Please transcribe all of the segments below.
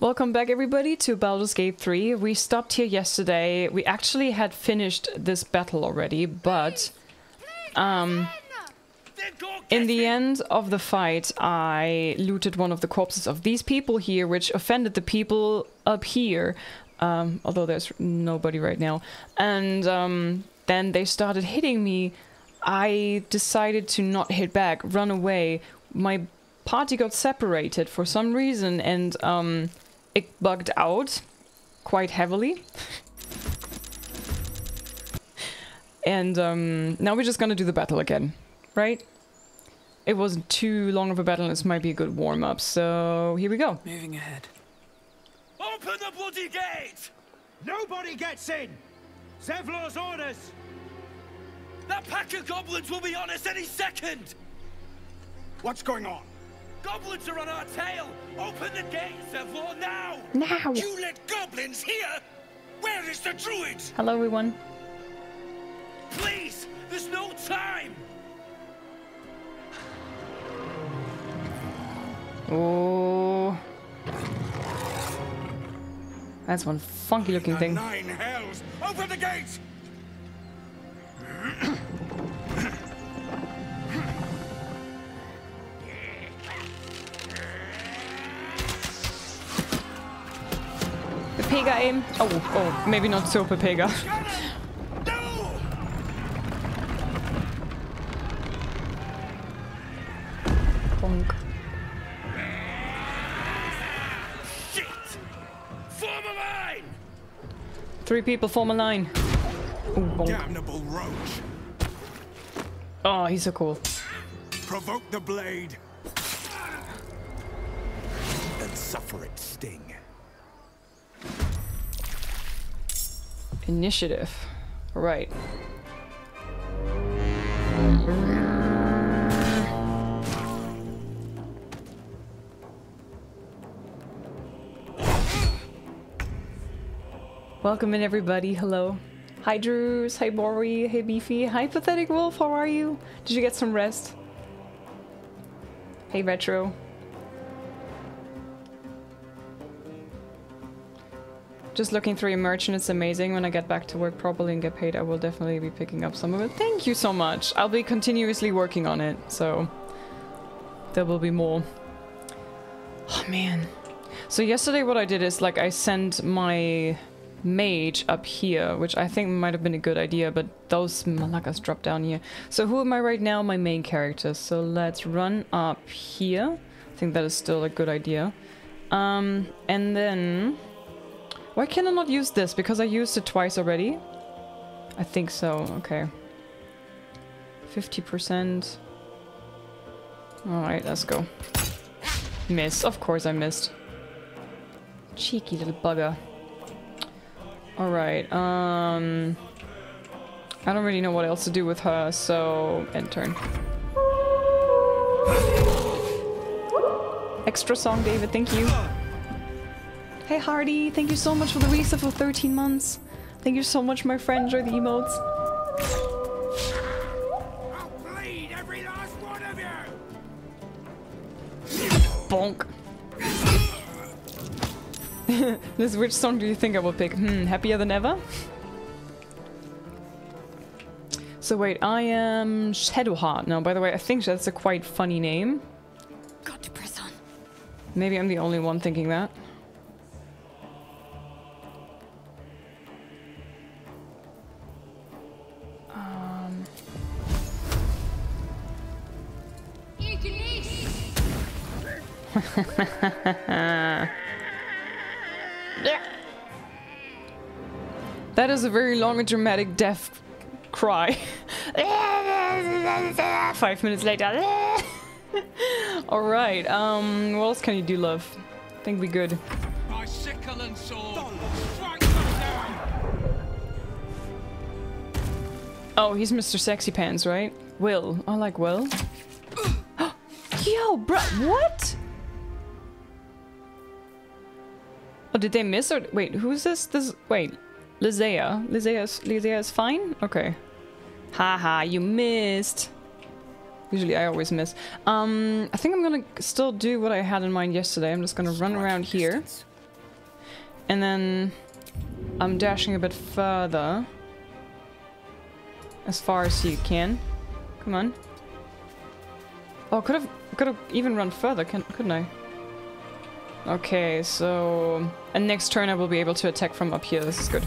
Welcome back everybody to Baldur's Gate 3. We stopped here yesterday. We actually had finished this battle already, but um, in the end of the fight I looted one of the corpses of these people here, which offended the people up here, um, although there's nobody right now. And um, then they started hitting me. I decided to not hit back, run away. My party got separated for some reason and um, it bugged out quite heavily. and um, now we're just gonna do the battle again, right? It wasn't too long of a battle, and this might be a good warm-up, so here we go. Moving ahead. Open the bloody gate! Nobody gets in! Zevlor's orders! That pack of goblins will be on us any second! What's going on? Goblins are on our tail! Open the gate, Zevlor, now! Now! You let goblins here? Where is the druid? Hello everyone. Please! There's no time! Oh. That's one funky looking thing. Nine hells! Open the gates! Pega aim. Oh, oh, maybe not Super Pega. No! Bonk. Shit! Form a line! Three people form a line. Ooh, bonk. Damnable roach! Oh, he's so cool. Provoke the blade! And suffer its Initiative. Right. Welcome in everybody, hello. Hi Drews, hi Bori, hey Beefy, hi Pathetic Wolf, how are you? Did you get some rest? Hey Retro. Just looking through your merchant, it's amazing. When I get back to work properly and get paid, I will definitely be picking up some of it. Thank you so much. I'll be continuously working on it, so there will be more. Oh man. So yesterday what I did is like I sent my mage up here, which I think might have been a good idea, but those malakas drop down here. So who am I right now? My main character. So let's run up here. I think that is still a good idea. Um, and then... Why can I not use this? Because I used it twice already? I think so, okay. 50%. Alright, let's go. Miss. Of course I missed. Cheeky little bugger. Alright, um... I don't really know what else to do with her, so... End turn. Extra song, David, thank you. Hey Hardy, thank you so much for the reset for 13 months. Thank you so much, my friend. Enjoy the emotes. I'll bleed every last one of you! Bonk. Liz, which song do you think I will pick? Hmm, happier than ever? So wait, I am Shadowheart now. By the way, I think that's a quite funny name. Got to press on. Maybe I'm the only one thinking that. that is a very long and dramatic death cry. Five minutes later. Alright, um, what else can you do, love? I think we good. My sickle and sword! Strike them down! Oh, he's Mr. Sexy Pants, right? Wyll. I like Wyll. Yo, bro, what? Oh, did they miss or wait? Who's this? This wait, Lizea. Lizea's Lizea is fine. Okay. Haha, you missed. Usually I always miss. Um, I think I'm gonna still do what I had in mind yesterday. I'm just gonna run around here. And then I'm dashing a bit further. As far as you can. Come on. Oh, could have could have even run further, can, couldn't I? Okay, so... And next turn I will be able to attack from up here. This is good.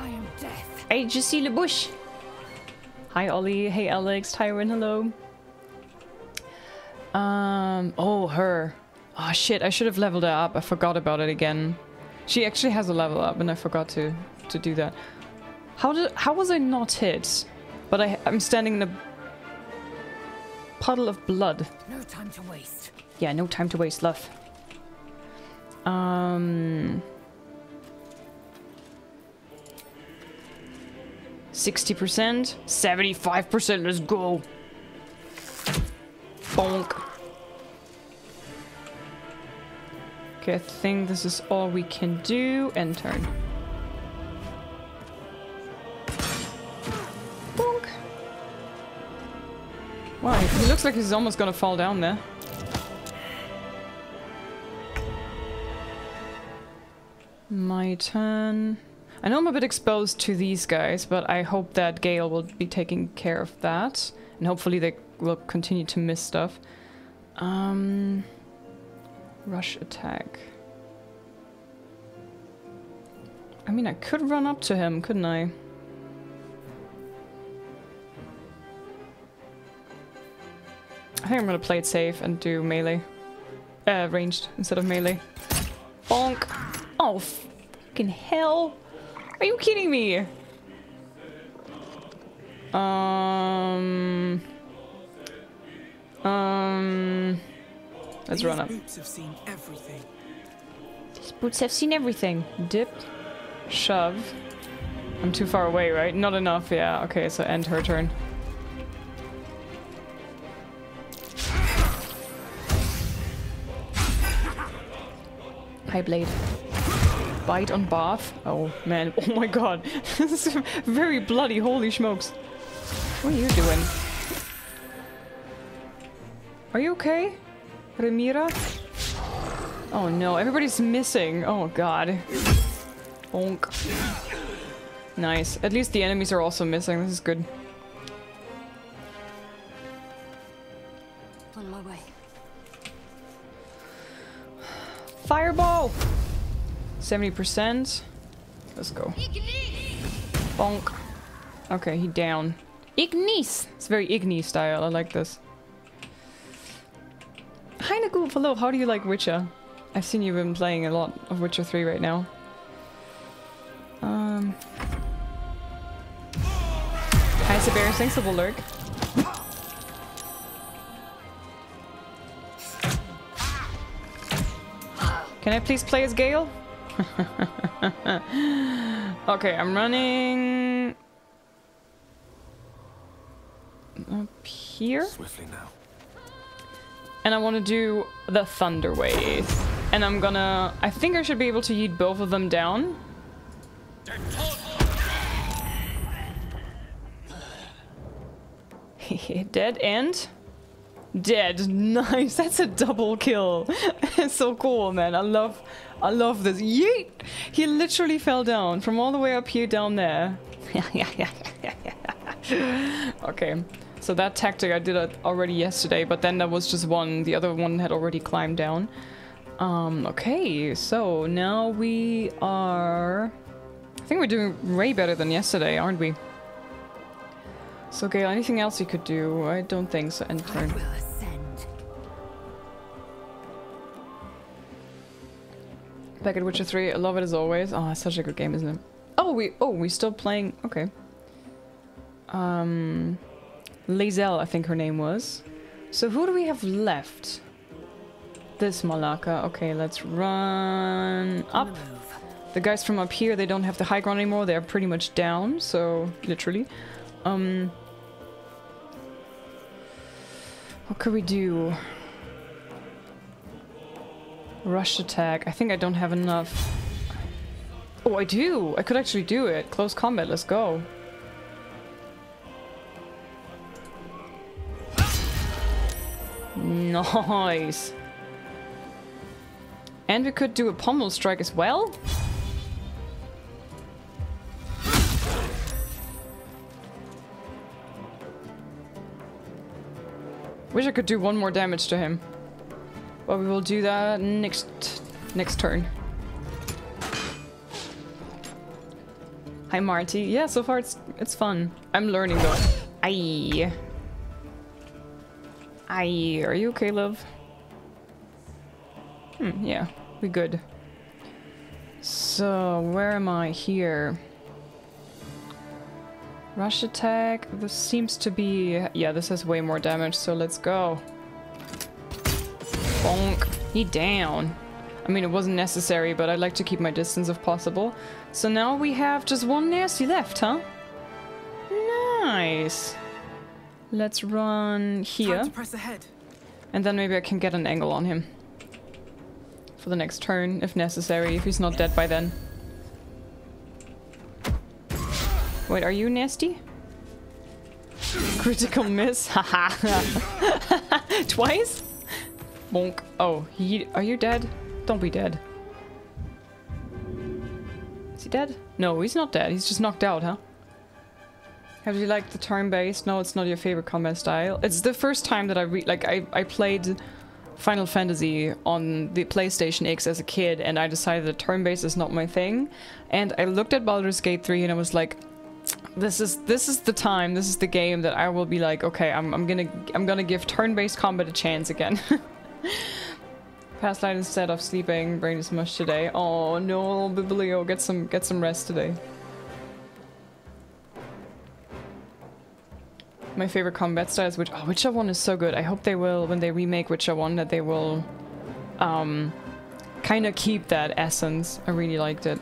I am death. Hey, just see the bush. Hi, Ollie. Hey, Alex. Tyron, hello. Um, oh, her. Oh, shit. I should have leveled her up. I forgot about it again. She actually has a level up, and I forgot to, to do that. How did... How was I not hit? But I, I'm standing in a puddle of blood. No time to waste. Yeah, no time to waste, love. Um... 60%, 75%, let's go. Bonk. Okay, I think this is all we can do. End turn. Bonk. Wow, he looks like he's almost gonna fall down there. My turn. I know I'm a bit exposed to these guys, but I hope that Gale will be taking care of that. And hopefully they will continue to miss stuff. Um, rush attack. I mean, I could run up to him, couldn't I? I think I'm gonna play it safe and do melee. Uh, ranged instead of melee. Bonk! Oh, fucking hell! Are you kidding me? Um... Um... Let's These run up. boots have seen everything. These boots have seen everything. Dip. Shove. I'm too far away, right? Not enough, yeah. Okay, so end her turn. High blade. Bite on bath. Oh man. Oh my god. this is very bloody. Holy smokes. What are you doing? Are you okay? Remira? Oh no, everybody's missing. Oh god. Bonk. Nice. At least the enemies are also missing. This is good. On my way. Fireball! 70%. Let's go. Bonk. Okay, he down. Ignis! It's very Igni style. I like this. Hi Nagoof, hello. How do you like Witcher? I've seen you've been playing a lot of Witcher 3 right now. Um. Hi thanks for the lurk. Can I please play as Gale? okay, I'm running up here, Swiftly now. and I want to do the Thunder Wave. And I'm gonna. I think I should be able to eat both of them down. Dead and dead. Nice. That's a double kill. it's so cool, man. I love I love this. Yeet! He literally fell down from all the way up here down there. okay. So that tactic I did already yesterday, but then there was just one. The other one had already climbed down. Um, okay, so now we are... I think we're doing way better than yesterday, aren't we? So, Gale, anything else you could do? I don't think so. End turn. Back at Witcher 3, I love it as always. Oh, it's such a good game, isn't it? Oh, we oh we still playing. Okay. Um, Lae'zel, I think her name was. So who do we have left? This Malaka. Okay, let's run up. The guys from up here, they don't have the high ground anymore. They're pretty much down. So literally, um, what could we do? Rush attack. I think I don't have enough. Oh, I do! I could actually do it. Close combat, let's go. Nice. And we could do a pommel strike as well. Wish I could do one more damage to him. But we will do that next next turn. Hi Marty. Yeah, so far it's it's fun. I'm learning though. Aye. Aye, are you okay, love? Hmm, yeah, we good. So, where am I? Here. Rush attack. This seems to be... Yeah, this has way more damage, so let's go. Bonk. He down. I mean, it wasn't necessary, but I'd like to keep my distance if possible. So now we have just one nasty left, huh? Nice. Let's run here. Time to press ahead. And then maybe I can get an angle on him. For the next turn, if necessary, if he's not dead by then. Wait, are you nasty? Critical miss? Haha. Twice? Bonk. Oh, he- are you dead? Don't be dead. Is he dead? No, he's not dead. He's just knocked out, huh? Have you liked the turn-based? No, it's not your favorite combat style. It's the first time that I re- like I, I played Final Fantasy on the PlayStation X as a kid and I decided that turn-based is not my thing. And I looked at Baldur's Gate 3 and I was like, this is this is the time, this is the game that I will be like, okay, I'm I'm gonna I'm gonna give turn-based combat a chance again. Past night instead of sleeping, brain is mush today. Oh no, Biblio, get some get some rest today. My favorite combat style is which oh, Witcher 1 is so good. I hope they will when they remake Witcher 1 that they will um kind of keep that essence. I really liked it.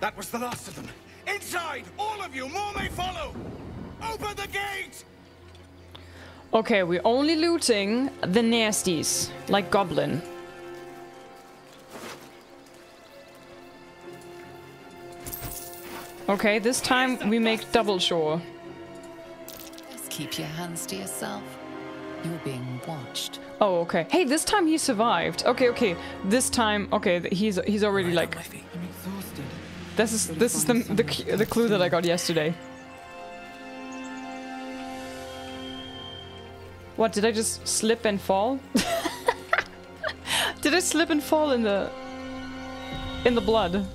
That was the last of them. Inside! All of you! More may follow! Open the gate! Okay, we're only looting the nasties, like Goblin. Okay, this time we make double sure. Just keep your hands to yourself. You're being watched. Oh, okay. Hey, this time he survived. Okay, okay. This time, okay, he's he's already like. I'm exhausted. This is this is the the, the clue that I got yesterday. What did I just slip and fall? did I slip and fall in the in the blood?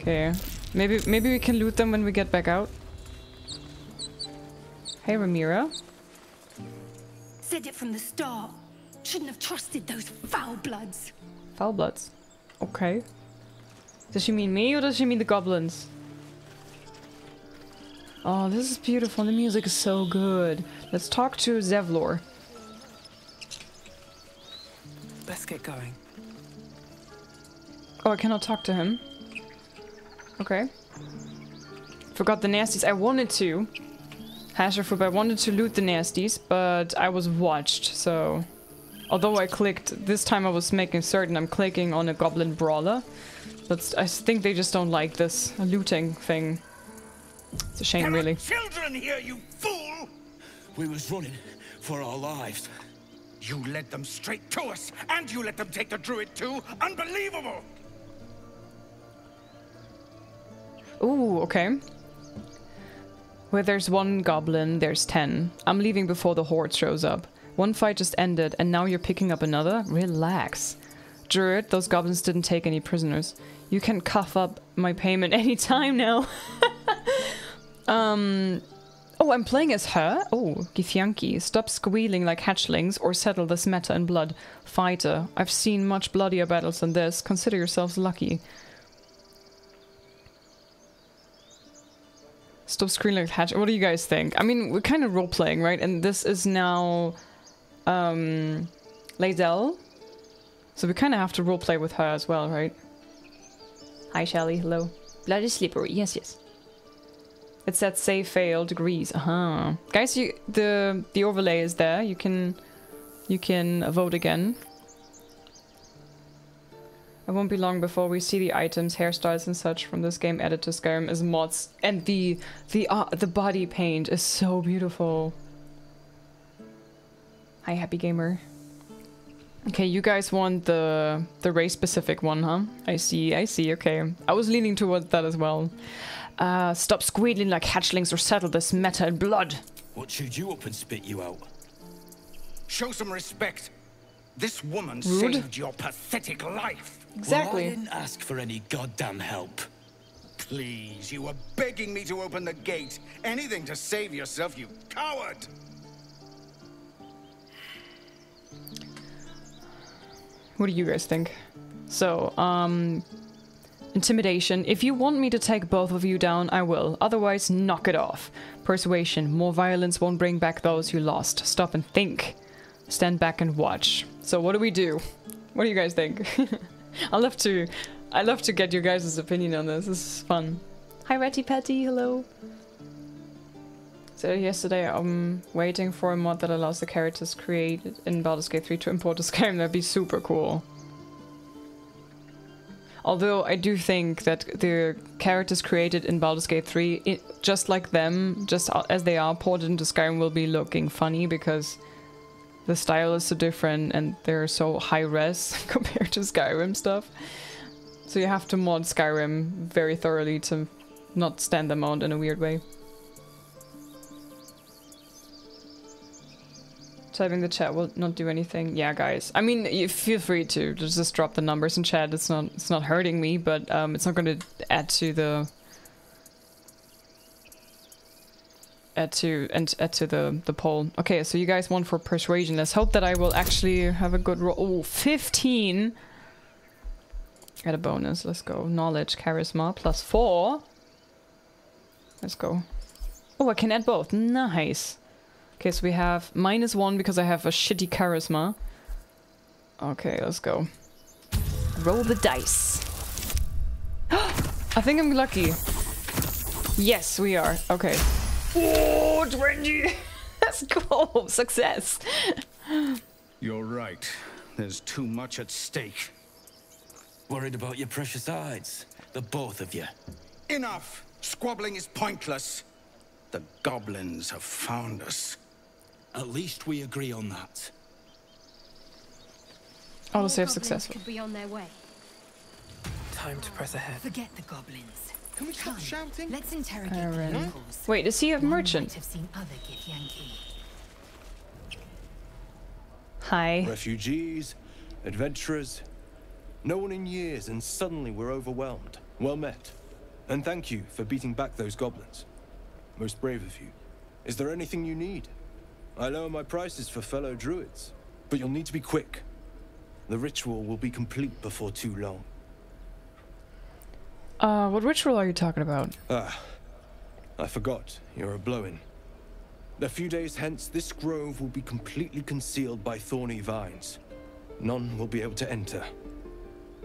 Okay, maybe maybe we can loot them when we get back out. Hey, Ramira. Said it from the start. Shouldn't have trusted those foul bloods. Foul bloods. Okay. Does she mean me or does she mean the goblins? Oh, this is beautiful. The music is so good. Let's talk to Zevlor. Let's get going. Oh, I cannot talk to him. Okay. Forgot the nasties. I wanted to. Hasherfoot, I wanted to loot the nasties, but I was watched, so... Although I clicked, this time I was making certain I'm clicking on a goblin brawler. But I think they just don't like this looting thing. It's a shame, There really. children here, you fool! We was running for our lives. You led them straight to us, and you let them take the druid too? Unbelievable! Ooh, okay. Where there's one goblin, there's ten. I'm leaving before the horde shows up. One fight just ended, and now you're picking up another? Relax. Druid, those goblins didn't take any prisoners. You can cough up my payment anytime now. um... Oh, I'm playing as her? Oh, Githyanki. Stop squealing like hatchlings or settle this matter in blood. Fighter. I've seen much bloodier battles than this. Consider yourselves lucky. Stop screaming like hatch. What do you guys think? I mean, we're kind of role playing, right? And this is now um Lae'zel. So we kind of have to role play with her as well, right? Hi, Shelly. Hello. Blood is slippery. Yes, yes. It said save fail degrees. Uh-huh. Guys, you the the overlay is there. You can you can vote again. It won't be long before we see the items, hairstyles, and such from this game added to Skyrim as mods. And the the uh, the body paint is so beautiful. Hi, happy gamer. Okay, you guys want the the race specific one, huh? I see, I see, okay. I was leaning towards that as well. Uh, stop squealing like hatchlings or settle this matter in blood. What chewed you up and spit you out? Show some respect. This woman Rude. saved your pathetic life. Exactly. Well, I didn't ask for any goddamn help. Please, you were begging me to open the gate. Anything to save yourself, you coward! What do you guys think? So, um, intimidation. If you want me to take both of you down, I will. Otherwise, knock it off. Persuasion. More violence won't bring back those you lost. Stop and think. Stand back and watch. So, what do we do? What do you guys think? I love to, I love to get your guys' opinion on this. This is fun. Hi, Ratty Patty. Hello. So yesterday I'm waiting for a mod that allows the characters created in Baldur's Gate 3 to import to Skyrim. That'd be super cool. Although I do think that the characters created in Baldur's Gate 3, it, just like them, just as they are ported into Skyrim, will be looking funny because the style is so different and they're so high res compared to Skyrim stuff. So you have to mod Skyrim very thoroughly to not stand them out in a weird way. Typing the chat will not do anything. Yeah, guys. I mean, you feel free to just drop the numbers in chat. It's not it's not hurting me, but um, it's not going to add to the add to and add to the the poll. Okay, so you guys want for persuasion. Let's hope that I will actually have a good roll. Oh, 15. Add a bonus. Let's go. Knowledge, charisma, plus four. Let's go. Oh, I can add both. Nice. Okay, so we have minus one because I have a shitty charisma. Okay, let's go. Roll the dice. I think I'm lucky. Yes, we are. Okay. Oh, 20! Let's go! Success! You're right. There's too much at stake. Worried about your precious hides? The both of you. Enough! Squabbling is pointless. The goblins have found us. At least we agree on that. All More save goblins successful. Could be on their way. Time to press ahead. Forget the goblins. Can we stop shouting? Let's interrogate Arron. the locals. Wait, does he have One merchant? Have seen other Hi. Refugees, adventurers. No one in years, and suddenly we're overwhelmed. Well met. And thank you for beating back those goblins. Most brave of you. Is there anything you need? I lower my prices for fellow druids, but you'll need to be quick. The ritual will be complete before too long. Uh, what ritual are you talking about? Ah, I forgot. You're a blow-in. A few days hence, this grove will be completely concealed by thorny vines. None will be able to enter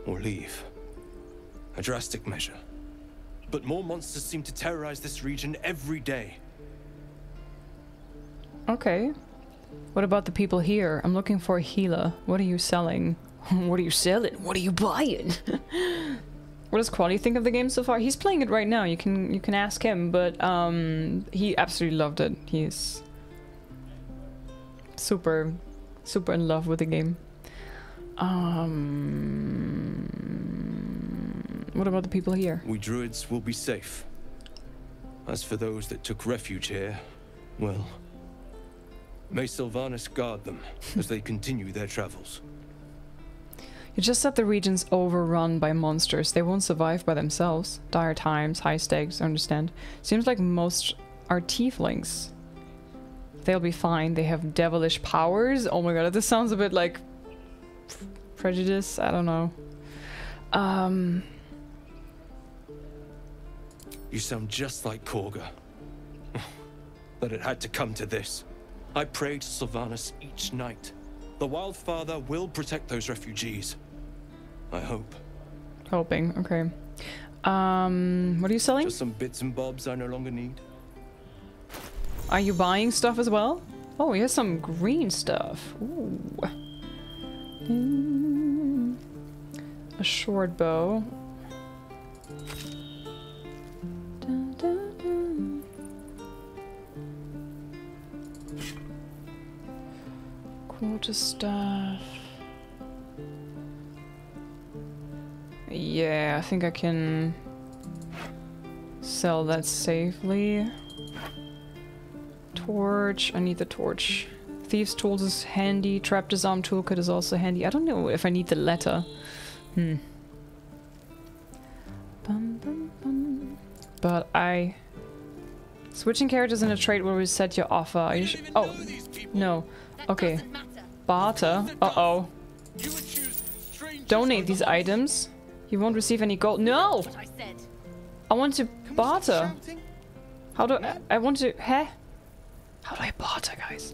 or leave. A drastic measure. But more monsters seem to terrorize this region every day. Okay. What about the people here? I'm looking for a healer. What are you selling? what are you selling? What are you buying? what does Quali think of the game so far? He's playing it right now. You can you can ask him, but um he absolutely loved it. He's super super in love with the game. Um what about the people here? We druids will be safe. As for those that took refuge here, well, may Silvanus guard them as they continue their travels. You just said the region's overrun by monsters. They won't survive by themselves. Dire times, high stakes, understand. Seems like most are tieflings. They'll be fine. They have devilish powers. Oh my god, this sounds a bit like prejudice. I don't know. Um, You sound just like Kagha. that it had to come to this. I pray to Silvanus each night. The Wildfather will protect those refugees. I hope. hoping. Okay. Um, what are you selling? Just some bits and bobs I no longer need. Are you buying stuff as well? Oh, here's some green stuff. Ooh. Mm. A short bow. Quarter staff. Yeah, I think I can sell that safely. Torch. I need the torch. Thieves' tools is handy. Trap disarm toolkit is also handy. I don't know if I need the letter. Hmm. Bum, bum, bum. But I... Switching characters in a trade will reset your offer. You oh, no. Okay. Barter. Uh-oh. You would choose strangers Donate these items. You won't receive any gold. No! I want to Can we stop barter. How do I, I want to... Huh? How do I barter, guys?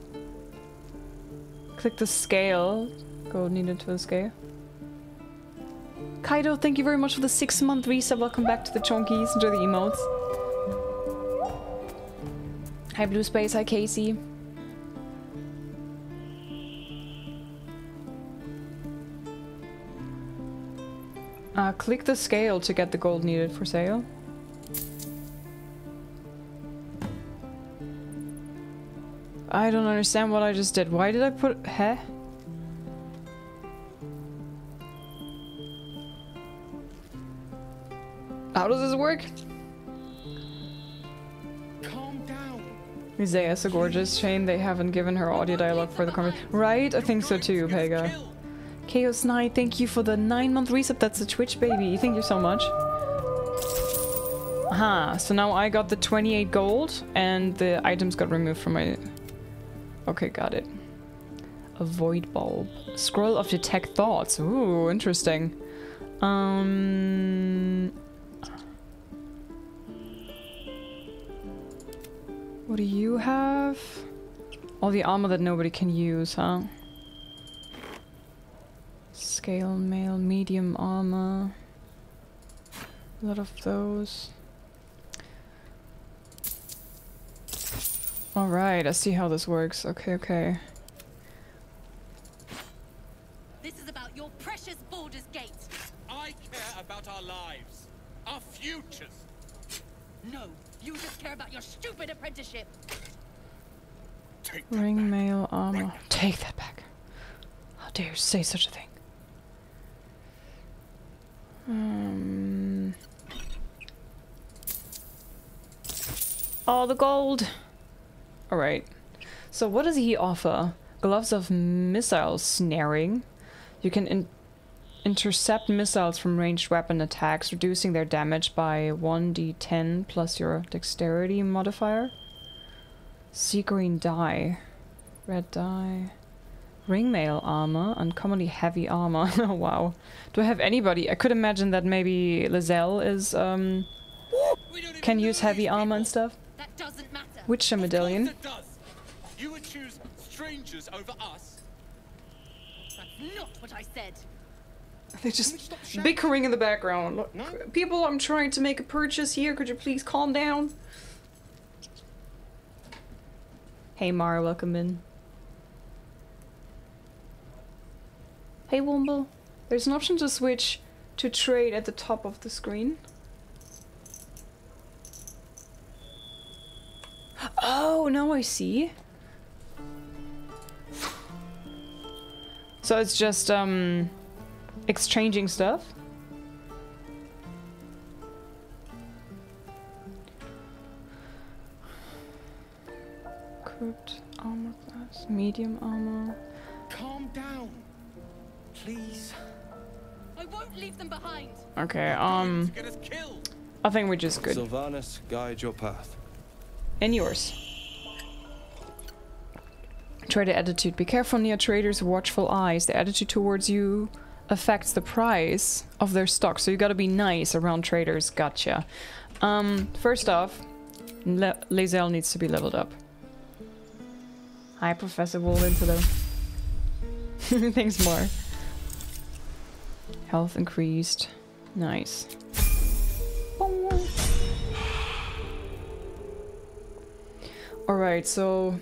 Click the scale. Gold needed to the scale. Kaido, thank you very much for the six month resub. Welcome back to the chonkies. Enjoy the emotes. Hi Blue Space, hi Casey. Uh, click the scale to get the gold needed for sale. I don't understand what I just did. Why did I put... Huh? How does this work? Calm down. Isaiah so gorgeous. Shame they haven't given her audio dialogue for the conversation. Right? I think so too, Pega. Chaos Knight, thank you for the nine month reset. That's a Twitch baby. Thank you so much. Aha, so now I got the 28 gold and the items got removed from my... Okay, got it. A void bulb. Scroll of detect thoughts. Ooh, interesting. Um... What do you have? All the armor that nobody can use, huh? Scale mail, medium armor. A lot of those. Alright, I see how this works. Okay, okay. This is about your precious Baldur's Gate. I care about our lives, our futures. No, you just care about your stupid apprenticeship. Take that Ring back. mail armor. now. Take that back. How dare you say such a thing? Um. All the gold. All right. So what does he offer? Gloves of missile snaring. You can in intercept missiles from ranged weapon attacks, reducing their damage by 1d10 plus your dexterity modifier. Sea green dye. Red dye. Ringmail armor. Uncommonly heavy armor. oh wow. Do I have anybody? I could imagine that maybe Lizelle is um We don't even can use heavy these armor and stuff. That doesn't matter. Witcher medallion. You would choose strangers over us. That's not what I said. They're just bickering in the background. Look, People, I'm trying to make a purchase here. Could you please calm down? Hey Mara, welcome in. Hey Womble. There's an option to switch to trade at the top of the screen. Oh, now I see. So it's just um exchanging stuff. Equipped armor class, medium armor. Calm down. Please. I won't leave them behind. Okay, um, Get us killed. I think we're just good. Silvanus, guide your path. And yours. Trader attitude. Be careful near traders' watchful eyes. Their attitude towards you affects the price of their stock, so you gotta be nice around traders. Gotcha. Um, first off, Le Lae'zel needs to be leveled up. Hi, Professor Woolintelo. Thanks, more. Health increased. Nice. Alright, so...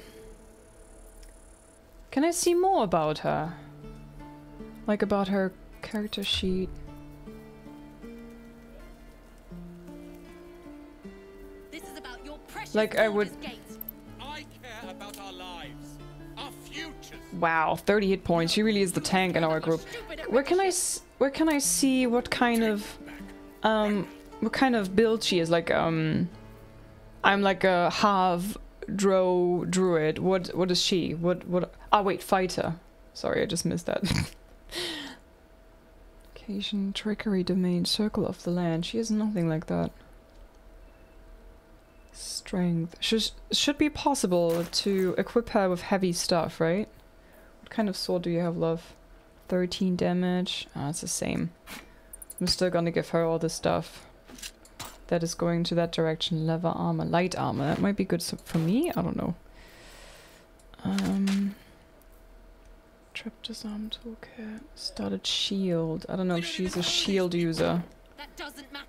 Can I see more about her? Like about her character sheet? This is about your precious Like, I would- I care about our lives, our. Wow, 30 hit points. She really is the tank in our group. Where can I s where can I see what kind of um what kind of build she is? Like um I'm like a half drow druid. What what is she? What what ah wait, fighter. Sorry, I just missed that. Occasion, trickery, domain, circle of the land. She has nothing like that. Strength. Should should be possible to equip her with heavy stuff, right? What kind of sword do you have, love? 13 damage. Ah, it's the same. I'm still gonna give her all the stuff that is going to that direction. Leather armor, light armor. That might be good for me. I don't know. Um, trap disarm toolkit. Started shield. I don't know if she's a shield user. That doesn't matter.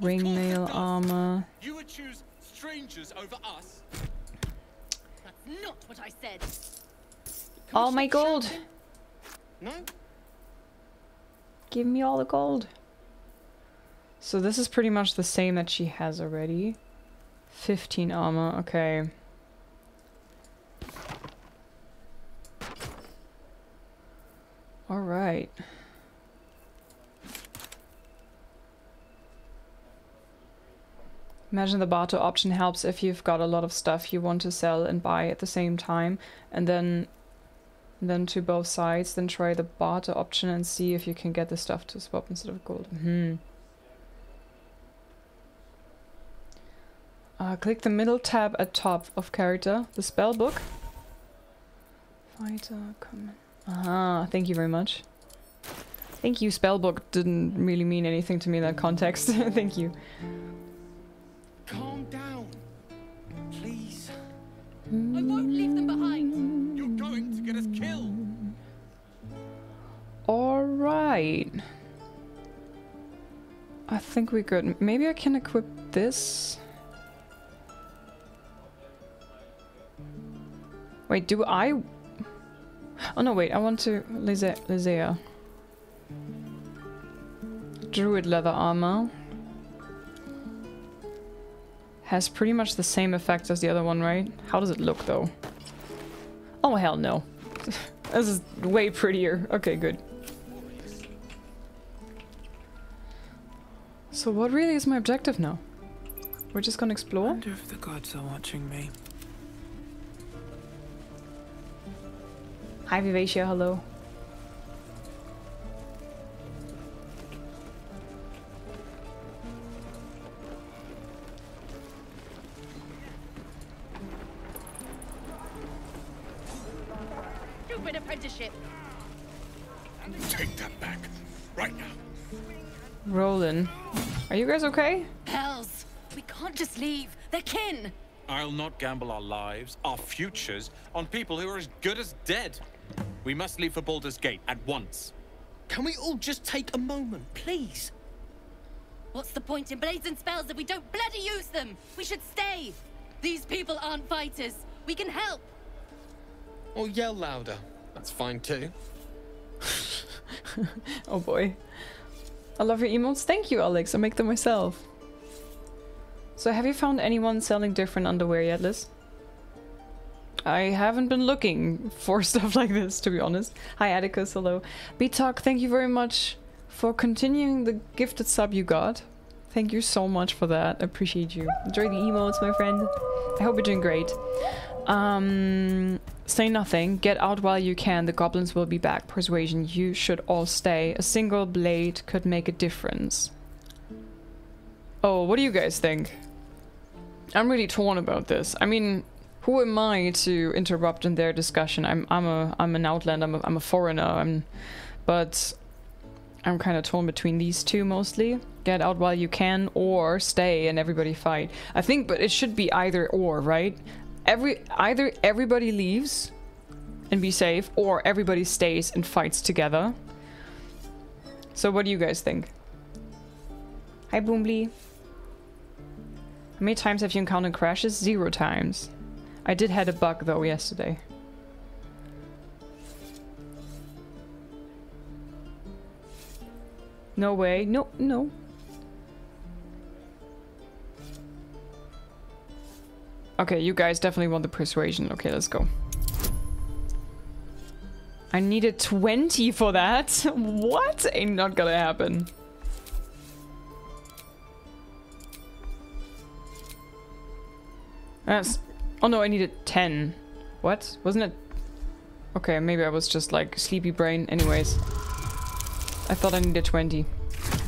Ring mail armor. You would choose strangers over us? That's not what I said. All my gold. No? Give me all the gold. So this is pretty much the same that she has already. 15 armor, okay. Alright. Imagine the barter option helps if you've got a lot of stuff you want to sell and buy at the same time, and then then to both sides, then try the barter option and see if you can get the stuff to swap instead of gold. Hmm. Uh, click the middle tab at top of character, the spell book. Fighter, come. Ah, thank you very much. Thank you, spellbook didn't really mean anything to me in that context. thank you. Calm down. Please. I won't leave them behind. You're going to get us killed. Alright. I think we're good. Maybe I can equip this. Wait, do I... Oh no, wait, I want to... Lizea. Lizea. Druid leather armor. Has pretty much the same effect as the other one, right? How does it look, though? Oh, hell no. this is way prettier. Okay, good. So what really is my objective now? We're just gonna explore? I wonder if the gods are watching me. Hi Vivacia, hello. Stupid apprenticeship. Take that back. Right now. Rolan. Are you guys okay? Hells. We can't just leave. They're kin. I'll not gamble our lives, our futures, on people who are as good as dead. We must leave for Baldur's Gate at once. Can we all just take a moment, please? What's the point in blazing spells if we don't bloody use them? We should stay. These people aren't fighters. We can help. Or yell louder. That's fine too. Oh boy. I love your emotes. Thank you, Alex. I make them myself. So have you found anyone selling different underwear yet, Liz? I haven't been looking for stuff like this, to be honest. Hi, Atticus. Hello. B-Talk, thank you very much for continuing the gifted sub you got. Thank you so much for that. I appreciate you. Enjoy the emotes, my friend. I hope you're doing great. Um, say nothing. Get out while you can. The goblins will be back. Persuasion. You should all stay. A single blade could make a difference. Oh, what do you guys think? I'm really torn about this. I mean, who am I to interrupt in their discussion? I'm I'm a I'm an outlander. I'm a, I'm a foreigner. I'm, but I'm kind of torn between these two mostly. Get out while you can, or stay and everybody fight. I think, but it should be either or, right? Every either everybody leaves and be safe, or everybody stays and fights together. So, what do you guys think? Hi, Boomly. How many times have you encountered crashes? Zero times. I did had a bug though yesterday. No way. No, no. Okay, you guys definitely want the persuasion. Okay, let's go. I needed 20 for that. what? Ain't not gonna happen. That's... Oh no, I needed 10. What? Wasn't it... Okay, maybe I was just like sleepy brain. Anyways. I thought I needed 20.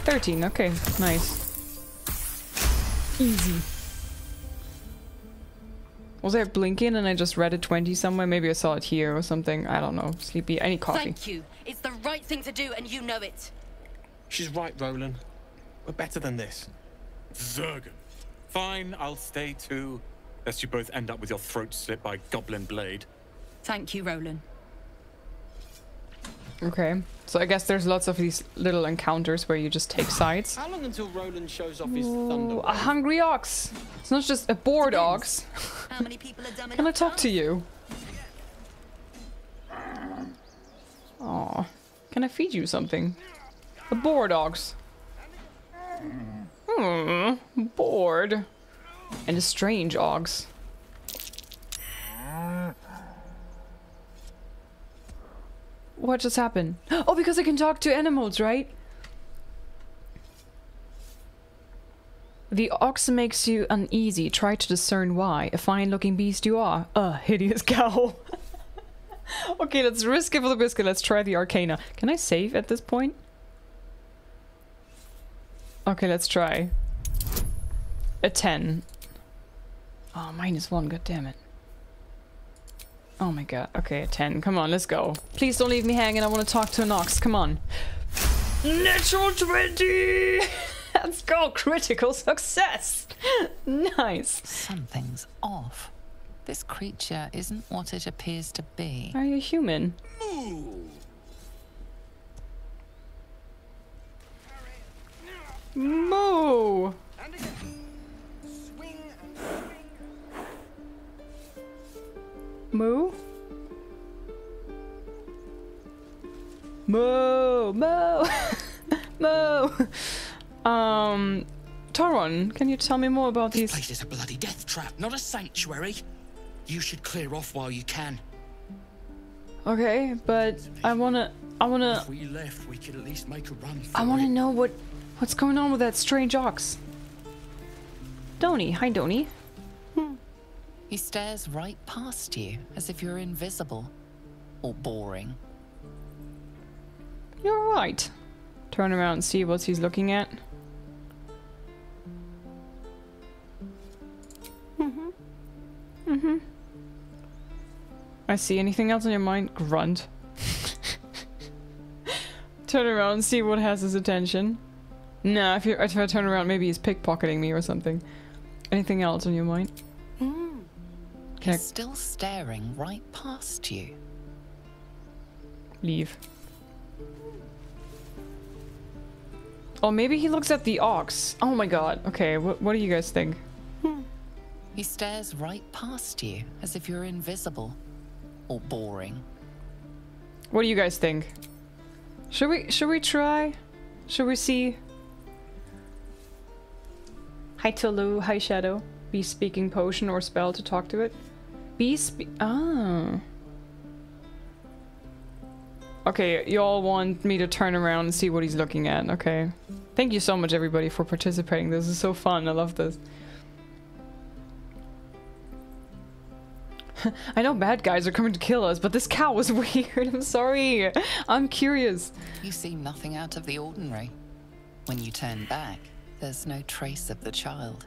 13, okay, nice. Easy. Was I blinking and I just read a 20 somewhere? Maybe I saw it here or something. I don't know. Sleepy. I need coffee. Thank you. It's the right thing to do, and you know it. She's right, Rolan. We're better than this. Zergan. Fine, I'll stay too. Lest you both end up with your throats slit by Goblin Blade. Thank you, Rolan. Okay. So I guess there's lots of these little encounters where you just take sides. How long until Rolan shows off his Ooh, thunder? a hungry ox. It's not just a bored ox. How many people are dumb Can I talk to you? Aw. Can I feed you something? A bored ox. Hmm. Bored. And a strange ox. What just happened? Oh, because I can talk to animals, right? The ox makes you uneasy. Try to discern why. A fine-looking beast you are. A hideous cow. okay, let's risk it for the biscuit. Let's try the arcana. Can I save at this point? Okay, let's try. A 10. Oh, minus 1. God damn it. Oh my god. Okay, a 10. Come on, let's go. Please don't leave me hanging. I want to talk to an ox. Come on. Natural 20! let's go. Critical success. nice. Something's off. This creature isn't what it appears to be. Are you human? Moo! Moo? Moo! Moo! Moo! Um, Toron, can you tell me more about This these? place is a bloody death trap, not a sanctuary. You should clear off while you can. Okay, but I wanna, I wanna, If we left, we could at least make a run I wanna it. know what, what's going on with that strange ox. Donny, hi Donny. He stares right past you as if you're invisible or boring. You're right. Turn around and see what he's looking at. Mm-hmm. Mm-hmm. I see anything else on your mind? Grunt. turn around and see what has his attention. Nah, if, you if I turn around, maybe he's pickpocketing me or something. Anything else on your mind? He's still staring right past you. leave? Oh, maybe he looks at the ox. Oh my god. Okay, what, what do you guys think? He stares right past you as if you're invisible or boring. What do you guys think? Should we should we try? Should we see? Hi Tolu, hi Shadow. Be speaking potion or spell to talk to it. Be spe- ah. Okay, you all want me to turn around and see what he's looking at. Okay. Thank you so much everybody for participating. This is so fun. I love this. I know bad guys are coming to kill us, but this cow was weird. I'm sorry. I'm curious. You see nothing out of the ordinary. When you turn back, there's no trace of the child.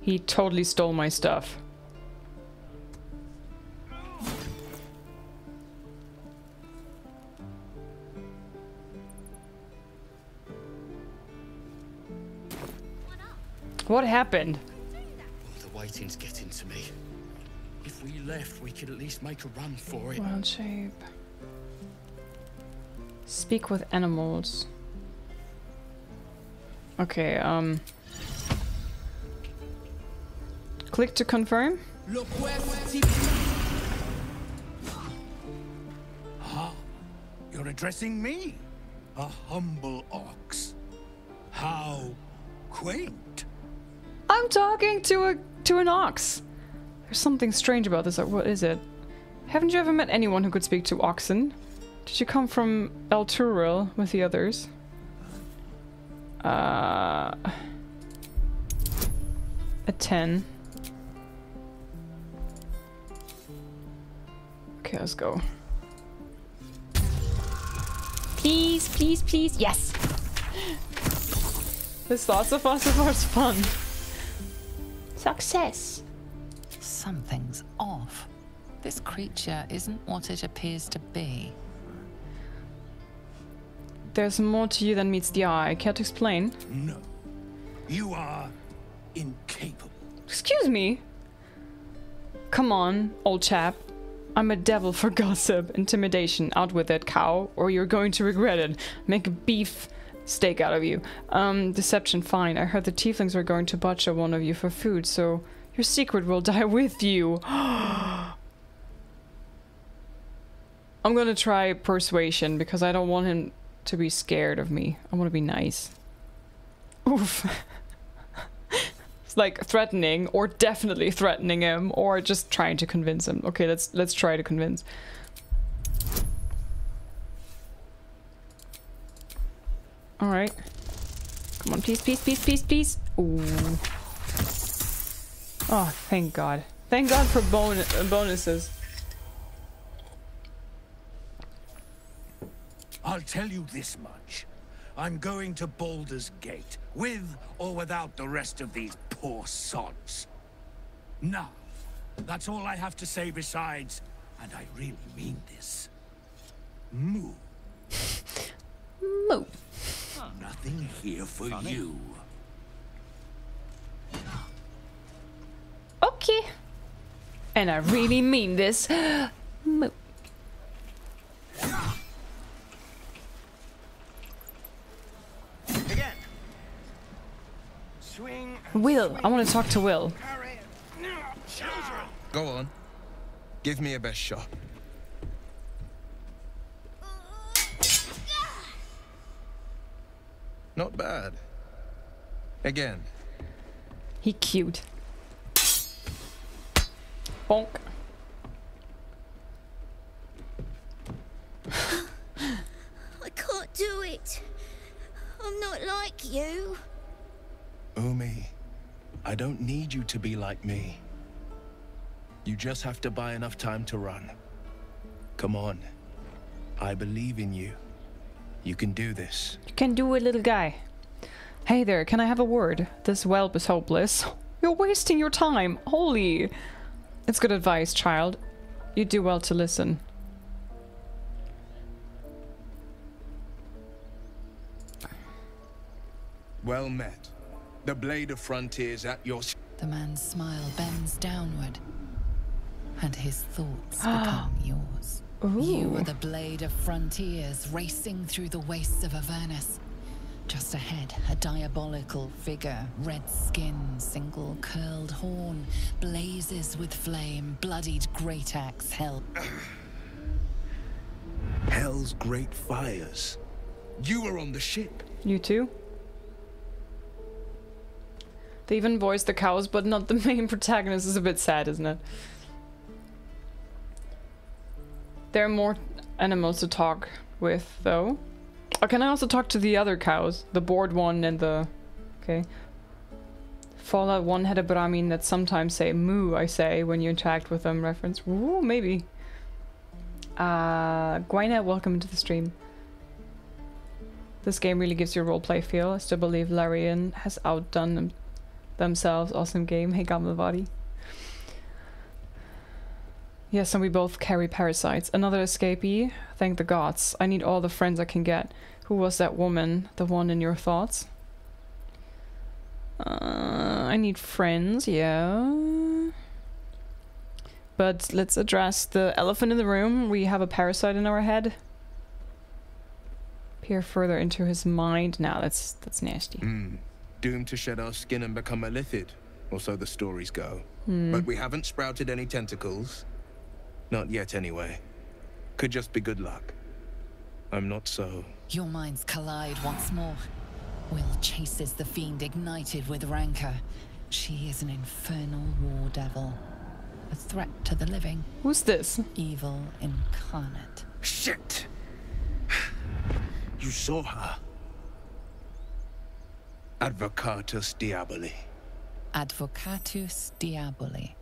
He totally stole my stuff. What happened? The waiting's getting to me. If we left, we could at least make a run for it. Wild shape. Speak with animals. Okay, um. Click to confirm. You're addressing me, a humble ox. How quaint. I'm talking to a to an ox. There's something strange about this. What is it? Haven't you ever met anyone who could speak to oxen? Did you come from Elturel with the others? Uh, a 10. Okay, let's go. Please, please, please. Yes! This thoughts of us is fun. Success. Something's off. This creature isn't what it appears to be. There's more to you than meets the eye. Care to explain? No. You are incapable. Excuse me? Come on, old chap. I'm a devil for gossip, intimidation. Out with it, cow, or you're going to regret it. Make a beef steak out of you. Um, deception, fine. I heard the tieflings were going to butcher one of you for food, so your secret will die with you. I'm gonna try persuasion because I don't want him to be scared of me. I want to be nice. Oof. like threatening or definitely threatening him or just trying to convince him. Okay, let's let's try to convince. All right. Come on, please, please, please, please, please. Ooh. Oh, thank God. Thank God for bon bonuses. I'll tell you this much. I'm going to Baldur's Gate, with or without the rest of these poor sods. Now, that's all I have to say besides, and I really mean this. Moo. Moo. Nothing here for you. Okay. And I really mean this. Moo. Again. Swing. Will. I want to talk to Wyll. Go on. Give me a best shot. Not bad. Again. He cute. Bonk. I can't do it. I'm not like you. Umi, I don't need you to be like me. You just have to buy enough time to run. Come on. I believe in you. You can do this. You can do it, little guy. Hey there, can I have a word? This whelp is hopeless. You're wasting your time. Holy. It's good advice, child. You do well to listen. Well met. The blade of frontiers at your The man's smile bends downward, and his thoughts become yours. You are the blade of frontiers racing through the wastes of Avernus. Just ahead, a diabolical figure, red skin, single curled horn, blazes with flame, bloodied great axe held. Hell's great fires. You were on the ship. You too? They even voiced the cows, but not the main protagonist. is a bit sad, isn't it? There are more animals to talk with, though. Oh, can I also talk to the other cows? The bored one and the... Okay. Fallout 1 had a Brahmin that sometimes say moo, I say, when you interact with them. Reference. Ooh, maybe. Uh, Gwyna, welcome to the stream. This game really gives you a roleplay feel. I still believe Larian has outdone themselves. Awesome game. Hey, Gamelbody. Yes, and we both carry parasites. Another escapee. Thank the gods. I need all the friends I can get. Who was that woman? The one in your thoughts? Uh, I need friends, yeah. But let's address the elephant in the room. We have a parasite in our head. Peer further into his mind. Now that's that's nasty. Mm. Doomed to shed our skin and become a illithid, or so the stories go. Hmm. But we haven't sprouted any tentacles. Not yet, anyway. Could just be good luck. I'm not so. Your minds collide once more. Wyll chases the fiend ignited with rancor. She is an infernal war devil. A threat to the living. Who's this? Evil incarnate. Shit! You saw her. Advocatus Diaboli. Advocatus Diaboli.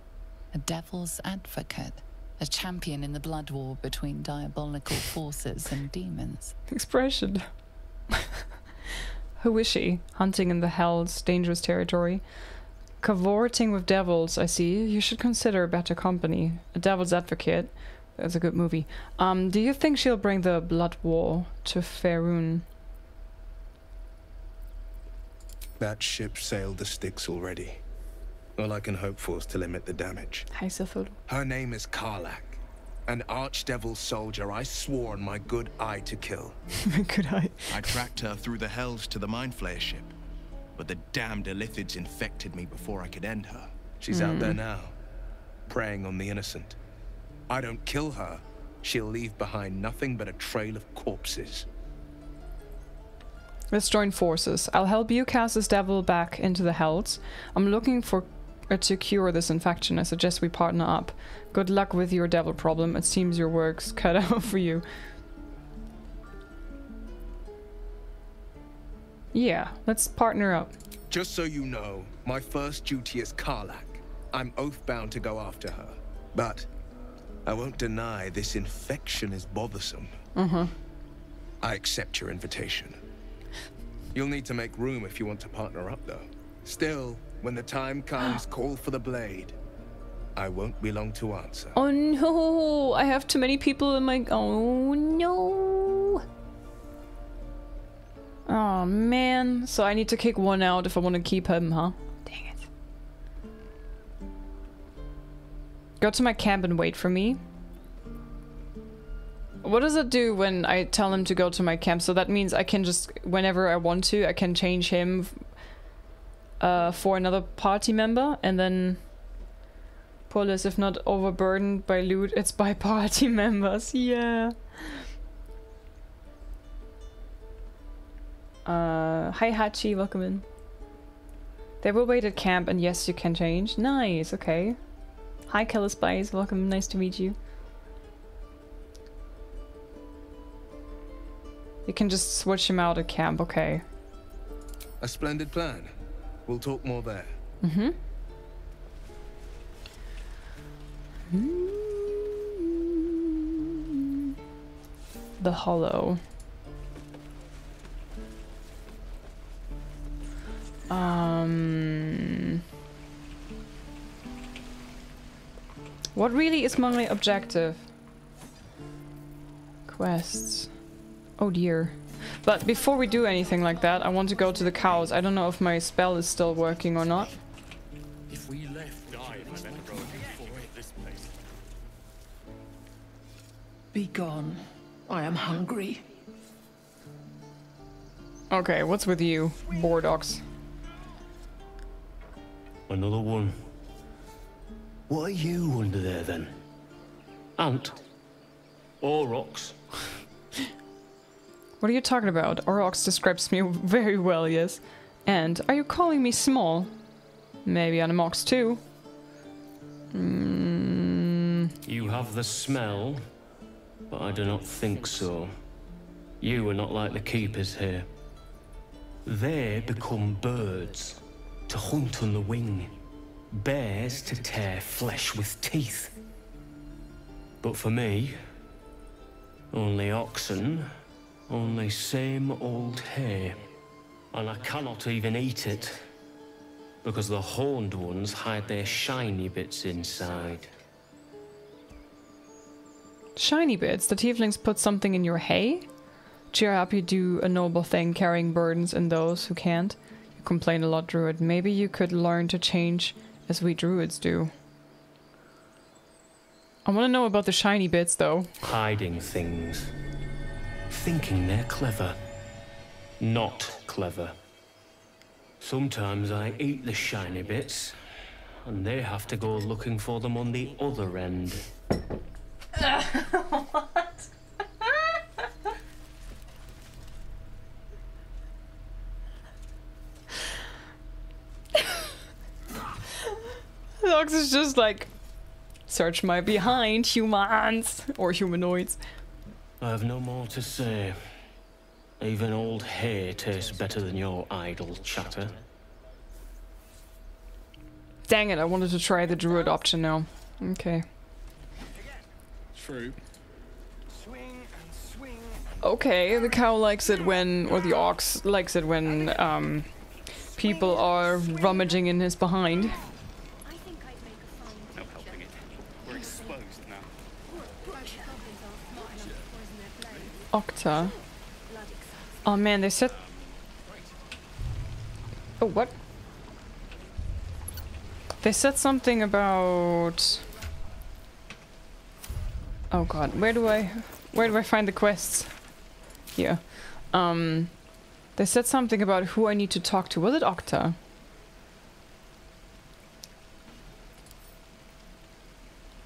A devil's advocate. A champion in the blood war between diabolical forces and demons. Expression. Who is she? Hunting in the hell's dangerous territory. Cavorting with devils, I see. You should consider a better company. A devil's advocate. That's a good movie. Um, do you think she'll bring the blood war to Faerun? That ship sailed the Styx already. All I can hope for is to limit the damage. Hi, Sithul. Her name is Karlach. An archdevil soldier I swore on my good eye to kill. My good eye. I tracked her through the hells to the Mind Flayer ship. But the damned Illithids infected me before I could end her. She's mm. out there now, preying on the innocent. I don't kill her, she'll leave behind nothing but a trail of corpses. Let's join forces. I'll help you cast this devil back into the hells. I'm looking for uh, to cure this infection. I suggest we partner up. Good luck with your devil problem. It seems your work's cut out for you. Yeah, let's partner up. Just so you know, my first duty is Karlach. I'm oath-bound to go after her. But I won't deny this infection is bothersome. Uh-huh. I accept your invitation. You'll need to make room if you want to partner up, though. Still, when the time comes, call for the blade. I won't be long to answer. Oh no! I have too many people in my... Oh no! Oh man. So I need to kick one out if I want to keep him, huh? Dang it. Go to my camp and wait for me. What does it do when I tell him to go to my camp? So that means I can just, whenever I want to, I can change him uh, for another party member and then pull if not overburdened by loot, it's by party members. Yeah. Uh, hi Hachi, welcome in. They will wait at camp and yes, you can change. Nice, okay. Hi Killer Spice, welcome, nice to meet you. You can just switch him out at camp, okay. A splendid plan. We'll talk more there. Mm-hmm. The Hollow. Um... What really is my objective? Quests. Oh dear. But before we do anything like that, I want to go to the cows. I don't know if my spell is still working or not. If we left, Be gone. I am hungry. Okay, what's with you, Bordox? Another one. What are you under there then? Ant? Aurochs? What are you talking about? Aurochs describes me very well, yes. And are you calling me small? Maybe I'm a mox too. Mm. You have the smell, but I do not think so. You are not like the keepers here. They become birds, to hunt on the wing. Bears to tear flesh with teeth. But for me, only oxen only same old hay. And I cannot even eat it. Because the horned ones hide their shiny bits inside. Shiny bits? The tieflings put something in your hay? Cheer up, you do a noble thing carrying burdens in those who can't. You complain a lot, Druid. Maybe you could learn to change as we Druids do. I want to know about the shiny bits, though. Hiding things thinking they're clever. Not clever. Sometimes I eat the shiny bits, and they have to go looking for them on the other end. what? Dogs is just like, search my behind, humans, or humanoids. I have no more to say. Even old hay tastes better than your idle chatter. Dang it, I wanted to try the druid option now. Okay. True. Okay, the cow likes it when, or the ox likes it when, um, people are rummaging in his behind. No helping it. We're exposed now. Octa. Oh man, they er said... Oh, what? They er said something about... Oh god, where do I... Where do I find the quests? Here. Um... They er said something about who I need to talk to. Was it Octa?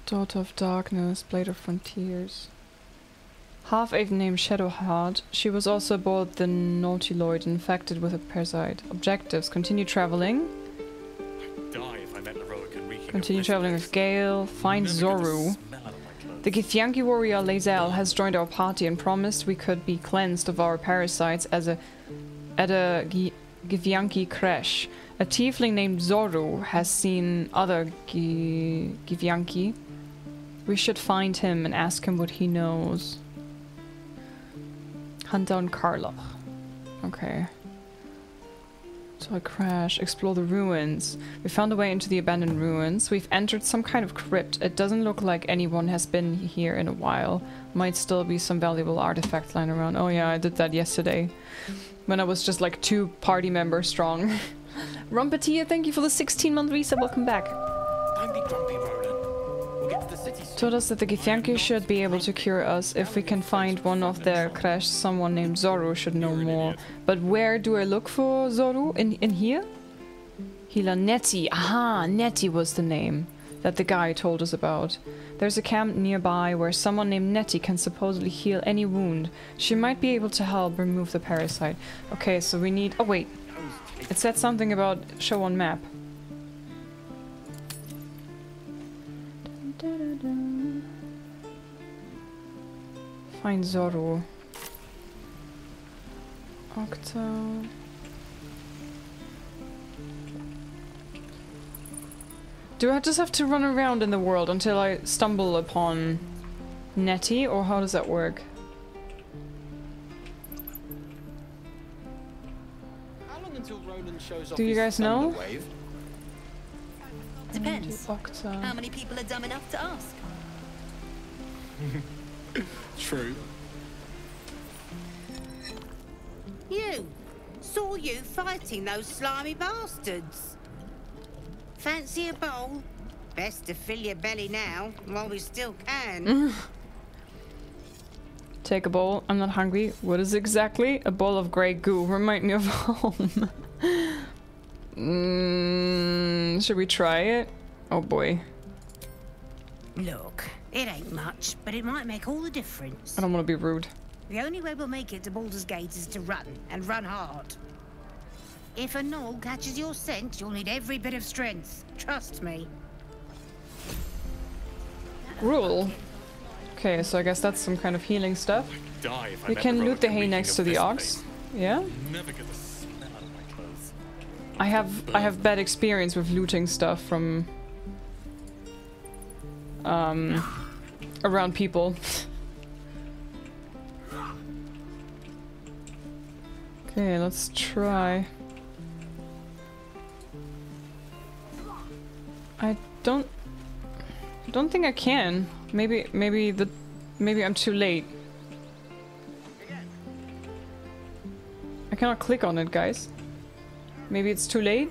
Daughter of Darkness, Blade of Frontiers. Half-elf named Shadowheart. She was also aboard the Nautiloid infected with a parasite. Objectives: continue traveling. Die if I met Leroic and reeking Continue traveling with Gale. Find Zorru. The Githyanki warrior Lae'zel has joined our party and promised we could be cleansed of our parasites as a at a Gi- Githyanki crash. A tiefling named Zorru has seen other Gi- Githyanki. We should find him and ask him what he knows. Hunt down Karlach. Okay. So I crash, explore the ruins. We found a way into the abandoned ruins. We've entered some kind of crypt. It doesn't look like anyone has been here in a while. Might still be some valuable artifact lying around. Oh yeah, I did that yesterday. When I was just like two party members strong. Rumpetia, thank you for the 16 month reset. Welcome back. Told us that the Githyanki should be able to cure us. If we can find one of their crash, someone named Zorru should know more. But where do I look for Zorru? In in here? Hila Nettie. Aha, Nettie was the name that the guy told us about. There's a camp nearby where someone named Nettie can supposedly heal any wound. She might be able to help remove the parasite. Okay, so we need... Oh, wait. It said something about show on map. Find Zorru. Octo. Do I just have to run around in the world until I stumble upon Nettie, or how does that work? How long until Rolan shows Do you guys know? Wave? Depends. Octa. How many people are dumb enough to ask? True. You! Saw you fighting those slimy bastards. Fancy a bowl? Best to fill your belly now, while we still can. Take a bowl. I'm not hungry. What is exactly? A bowl of grey goo. Remind me of home. mm, should we try it? Oh boy. Look, it ain't much, but it might make all the difference. I don't want to be rude. The only way we'll make it to Baldur's Gate is to run, and run hard. If a gnoll catches your scent, you'll need every bit of strength. Trust me. Rule. Okay, so I guess that's some kind of healing stuff. Die You can loot the hay next to the ox. place. Yeah? Never get the smell of my clothes. I have I have bad experience with looting stuff from um around people. okay, let's try. I don't don't think I can. Maybe maybe the maybe I'm too late. I cannot click on it, guys. Maybe it's too late?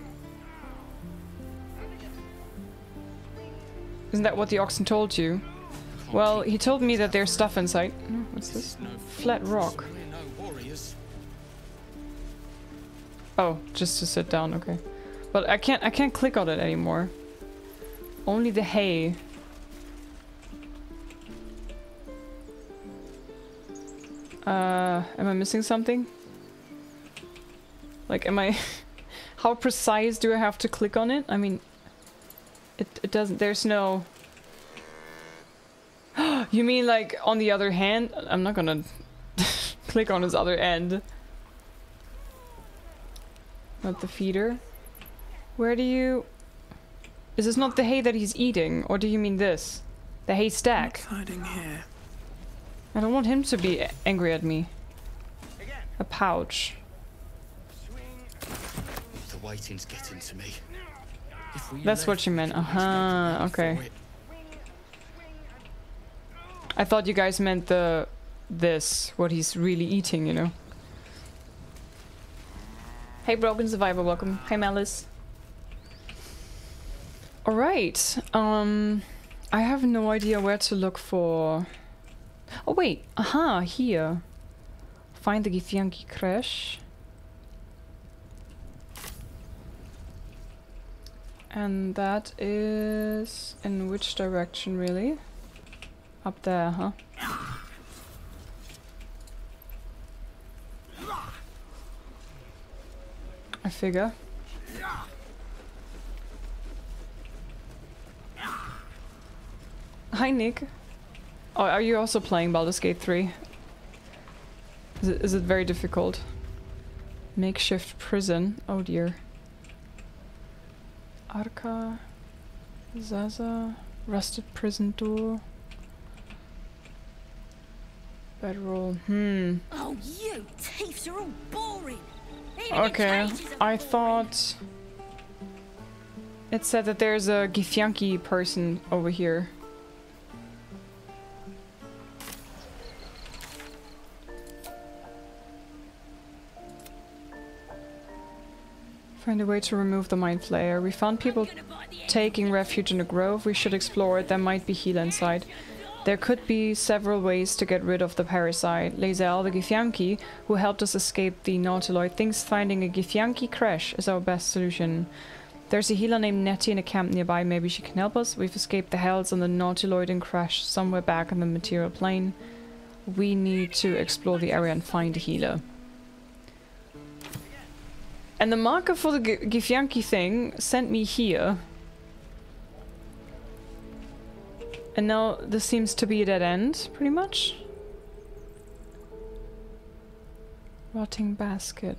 Isn't that what the oxen told you? Well, he told me that there's stuff inside. What's this? Flat rock. Oh, just to sit down, okay. But I can't I can't click on it anymore. Only the hay. Uh, am I missing something? Like, am I... How precise do I have to click on it? I mean... It, it doesn't... There's no... you mean like, on the other hand? I'm not gonna click on his other end. not the feeder. Where do you... Is this not the hay that he's eating? Or do you mean this? The hay stack? Hiding here. I don't want him to be angry at me. A pouch. The waiting's getting to me. That's what you meant. Uh-huh, okay. I thought you guys meant the... this, what he's really eating, you know? Hey Broken Survivor, welcome. Hey Malice. Alright, um... I have no idea where to look for... Oh wait, aha, here. Find the Githyanki crash. And that is... in which direction, really? Up there, huh? I figure. Hi, Nick. Oh, are you also playing Baldur's Gate 3? Is it, is it very difficult? Makeshift prison. Oh dear. Arca. Sazza. Rusted prison door. Bedroll. Hmm. Oh, you thieves are all boring. Okay, I thought... It said that there's a Githyanki person over here. Find a way to remove the mind flayer. We found people taking refuge in a grove. We should explore it. There might be heal inside. There could be several ways to get rid of the parasite. Lae'zel, the Githyanki, who helped us escape the Nautiloid, thinks finding a Githyanki crash is our best solution. There's a healer named Nettie in a camp nearby. Maybe she can help us. We've escaped the hells on the Nautiloid and crashed somewhere back on the material plane. We need to explore the area and find a healer. And the marker for the Githyanki thing sent me here. And now this seems to be a dead end, pretty much. Rotting basket.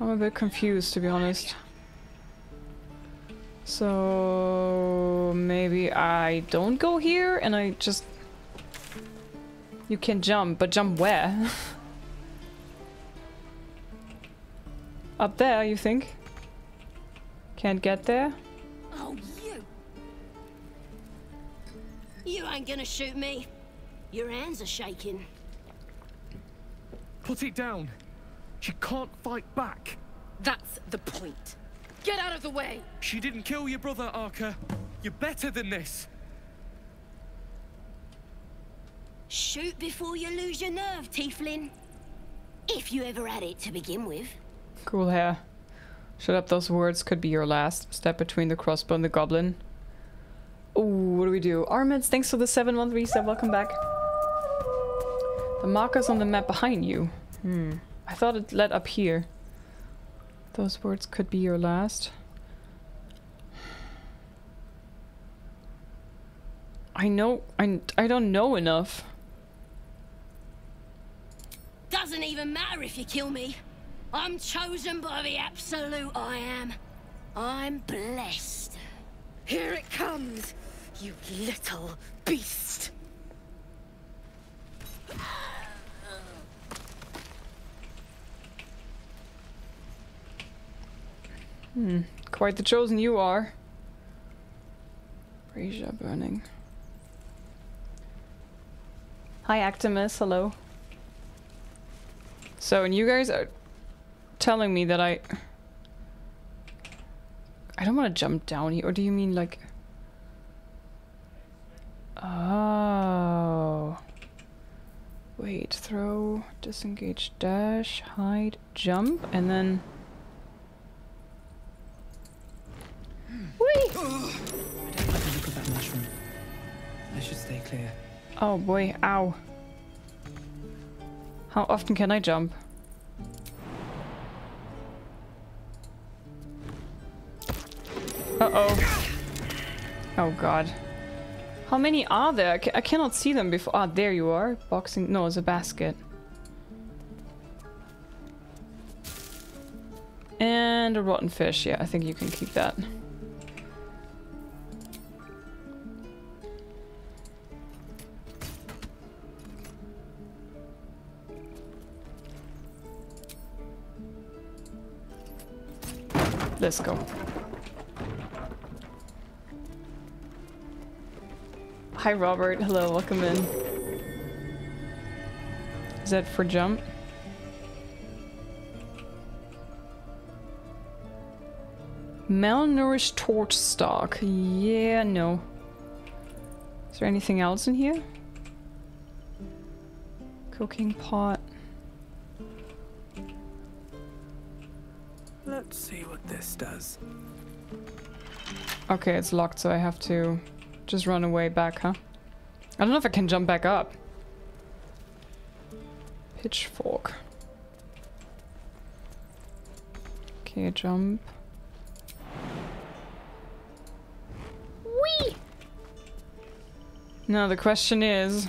I'm a bit confused, to be honest. So maybe I don't go here and I just... You can jump, but jump where? Up there, you think? Can't get there? Oh, you! You ain't gonna shoot me. Your hands are shaking. Put it down. She can't fight back. That's the point. Get out of the way! She didn't kill your brother, Arca. You're better than this. Shoot before you lose your nerve, Tiefling. If you ever had it to begin with. Cool hair. Shut up, those words could be your last. Step between the crossbow and the goblin. Ooh, what do we do? Armids, thanks for the 7 month reset, welcome back. The markers on the map behind you. Hmm. I thought it led up here. Those words could be your last. I know- I, I don't know enough. Doesn't even matter if you kill me. I'm chosen by the absolute I am. I'm blessed. Here it comes, you little beast. Hmm. Quite the chosen you are. Brazier burning. Hi Actimus, hello. So, and you guys are telling me that I... I don't want to jump down here, or do you mean like... Oh... Wait, throw, disengage, dash, hide, jump, and then... Whee! I don't like the look of that mushroom. I should stay clear. Oh boy, ow. How often can I jump? Uh-oh. Oh god. How many are there? I, I cannot see them before- ah, there you are. Boxing- no, it's a basket. And a rotten fish. Yeah, I think you can keep that. Let's go. Hi, Robert. Hello, welcome in. Is that for jump? Malnourished torch stalk. Yeah, no. Is there anything else in here? Cooking pot. Let's see what this does. Okay, it's locked, so I have to just run away back, huh? I don't know if I can jump back up. Pitchfork. Okay, jump. Whee! Now the question is...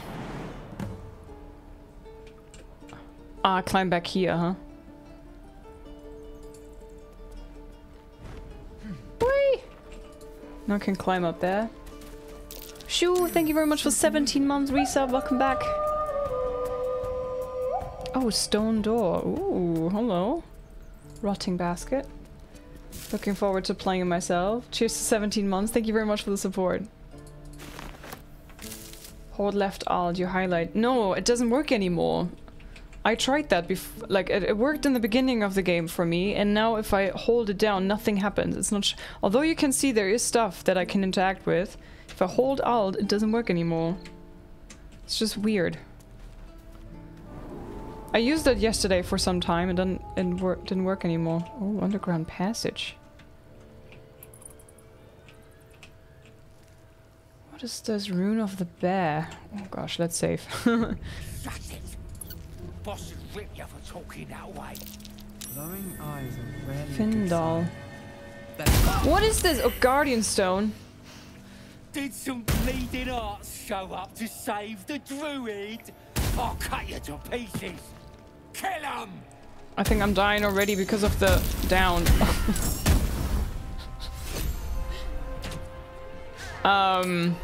Ah, climb back here, huh? Whee! Now I can climb up there. Shoo, thank you very much for 17 months resub. Welcome back. Oh, stone door. Ooh, hello. Rotting basket. Looking forward to playing it myself. Cheers to 17 months. Thank you very much for the support. Hold left alt, you highlight. No, it doesn't work anymore. I tried that before, like it, it, worked in the beginning of the game for me, and now if I hold it down, nothing happens. It's not. Although you can see there is stuff that I can interact with, if I hold Alt, it doesn't work anymore. It's just weird. I used it yesterday for some time, and then it wor didn't work anymore. Oh, underground passage. What is this rune of the bear? Oh gosh, let's save. boss rip you for talking that way. Glowing eyes are Findal. What is this? Oh, Guardian Stone. Did some bleeding arts show up to save the druid? I'll cut you to pieces. Kill him! I think I'm dying already because of the down. um...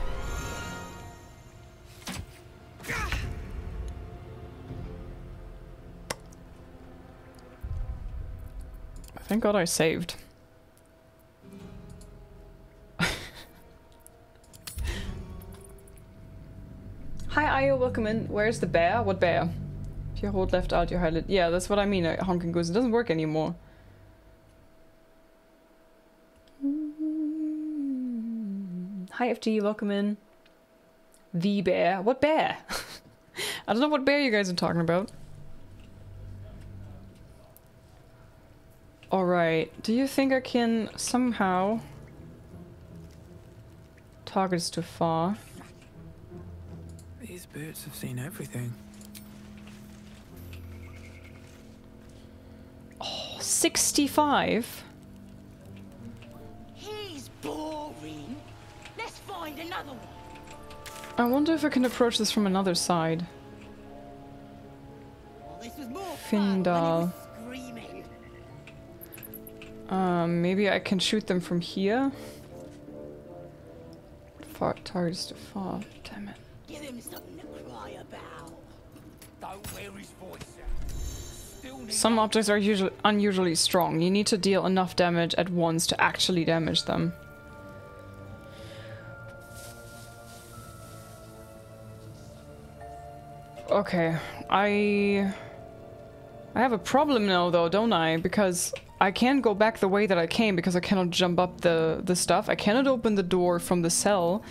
Thank god I saved. Hi Ayo, welcome in. Where's the bear? What bear? If you hold left out, you highlight. Yeah, that's what I mean, uh, honking goose. It doesn't work anymore. Hi FG, welcome in. The bear. What bear? I don't know what bear you guys are talking about. Alright, do you think I can somehow... Target's too far. These boots have seen everything. Oh, 65? He's boring. Let's find another one. I wonder if I can approach this from another side. Well, Findal. Um, maybe I can shoot them from here. Far targets too far. Damn it. Some objects are usually unusually strong. You need to deal enough damage at once to actually damage them. Okay, I... I have a problem now though, don't I? Because I can't go back the way that I came because I cannot jump up the, the stuff. I cannot open the door from the cell.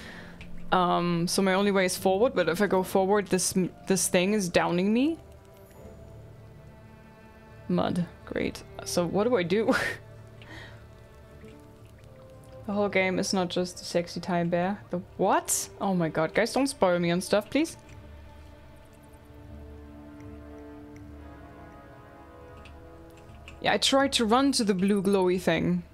Um, so my only way is forward, but if I go forward, this this thing is downing me. Mud. Great. So what do I do? the whole game is not just a sexy Thai bear. The what? Oh my god, guys, don't spoil me on stuff, please. Yeah, I tried to run to the blue glowy thing.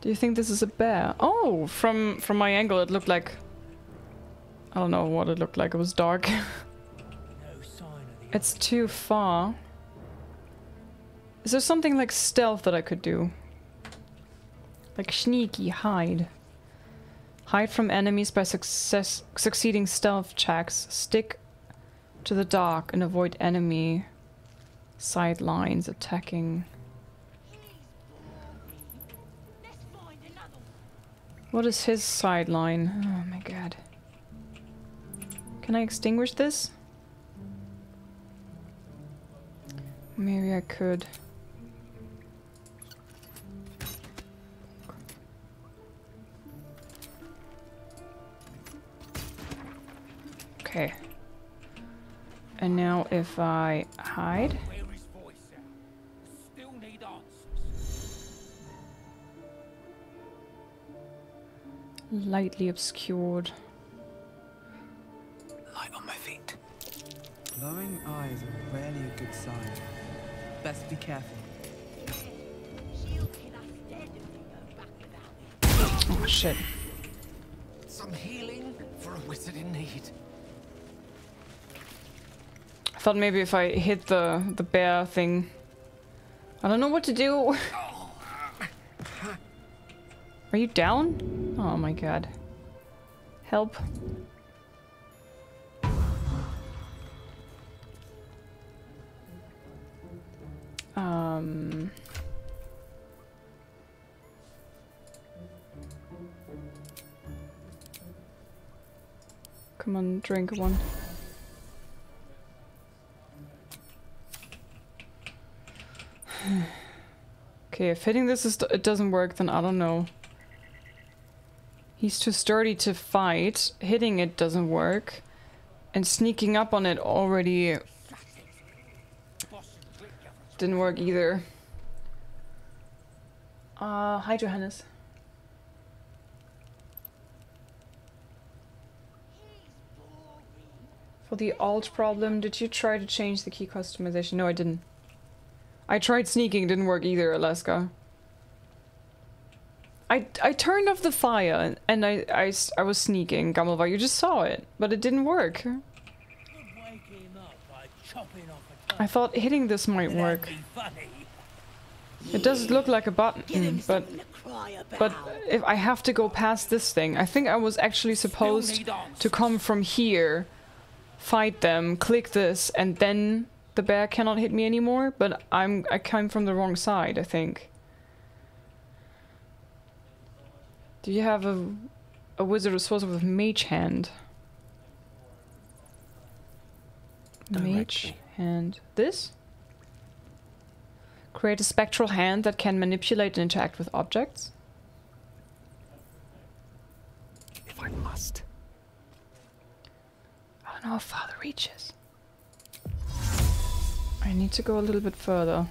Do you think this is a bear? Oh, from from my angle it looked like... I don't know what it looked like, it was dark. It's too far. Is there something like stealth that I could do? Like sneaky, hide. Hide from enemies by success succeeding stealth checks. Stick to the dark and avoid enemy sightlines attacking. What is his sideline? Oh my god. Can I extinguish this? Maybe I could. Okay. And now if I hide. Lightly obscured. Glowing eyes are rarely a good sign. Best be careful. Oh shit. Some healing for a wizard in need. I thought maybe if I hit the the bear thing. I don't know what to do. Are you down? Oh my god. Help. Um... Come on, drink one. okay, if hitting this is it doesn't work, then I don't know. He's too sturdy to fight. Hitting it doesn't work. And sneaking up on it already didn't work either. Uh, hi Johannes. For the alt problem, did you try to change the key customization? No, I didn't. I tried sneaking, didn't work either, Alaska. I, I turned off the fire and I, I, I was sneaking, Gamalva, you just saw it, but it didn't work. I thought hitting this might work. It does look like a button, but but if I have to go past this thing, I think I was actually supposed to come from here, fight them, click this, and then the bear cannot hit me anymore. But I'm I came from the wrong side, I think. Do you have a a wizard of swords with mage hand? Mage hand. This? Create a spectral hand that can manipulate and interact with objects. If I must. I don't know how far the reach is. I need to go a little bit further.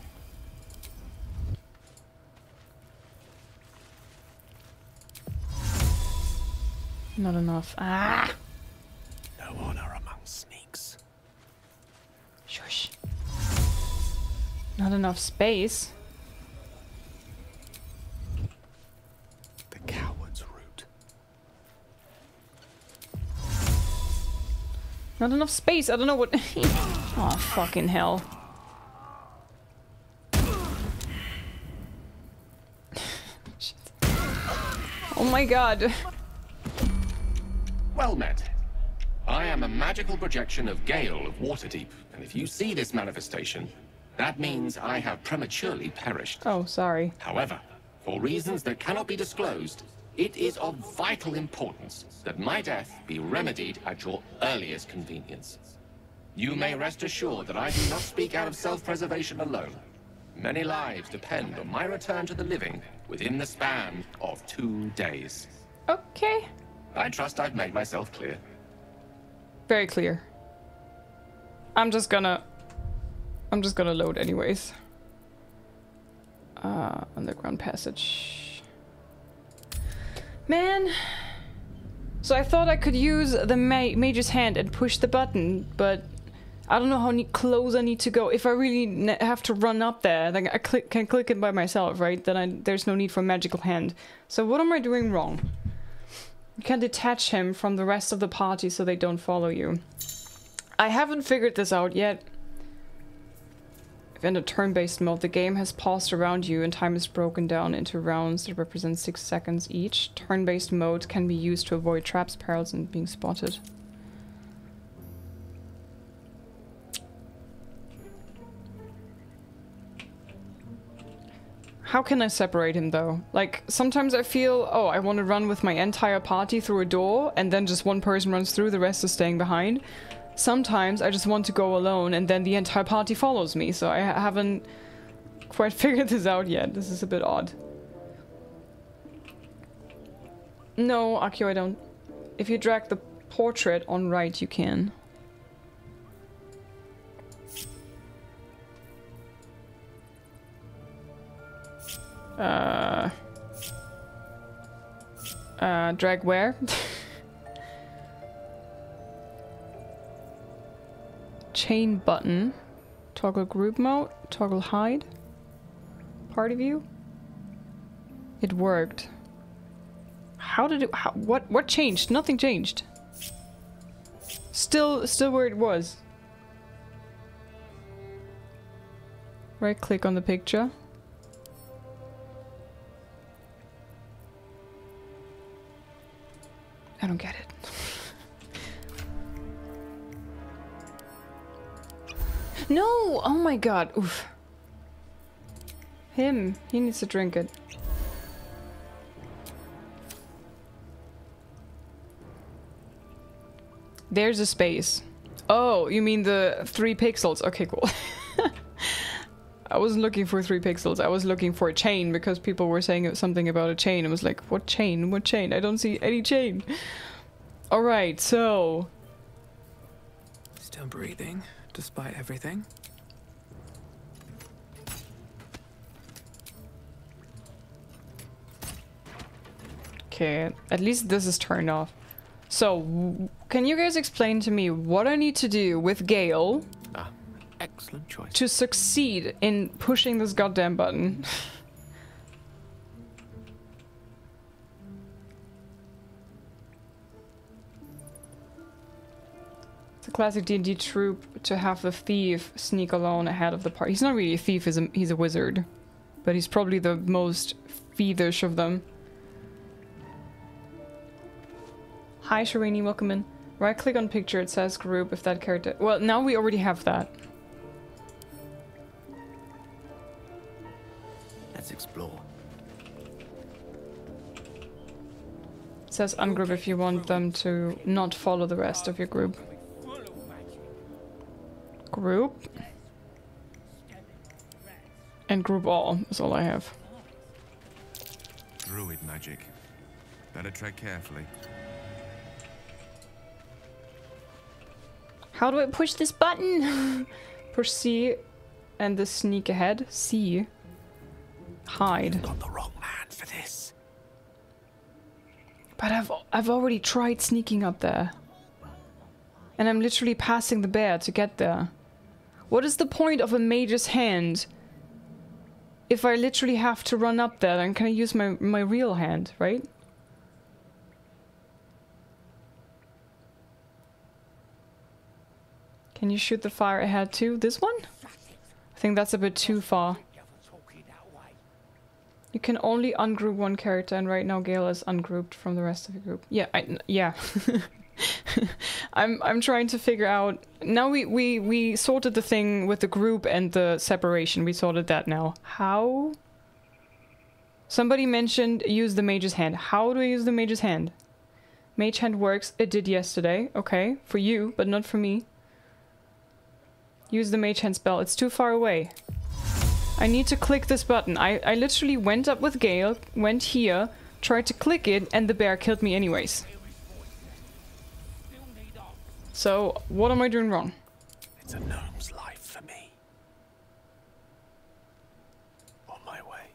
Not enough. Ah! No honor Not enough space. The coward's root. Not enough space. I don't know what. oh, fucking hell. Oh my god. Well met. I am a magical projection of Gale of Waterdeep, and if you see this manifestation, that means I have prematurely perished. Oh, sorry. However, for reasons that cannot be disclosed, it is of vital importance that my death be remedied at your earliest convenience. You may rest assured that I do not speak out of self-preservation alone. Many lives depend on my return to the living within the span of two days. Okay. I trust I've made myself clear. Very clear. I'm just gonna... I'm just gonna load anyways. Uh, underground passage. Man! So I thought I could use the ma mage's hand and push the button, but I don't know how close I need to go. If I really have to run up there, then I click, can click it by myself, right? Then I, there's no need for magical hand. So what am I doing wrong? You can detach him from the rest of the party so they don't follow you. I haven't figured this out yet. In a turn-based mode, the game has paused around you and time is broken down into rounds that represent 6 seconds each. Turn-based mode can be used to avoid traps, perils, and being spotted. How can I separate him though? Like, sometimes I feel, oh, I want to run with my entire party through a door and then just one person runs through, the rest is staying behind. Sometimes I just want to go alone and then the entire party follows me, so I haven't quite figured this out yet. This is a bit odd. No, Akio, I don't. If you drag the portrait on right, you can. Uh, uh, drag where? Chain button. Toggle group mode. Toggle hide. Party view. It worked. How did it- how, what- what changed? Nothing changed. Still- still where it was. Right click on the picture. I don't get it. no! Oh my god. Oof. Him. He needs to drink it. There's a space. Oh, you mean the three pixels. Okay, cool. I wasn't looking for three pixels. I was looking for a chain because people were saying something about a chain. I was like, what chain? What chain? I don't see any chain. Alright, so... Still breathing, despite everything. Okay, at least this is turned off. So, can you guys explain to me what I need to do with Gale Ah, excellent choice. to succeed in pushing this goddamn button? classic D&D trope to have the thief sneak alone ahead of the party. He's not really a thief, he's a, he's a wizard. But he's probably the most thievish of them. Hi Shirini, welcome in. Right click on picture, it says group if that character... Well, now we already have that. Let's explore. It says ungroup if you want them to not follow the rest of your group. Group. And group all is all I have. Druid magic. Better tread carefully. How do I push this button? push C and the sneak ahead. C. Hide. Got the wrong man for this. But I've I've already tried sneaking up there. And I'm literally passing the bear to get there. What is the point of a mage's hand if I literally have to run up there? Then can I use my, my real hand, right? Can you shoot the fire ahead too? This one? I think that's a bit too far. You can only ungroup one character, and right now Gale is ungrouped from the rest of the group. Yeah, I, yeah. I'm I'm trying to figure out. Now we we we sorted the thing with the group and the separation. We sorted that now. How? Somebody mentioned use the mage's hand. How do I use the mage's hand? Mage hand works. It did yesterday. Okay, for you, but not for me. Use the mage hand spell. It's too far away. I need to click this button. I, I literally went up with Gale, went here, tried to click it, and the bear killed me anyways. So, what am I doing wrong? It's a gnome's life for me. On my way.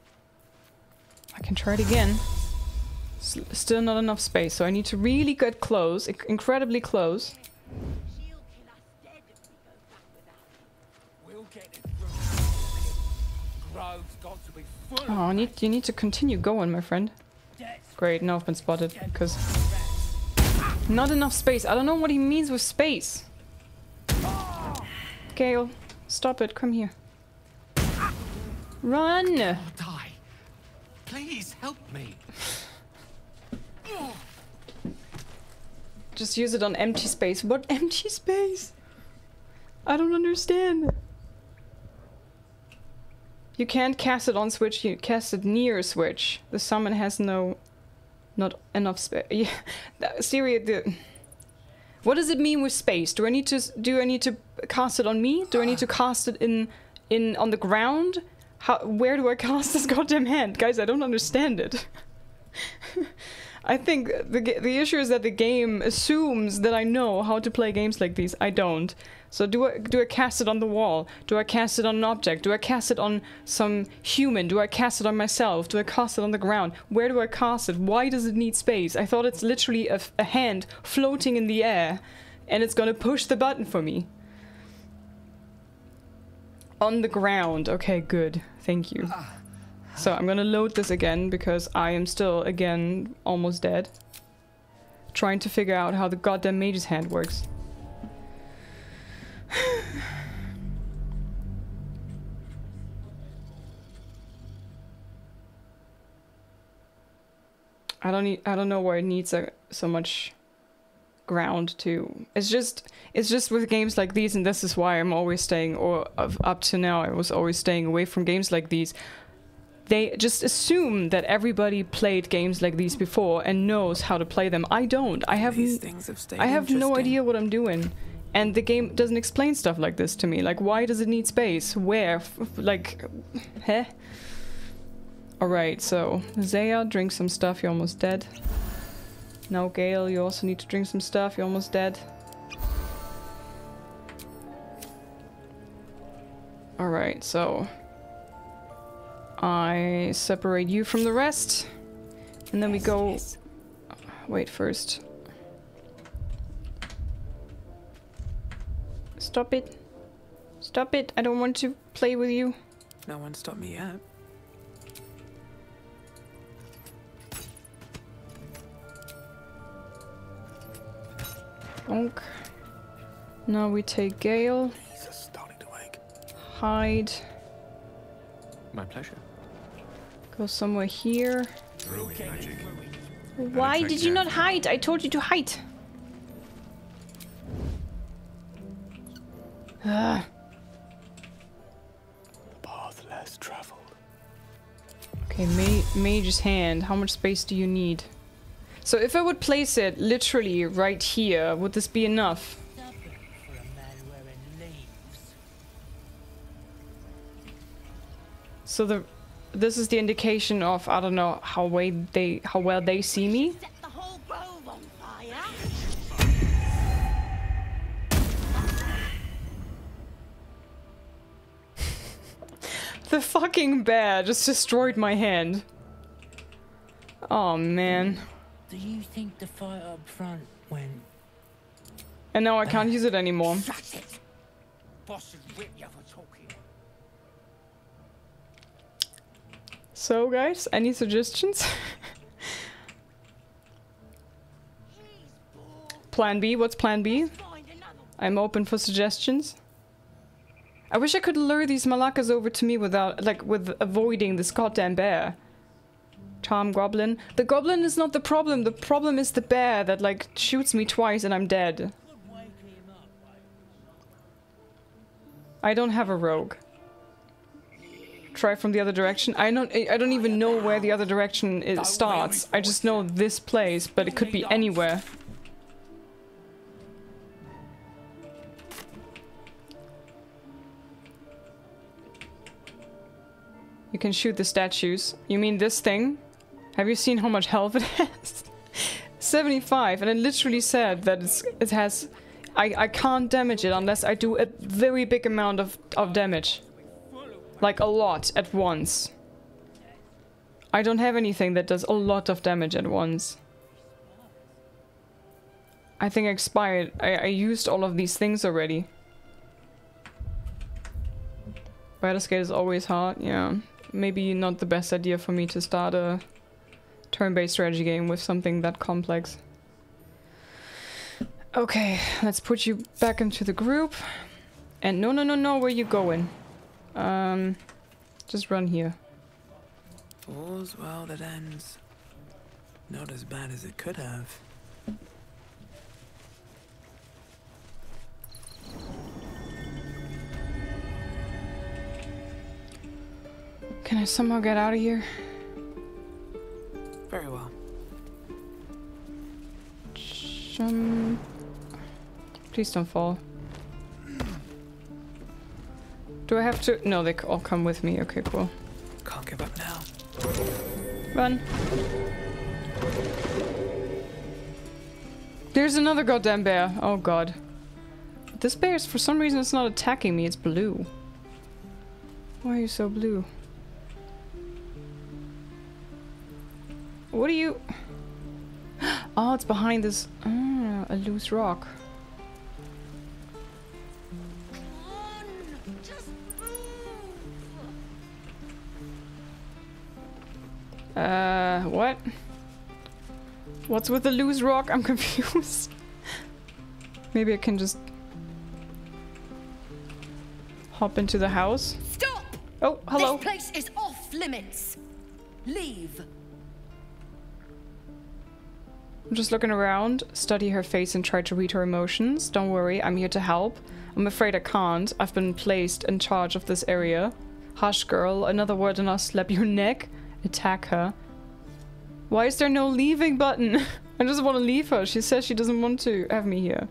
I can try it again. S still not enough space, so I need to really get close, inc incredibly close. Oh, I need, you need to continue going, my friend. Great, now I've been spotted, because... Not enough space. I don't know what he means with space. Gale, stop it. Come here. Run! die. Please help me. Just use it on empty space. What empty space? I don't understand. You can't cast it on switch, you cast it near switch. The summon has no... Not enough space. Yeah. Siri, the... What does it mean with space? Do I need to do I need to cast it on me? Do I need to cast it in in on the ground? How where do I cast this goddamn hand? Guys, I don't understand it. I think the the issue is that the game assumes that I know how to play games like these. I don't. So do I do I cast it on the wall? Do I cast it on an object? Do I cast it on some human? Do I cast it on myself? Do I cast it on the ground? Where do I cast it? Why does it need space? I thought it's literally a, a hand floating in the air and it's gonna push the button for me. On the ground. Okay, good. Thank you. So I'm gonna load this again because I am still, again, almost dead. Trying to figure out how the goddamn mage's hand works. I don't need I don't know why it needs a, so much ground to it's just it's just with games like these and this is why I'm always staying or up to now I was always staying away from games like these they just assume that everybody played games like these before and knows how to play them. I don't. I have have I have no idea what I'm doing. And the game doesn't explain stuff like this to me. Like, why does it need space? Where? F like, heh? Alright, so, Zaya, drink some stuff, you're almost dead. Now, Gale, you also need to drink some stuff, you're almost dead. Alright, so... I separate you from the rest. And then we go... Wait, first. Stop it. Stop it. I don't want to play with you. No one stopped me yet. Bonk. Now we take Gale. Jesus, starting to wake. Hide. My pleasure. Go somewhere here. Why did you not hide? I told you to hide. Path less traveled. Okay, ma mage's hand. How much space do you need? So if I would place it literally right here, would this be enough? So the this is the indication of I don't know how way they how well they see me. The fucking bear just destroyed my hand. Oh man. Do you think the fight up front went? And now I can't use it anymore. Shut it! Boss you for talking. So guys, any suggestions? plan B, what's plan B? I'm open for suggestions. I wish I could lure these malakas over to me without, like, with avoiding this goddamn bear. Charm goblin. The goblin is not the problem, the problem is the bear that, like, shoots me twice and I'm dead. I don't have a rogue. Try from the other direction. I don't I don't even know where the other direction it starts. I just know this place, but it could be anywhere. You can shoot the statues. You mean this thing? Have you seen how much health it has? 75, and it literally said that it has... I, I can't damage it unless I do a very big amount of, of damage. Like a lot at once. I don't have anything that does a lot of damage at once. I think I expired. I, I used all of these things already. Baldur's Gate is always hard, yeah. Maybe not the best idea for me to start a turn-based strategy game with something that complex. Okay, let's put you back into the group. And no, no, no, no, where you going? Um, Just run here. All's well that ends. Not as bad as it could have. Can I somehow get out of here? Very well. Um, please don't fall. Do I have to? No, they all come with me. Okay, cool. Can't give up now. Run. There's another goddamn bear. Oh god. This bear is, for some reason, it's not attacking me. It's blue. Why are you so blue? What are you... Oh, it's behind this... Ah, a loose rock. Uh, what? What's with the loose rock? I'm confused. Maybe I can just hop into the house. Stop! Oh, hello. This place is off limits. Leave. I'm just looking around, study her face and try to read her emotions. Don't worry, I'm here to help. I'm afraid I can't. I've been placed in charge of this area. Hush, girl. Another word and I'll slap your neck. Attack her. Why is there no leaving button? I just want to leave her. She says she doesn't want to have me here.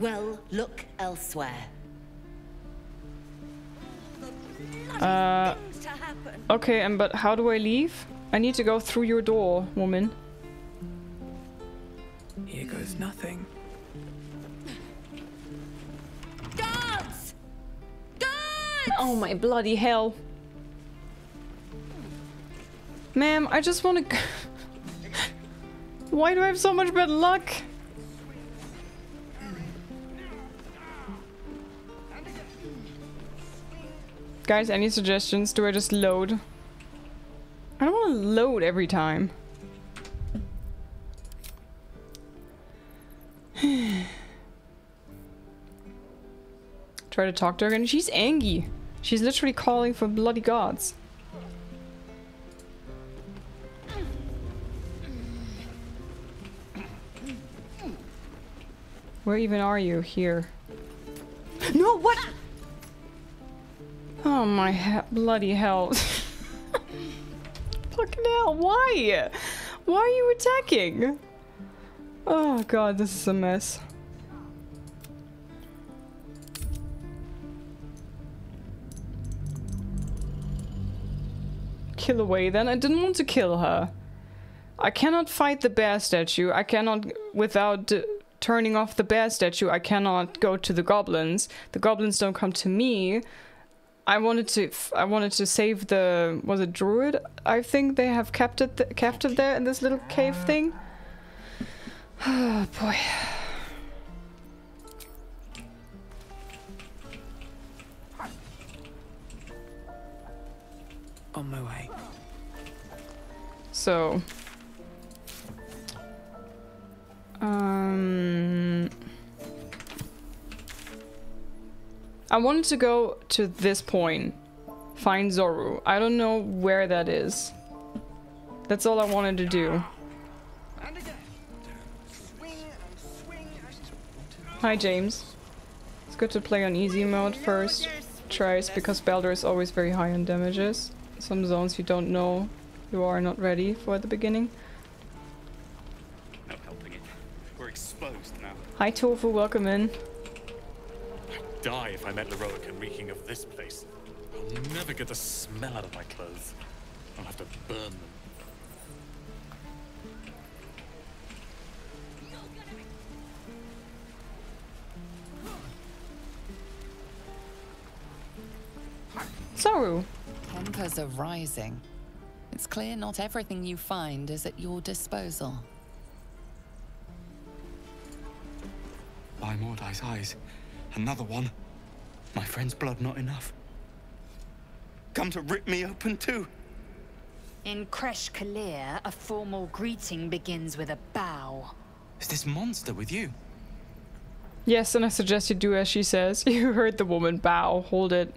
Well, look elsewhere. Uh, okay, and but how do I leave? I need to go through your door, woman. Here goes nothing. Guards! Oh my bloody hell. Ma'am, I just want to... Why do I have so much bad luck? Guys, any suggestions? Do I just load? I don't want to load every time. Try to talk to her again. She's angry. She's literally calling for bloody gods. Where even are you? Here. No, what? Oh my he bloody hell. Fucking hell, why? Why are you attacking? Oh god, this is a mess. Kill away then? I didn't want to kill her. I cannot fight the bear statue. I cannot, without turning off the bear statue, I cannot go to the goblins. The goblins don't come to me. I wanted to I wanted to save the was it druid? I think they have kept it th captive there in this little cave thing. Oh boy. On my way. So um I wanted to go to this point. Find Zorru. I don't know where that is. That's all I wanted to do. Hi, James. It's good to play on easy mode first tries because Baldur is always very high on damages. Some zones you don't know you are not ready for at the beginning. No helping it. We're exposed now. Hi, Tofu. Welcome in die if I met Leroica reeking of this place. I'll never get the smell out of my clothes. I'll have to burn them. Zorru. Tempers are rising. It's clear not everything you find is at your disposal. By Mordai's eyes, Another one. My friend's blood not enough. Come to rip me open too. In Crèche K'liir, a formal greeting begins with a bow. Is this monster with you? Yes, and I suggest you do as she says. You heard the woman bow. Hold it.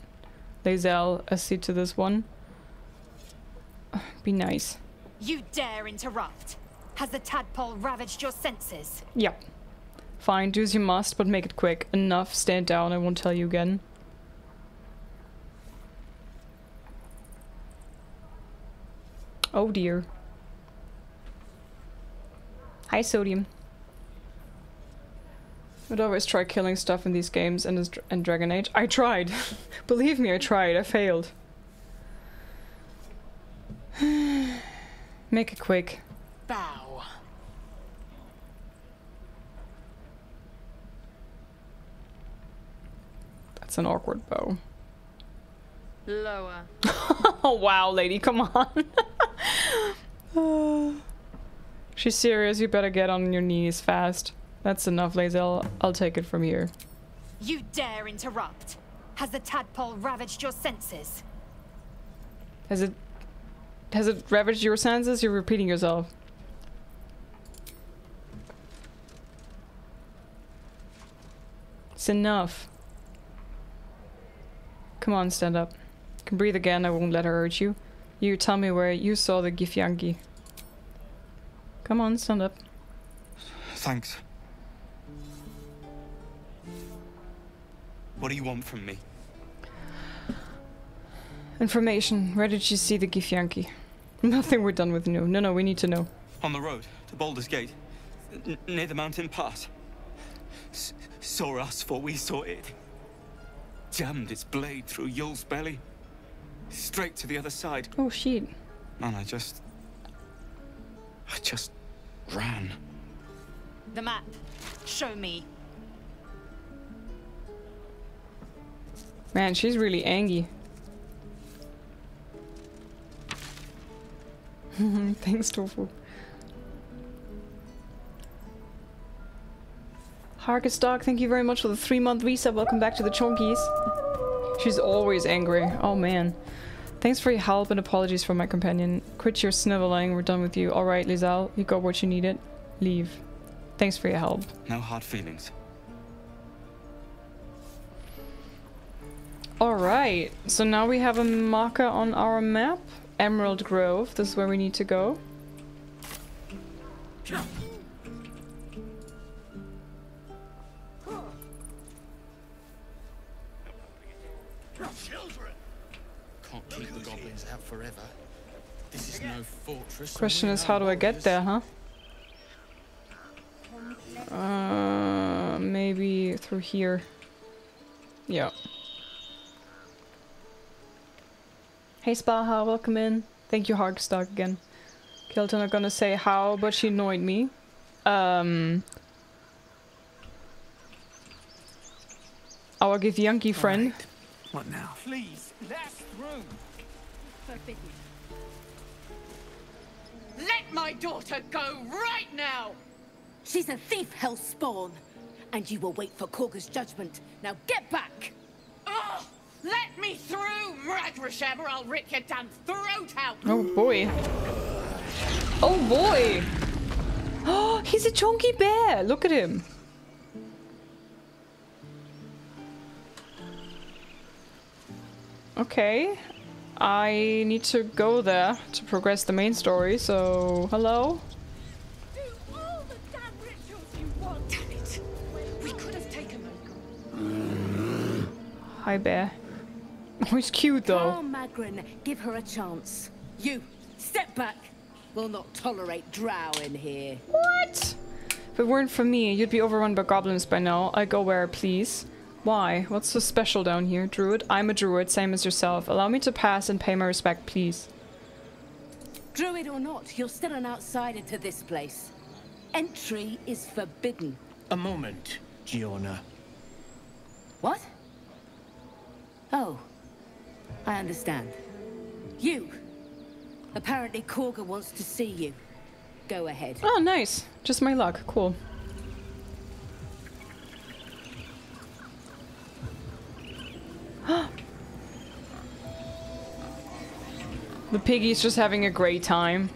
Lae'zel accede to this one. Be nice. You dare interrupt? Has the tadpole ravaged your senses? Yep. Fine, do as you must, but make it quick. Enough, stand down, I won't tell you again. Oh dear. Hi, Sodium. I'd always try killing stuff in these games and in Dragon Age. I tried. Believe me, I tried. I failed. Make it quick. Bow. That's an awkward bow. Lower. oh wow, lady, come on. she's serious, you better get on your knees fast. That's enough, Lae'zel. I'll take it from here. You dare interrupt? Has the tadpole ravaged your senses? Has it... Has it ravaged your senses? You're repeating yourself. It's enough. Come on, stand up. You can breathe again, I won't let her hurt you. You tell me where you saw the Githyanki. Come on, stand up. Thanks. What do you want from me? Information. Where did she see the Githyanki? Nothing we're done with new. No, no, we need to know. On the road to Baldur's Gate, near the mountain pass. S saw us, for we saw it. Jammed its blade through Yul's belly. Straight to the other side. Oh, shit. Man, I just... I just ran. The map. Show me. Man, she's really angry. Thanks, Tofu. Harkus Dog, thank you very much for the three month reset. Welcome back to the Chonkies. She's always angry. Oh man. Thanks for your help and apologies for my companion. Quit your sniveling. We're done with you. Alright, Lae'zel. You got what you needed. Leave. Thanks for your help. No hard feelings. Alright, so now we have a marker on our map. Emerald Grove, this is where we need to go. Can't keep the goblins out forever. This is no fortress. Question is, how do I get there, huh? Uh, maybe through here. Yeah. Hey Spaha, welcome in. Thank you Harkstock again. Kilton are gonna say how, but she annoyed me. Um... Our Githyanki friend. Right. What now? Please, last room. Forbidden. Let my daughter go right now! She's a thief, Hellspawn. And you will wait for Kagha's judgment. Now get back! Oh, let me through, Mradrashem, or I'll rip your damn throat out! Oh boy. Oh boy! Oh, he's a chunky bear! Look at him! Okay. I need to go there to progress the main story, so... Hello? Hi, bear. Oh, he's cute, though. Calm Magrin, give her a chance. You, step back. We'll not tolerate drow in here. What? If it weren't for me, you'd be overrun by goblins by now. I go where I please. Why? What's so special down here? Druid? I'm a druid, same as yourself. Allow me to pass and pay my respect, please. Druid or not, you're still an outsider to this place. Entry is forbidden. A moment, Giona. What? Oh. I understand. You. Apparently Kagha wants to see you. Go ahead. Oh, nice. Just my luck. Cool. the piggy's just having a great time.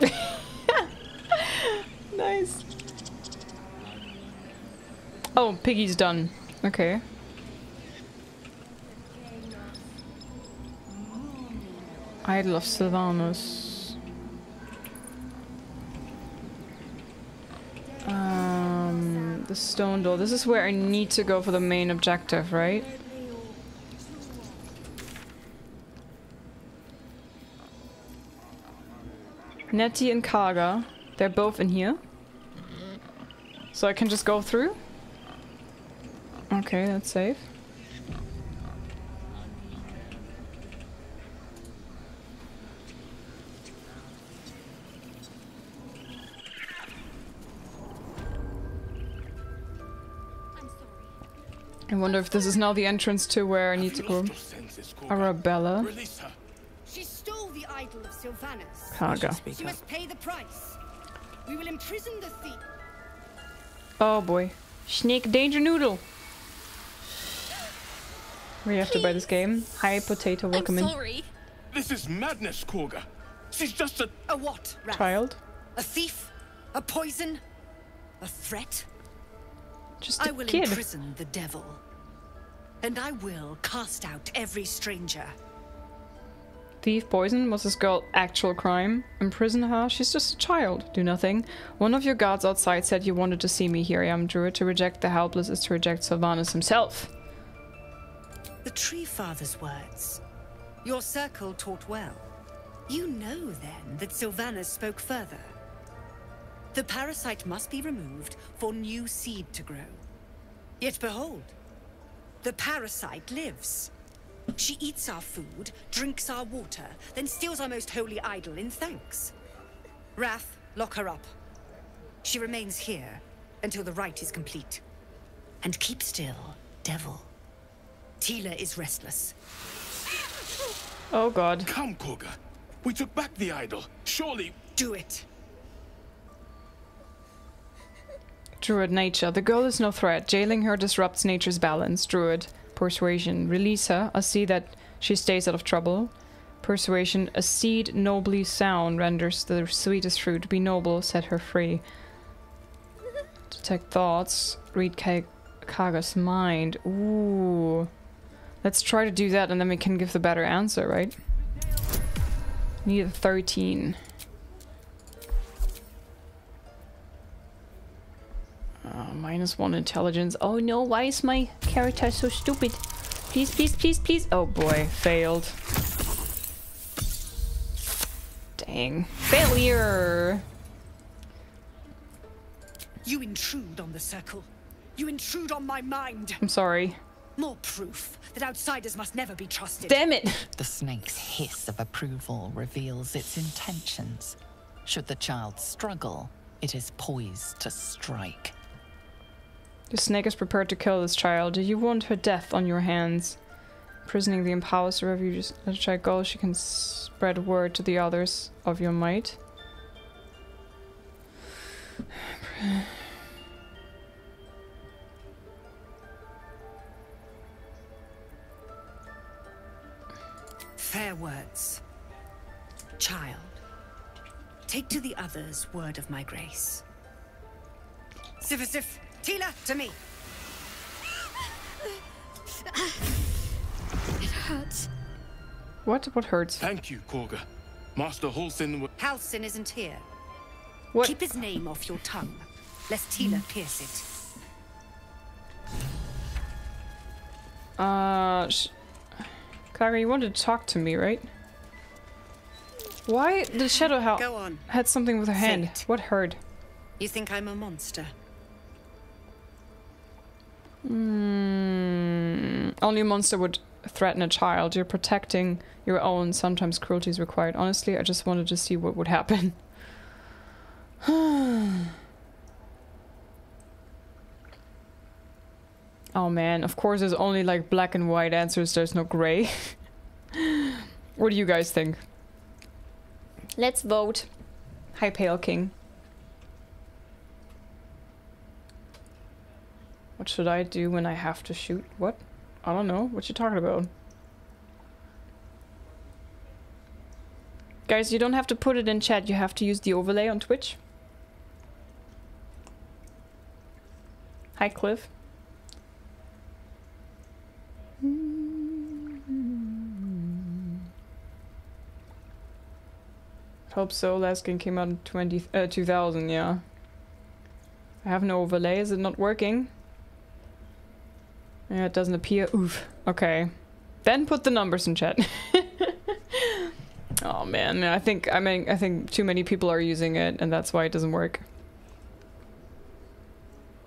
nice. Oh, Piggy's done. Okay. Idol of Silvanus. Um, the stone door. This is where I need to go for the main objective, right? Nettie and Kagha. They're both in here. So I can just go through? Okay, that's safe. I wonder if this is now the entrance to where I need to go. Arabella. She stole the idol of Silvanus. Kagha. She must pay the price. We will imprison the thief. Oh boy. Snake Danger Noodle. We have to buy this game. Hi, Potato, welcome in. This is madness, Kagha. She's just a... A what, Rath? Child. A thief? A poison? A threat? Just I a will kid. imprison the devil. And I will cast out every stranger. Thief poison was this girl actual crime? Imprison her? She's just a child. Do nothing. One of your guards outside said you wanted to see me. Here I am, Druid. To reject the helpless is to reject Silvanus himself. The Tree Father's words. Your circle taught well. You know, then, that Silvanus spoke further. The parasite must be removed for new seed to grow. Yet behold, the parasite lives. She eats our food, drinks our water, then steals our most holy idol in thanks. Rath, lock her up. She remains here until the rite is complete. And keep still, devil. Tila is restless. Oh god. Come, Kagha. We took back the idol. Surely... Do it. Druid nature. The girl is no threat. Jailing her disrupts nature's balance. Druid. Persuasion. Release her. I see that she stays out of trouble. Persuasion. A seed nobly sound renders the sweetest fruit. Be noble. Set her free. Detect thoughts. Read Ka Kagha's mind. Ooh. Let's try to do that and then we can give the better answer, right? Need a 13. Uh, minus one intelligence. Oh no, why is my character so stupid? Please, please, please, please. Oh boy, failed. Dang. Failure! You intrude on the circle. You intrude on my mind. I'm sorry. More proof that outsiders must never be trusted. Damn it! The snake's hiss of approval reveals its intentions. Should the child struggle, it is poised to strike. The snake is prepared to kill this child. You want her death on your hands? Imprisoning the empowers the refugees. Let a child go. She can spread word to the others of your might. Fair words. Child, take to the others word of my grace. Sifisif, Tila, to me. It hurts. What? What hurts? Thank you, Kagha. Master Halsin w- Halsin isn't here. What? Keep his name off your tongue, lest Tila pierce it. Uh, sh Kagha, you wanted to talk to me, right? Why did Shadow Hell Go on. had something with her Say hand? it. What hurt? You think I'm a monster? Hmm. Only a monster would threaten a child. You're protecting your own. Sometimes cruelty is required. Honestly, I just wanted to see what would happen. oh man, of course there's only like black and white answers. There's no gray. what do you guys think? Let's vote. Hi, Pale King. What should I do when I have to shoot? What? I don't know. What you talking about? Guys, you don't have to put it in chat. You have to use the overlay on Twitch. Hi, Cliff. Hope so. Last game came out in 20, uh, 2000, yeah. I have no overlay. Is it not working? Yeah, it doesn't appear. Oof. Okay. Then put the numbers in chat. oh man, I think I mean I think too many people are using it and that's why it doesn't work.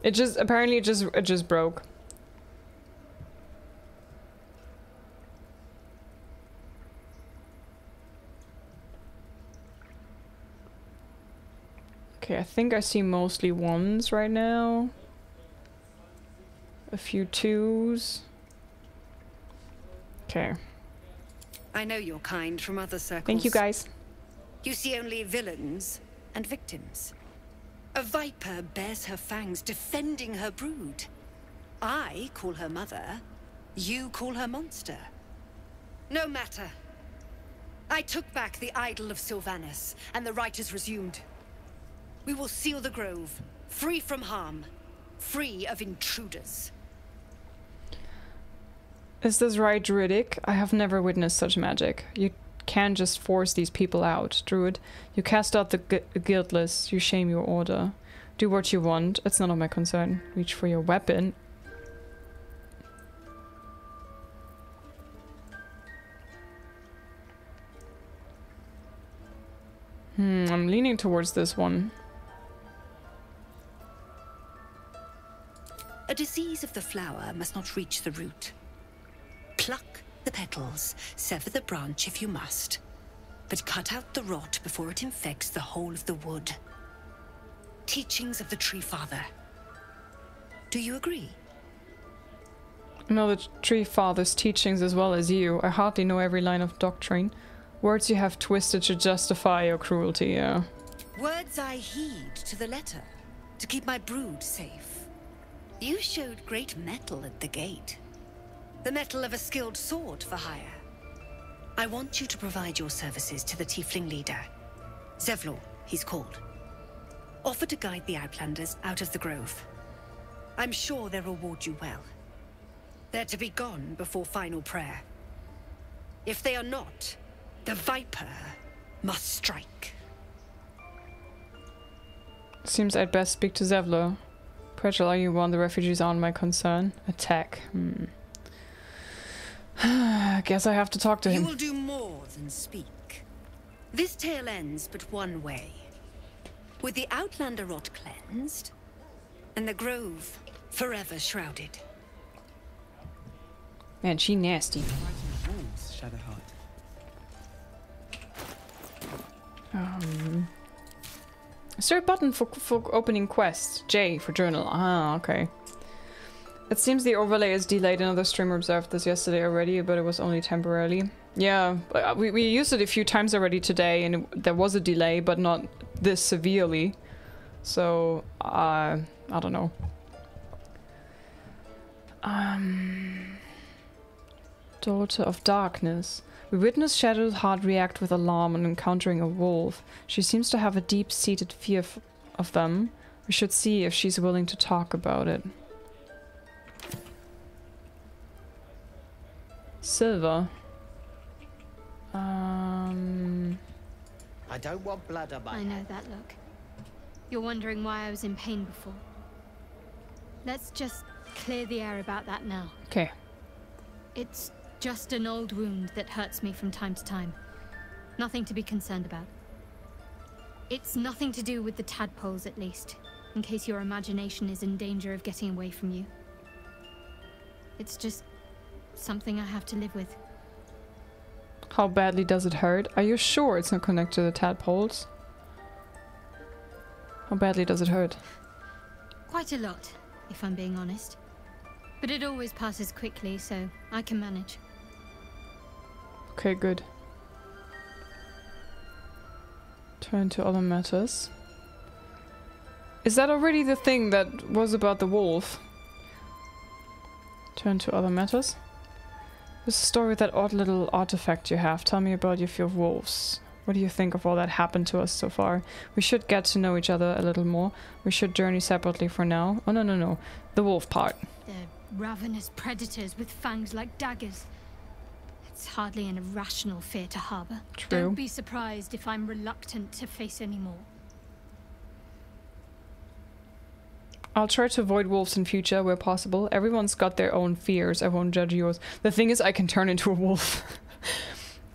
It just apparently it just it just broke. Okay, I think I see mostly ones right now. A few twos. Okay. I know your kind from other circles. Thank you guys. You see only villains and victims. A viper bears her fangs defending her brood. I call her mother. You call her monster. No matter. I took back the idol of Silvanus, and the rite is resumed. We will seal the grove, free from harm, free of intruders. Is this right, Druidic? I have never witnessed such magic. You can't just force these people out, Druid. You cast out the guiltless, you shame your order. Do what you want, it's none of my concern. Reach for your weapon. Hmm, I'm leaning towards this one. A disease of the flower must not reach the root. Pluck the petals, sever the branch if you must, but cut out the rot before it infects the whole of the wood. Teachings of the Tree Father. Do you agree? I know the Tree Father's teachings as well as you. I hardly know every line of doctrine. Words you have twisted to justify your cruelty, yeah. Words I heed to the letter, to keep my brood safe. You showed great mettle at the gate. The metal of a skilled sword for hire. I want you to provide your services to the Tiefling leader. Zevlor, he's called. Offer to guide the Outlanders out of the grove. I'm sure they'll reward you well. They're to be gone before final prayer. If they are not, the Viper must strike. Seems I'd best speak to Zevlor. Are you one? The refugees aren't my concern. Attack. Hmm. Guess I have to talk to him. You will do more than speak. This tale ends but one way. With the Outlander rot cleansed, and the Grove forever shrouded. Man, she nasty. Um... Is there a button for, for opening quests? J for journal. Ah, okay. It seems the overlay is delayed. Another streamer observed this yesterday already, but it was only temporarily. Yeah, uh, we, we used it a few times already today, and it, there was a delay, but not this severely. So, uh, I don't know. Um, Daughter of Darkness. We witness Shadowheart react with alarm on encountering a wolf. She seems to have a deep-seated fear of them. We should see if she's willing to talk about it. Silver. Um... I don't want blood on my I know that look. You're wondering why I was in pain before. Let's just clear the air about that now. Okay. It's just an old wound that hurts me from time to time. Nothing to be concerned about. It's nothing to do with the tadpoles, at least, in case your imagination is in danger of getting away from you. It's just something I have to live with. How badly does it hurt? Are you sure it's not connected to the tadpoles? How badly does it hurt? Quite a lot, if I'm being honest. But it always passes quickly, so I can manage. Okay, good. Turn to other matters. Is that already the thing that was about the wolf? Turn to other matters. This story with that odd little artifact you have. Tell me about your fear of wolves. What do you think of all that happened to us so far? We should get to know each other a little more. We should journey separately for now. Oh, no, no, no. The wolf part. The ravenous predators with fangs like daggers It's hardly an irrational fear to harbor. True. Don't be surprised if I'm reluctant to face any more. I'll try to avoid wolves in future where possible. Everyone's got their own fears. I won't judge yours. The thing is, I can turn into a wolf.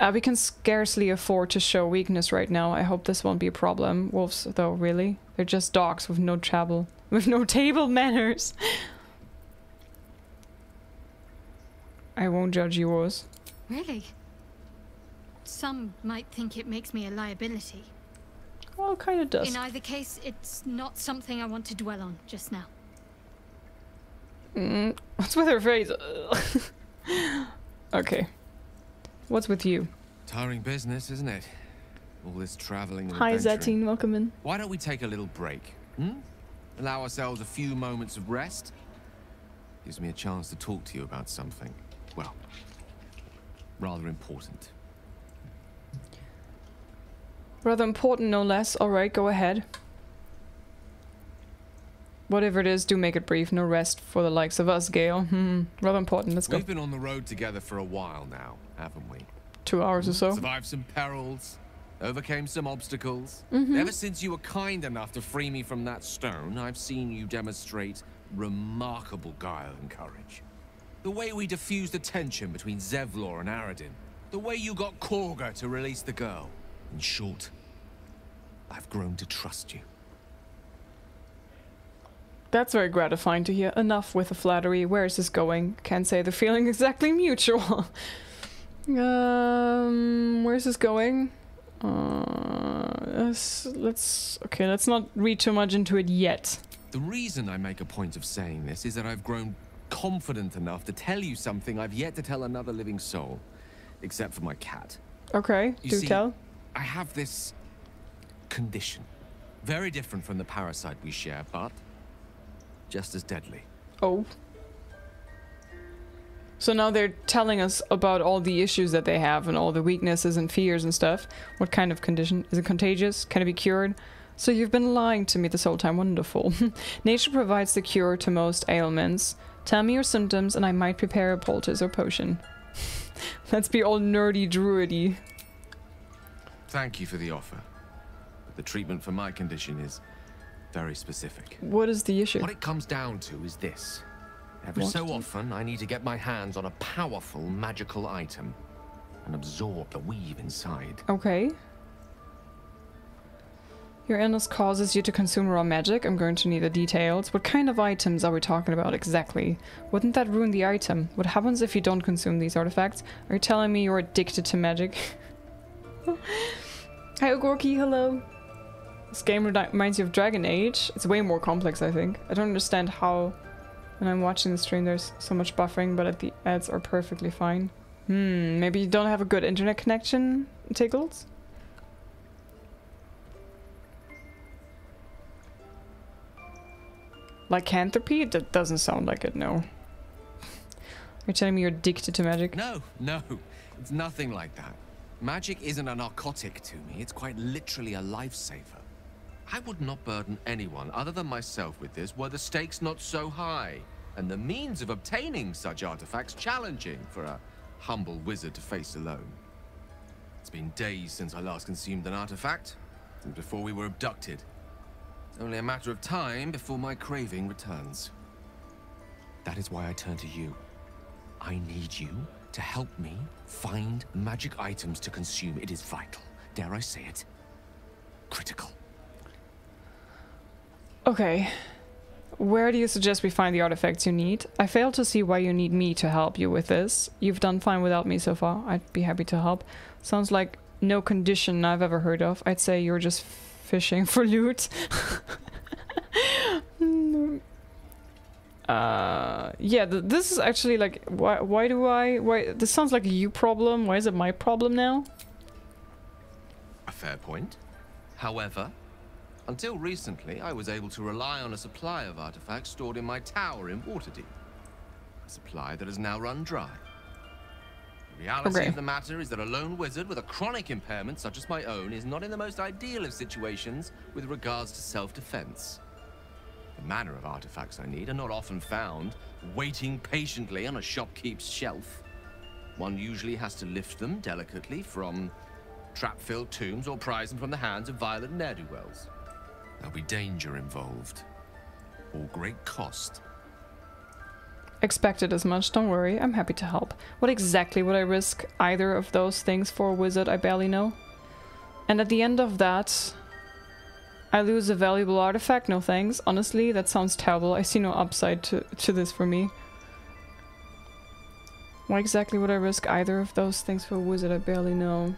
Uh, we can scarcely afford to show weakness right now. I hope this won't be a problem. Wolves, though, really? They're just dogs with no trouble, with no table manners. I won't judge yours. Really? Some might think it makes me a liability. Well, kind of does. In either case, it's not something I want to dwell on just now. Mm, what's with her face? okay. What's with you? Tiring business, isn't it? All this traveling and Hi, adventuring. Zatine. Welcome in. Why don't we take a little break? Hmm? Allow ourselves a few moments of rest? Gives me a chance to talk to you about something. Well, rather important. Rather important, no less. Alright, go ahead. Whatever it is, do make it brief. No rest for the likes of us, Gale. Hmm. Rather important. Let's go. We've been on the road together for a while now, haven't we? Two hours or so. Survived some perils, overcame some obstacles. Mhm. Ever since you were kind enough to free me from that stone, I've seen you demonstrate remarkable guile and courage. The way we diffused the tension between Zevlor and Aradin. The way you got Kagha to release the girl. In short, I've grown to trust you. That's very gratifying to hear. Enough with the flattery. Where is this going? Can't say the feeling exactly mutual. um, where's this going? Uh, let's, let's okay. Let's not read too much into it yet. The reason I make a point of saying this is that I've grown confident enough to tell you something I've yet to tell another living soul. Except for my cat. Okay, You do see, tell. I have this condition. Very different from the parasite we share, but just as deadly. Oh. So now they're telling us about all the issues that they have and all the weaknesses and fears and stuff. What kind of condition? Is it contagious? Can it be cured? So you've been lying to me this whole time. Wonderful. Nature provides the cure to most ailments. Tell me your symptoms and I might prepare a poultice or potion. Let's be all nerdy druidy. Thank you for the offer. But the treatment for my condition is very specific. What is the issue? What it comes down to is this. Every What so often, I need to get my hands on a powerful magical item and absorb the weave inside. Okay. Your illness causes you to consume raw magic. I'm going to need the details. What kind of items are we talking about exactly? Wouldn't that ruin the item? What happens if you don't consume these artifacts? Are you telling me you're addicted to magic? Hi, Ogorki, hello. This game reminds you of Dragon Age. It's way more complex, I think. I don't understand how, when I'm watching the stream, there's so much buffering, but the ads are perfectly fine. Hmm, maybe you don't have a good internet connection, Tickles? Lycanthropy? That doesn't sound like it, no. You're telling me you're addicted to magic? No, no, it's nothing like that. Magic isn't a narcotic to me, it's quite literally a lifesaver. I would not burden anyone other than myself with this were the stakes not so high, and the means of obtaining such artifacts challenging for a humble wizard to face alone. It's been days since I last consumed an artifact, since before we were abducted. It's only a matter of time before my craving returns. That is why I turn to you. I need you to help me find magic items to consume. It is vital. Dare I say it? Critical. Okay. Where do you suggest we find the artifacts you need? I fail to see why you need me to help you with this. You've done fine without me so far. I'd be happy to help. Sounds like no condition I've ever heard of. I'd say you're just fishing for loot. Hmm. Uh, yeah, th this is actually like, why, why do I, why, this sounds like a you problem. Why is it my problem now? A fair point. However, until recently, I was able to rely on a supply of artifacts stored in my tower in Waterdeep. A supply that has now run dry. The reality Okay. of the matter is that a lone wizard with a chronic impairment such as my own is not in the most ideal of situations with regards to self-defense. Manner of artifacts I need are not often found waiting patiently on a shopkeep's shelf. One usually has to lift them delicately from trap-filled tombs or prise them from the hands of violent ne'er-do-wells. There'll be danger involved, or great cost. Expected as much, don't worry, I'm happy to help. What exactly would I risk either of those things for a wizard, I barely know. And at the end of that, I lose a valuable artifact, no thanks. Honestly, that sounds terrible. I see no upside to, to this for me. Why exactly would I risk either of those things for a wizard? I barely know.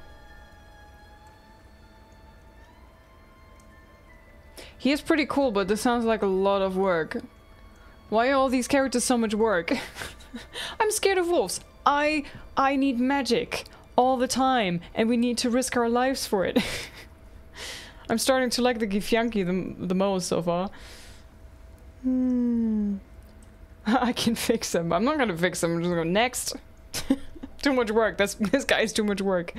He is pretty cool, but this sounds like a lot of work. Why are all these characters so much work? I'm scared of wolves. I I need magic all the time, and we need to risk our lives for it. I'm starting to like the Githyanki the, the most so far. Hmm. I can fix him. I'm not gonna fix him. I'm just gonna go next. too much work. That's this guy's too much work.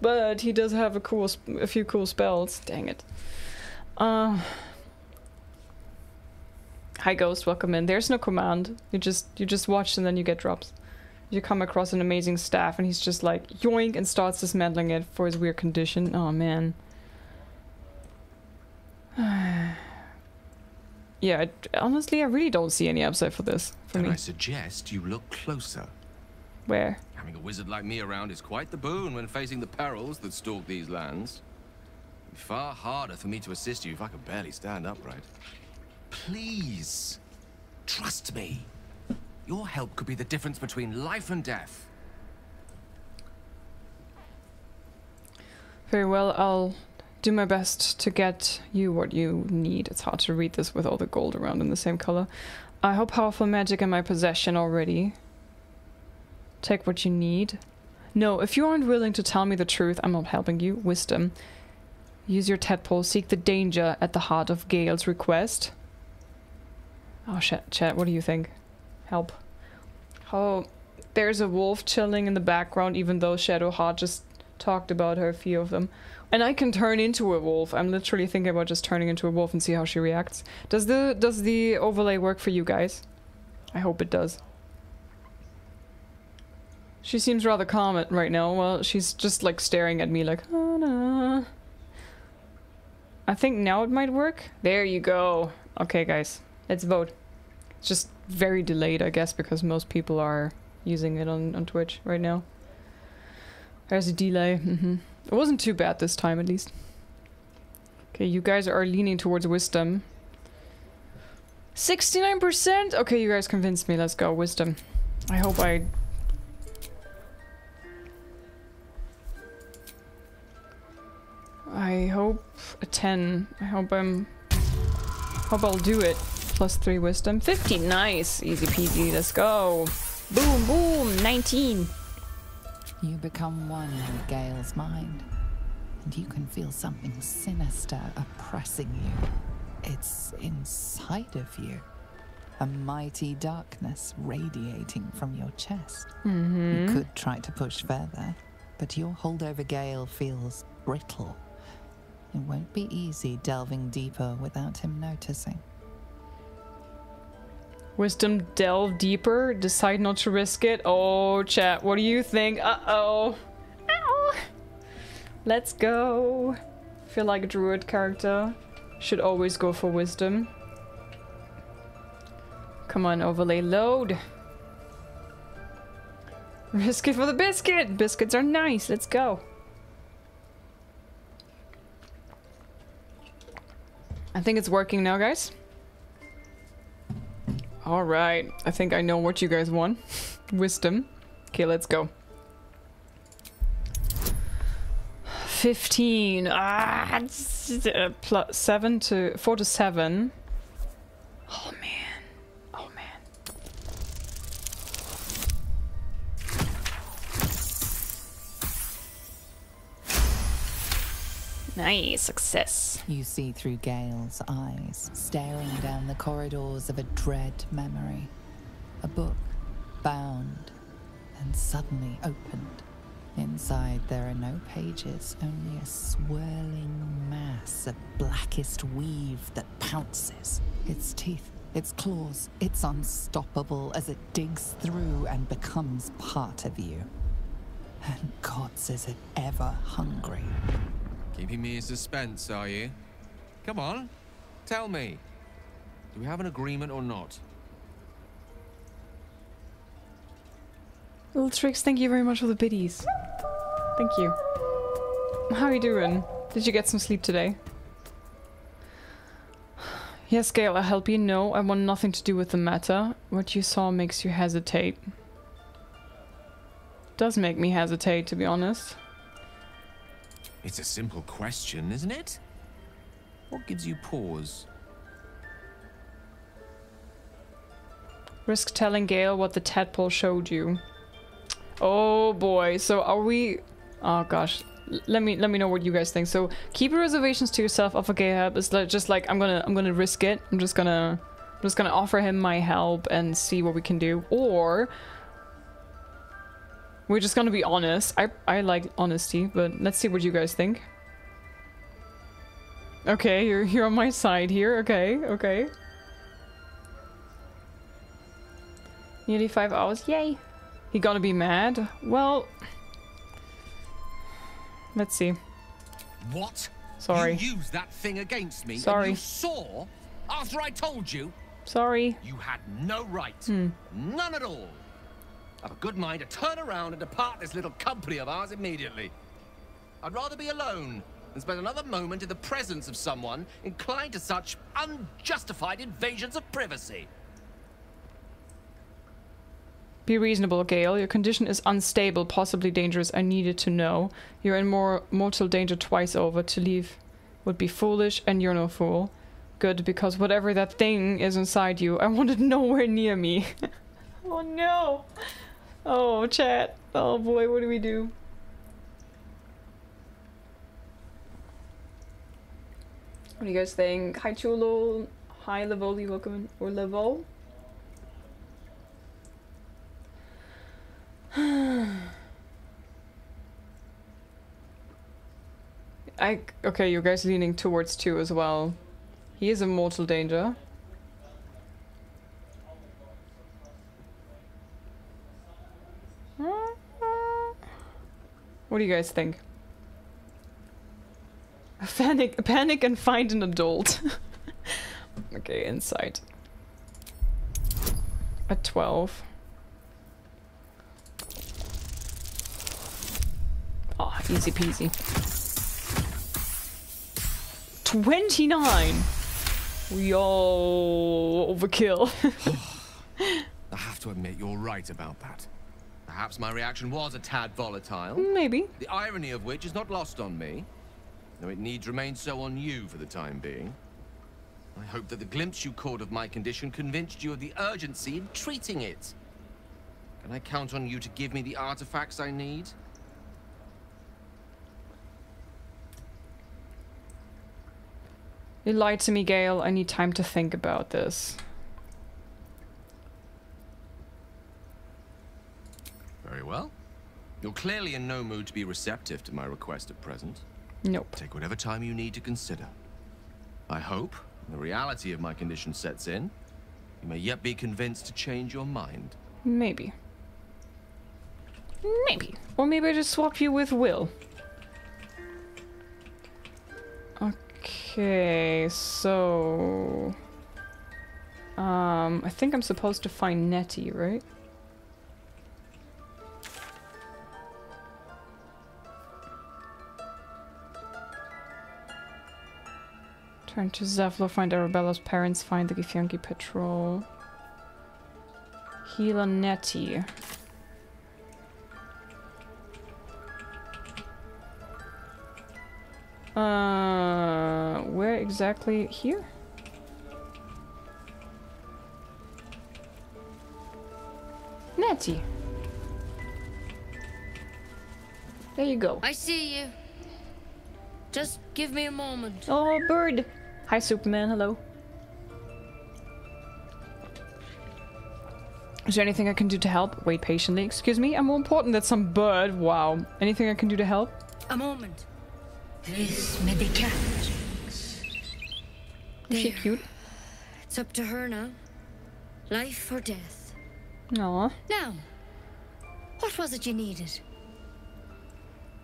But he does have a cool, a few cool spells. Dang it. Uh. Hi Ghost, welcome in. There's no command. You just you just watch and then you get drops. You come across an amazing staff and he's just like yoink and starts dismantling it for his weird condition. Oh man. yeah, honestly, I really don't see any upside for this. For then me. I suggest you look closer. Where? Having a wizard like me around is quite the boon when facing the perils that stalk these lands. Far harder for me to assist you if I could barely stand upright. Please, trust me. Your help could be the difference between life and death. Very well, I'll do my best to get you what you need. It's hard to read this with all the gold around in the same color. I have powerful magic in my possession already. Take what you need. No, if you aren't willing to tell me the truth, I'm not helping you. Wisdom. Use your tadpole. Seek the danger at the heart of Gale's request. Oh shit, chat, what do you think? Help. Oh, there's a wolf chilling in the background even though Shadowheart just talked about her fear of them. And I can turn into a wolf. I'm literally thinking about just turning into a wolf and see how she reacts. Does the does the overlay work for you guys? I hope it does. She seems rather calm at right now. Well, she's just like staring at me like, oh. I think now it might work. There you go. Okay, guys, let's vote. It's just very delayed, I guess, because most people are using it on, on Twitch right now. There's a delay. Mm -hmm. It wasn't too bad this time, at least. Okay, you guys are leaning towards wisdom. 69%? Okay, you guys convinced me. Let's go. Wisdom. I hope I... I hope a 10. I hope I'm... Hope I'll do it. Plus 3 wisdom. 50, nice! Easy peasy, let's go! Boom, boom! 19! You become one with Gale's mind, and you can feel something sinister oppressing you. It's inside of you. A mighty darkness radiating from your chest. Mm -hmm. You could try to push further, but your hold over Gale feels brittle. It won't be easy delving deeper without him noticing. Wisdom delve deeper, decide not to risk it. Oh, chat, what do you think? Uh-oh. Ow. Let's go. feel like a druid character. Should always go for wisdom. Come on, overlay load. Risk it for the biscuit. Biscuits are nice. Let's go. I think it's working now, guys. Alright, I think I know what you guys want. Wisdom. Okay, let's go. 15. Ah, uh, plus 7 to... 4 to 7. Oh, man. Nice, success. You see through Gale's eyes, staring down the corridors of a dread memory. A book, bound, and suddenly opened. Inside there are no pages, only a swirling mass of blackest weave that pounces. Its teeth, its claws, it's unstoppable as it digs through and becomes part of you. And gods, is it ever hungry. Keeping me in suspense, are you? Come on, tell me. Do we have an agreement or not? Little tricks, thank you very much for the biddies. Thank you. How are you doing? Did you get some sleep today? Yes, Gale, I'll help you. No, I want nothing to do with the matter. What you saw makes you hesitate. Does make me hesitate, to be honest. It's a simple question, isn't it? What gives you pause? Risk telling Gale what the tadpole showed you. Oh boy, so are we... Oh gosh, let me let me know what you guys think. So keep your reservations to yourself of a Gahab is like, just like I'm gonna I'm gonna risk it. I'm just gonna I'm just gonna offer him my help and see what we can do. Or we're just gonna be honest. I I like honesty, but let's see what you guys think. Okay, you're you're on my side here. Okay, okay. Nearly five hours. Yay! He gonna be mad? Well, let's see. What? Sorry. You used that thing against me. Sorry. You saw after I told you. Sorry. You had no right. Hmm. None at all. I've a good mind to turn around and depart this little company of ours immediately. I'd rather be alone than spend another moment in the presence of someone inclined to such unjustified invasions of privacy. Be reasonable, Gale. Your condition is unstable, possibly dangerous. I needed to know. You're in more mortal danger twice over. To leave would be foolish, and you're no fool. Good, because whatever that thing is inside you, I want it nowhere near me. oh no! Oh, chat. Oh boy, what do we do? What do you guys think? Hi Chulo, hi Levoli, welcome, or Levol? I okay, you guys leaning towards two as well. He is in mortal danger. What do you guys think? Panic, panic, and find an adult. okay, insight. A twelve. Oh, easy peasy. 29! Yo, overkill. I have to admit, you're right about that. Perhaps my reaction was a tad volatile. Mm, maybe. The irony of which is not lost on me, though it needs remain so on you for the time being. I hope that the glimpse you caught of my condition convinced you of the urgency in treating it. Can I count on you to give me the artifacts I need? You lied to me, Gale. I need time to think about this. Very well. You're clearly in no mood to be receptive to my request at present. Nope. Take whatever time you need to consider. I hope, when the reality of my condition sets in, you may yet be convinced to change your mind. Maybe. Maybe. Or maybe I just swap you with Wyll. Okay, so... Um, I think I'm supposed to find Nettie, right? Turn to Zevlor, find Arabella's parents, find the Githyanki patrol. Nettie. Uh, where exactly? Here? Nettie. There you go. I see you. Just give me a moment. Oh, bird. Hi, Superman. Hello. Is there anything I can do to help? Wait patiently. Excuse me? I'm more important than some bird. Wow. Anything I can do to help? A moment. This medicat. Is she cute? It's up to her now. Life or death. Aw. Now, what was it you needed?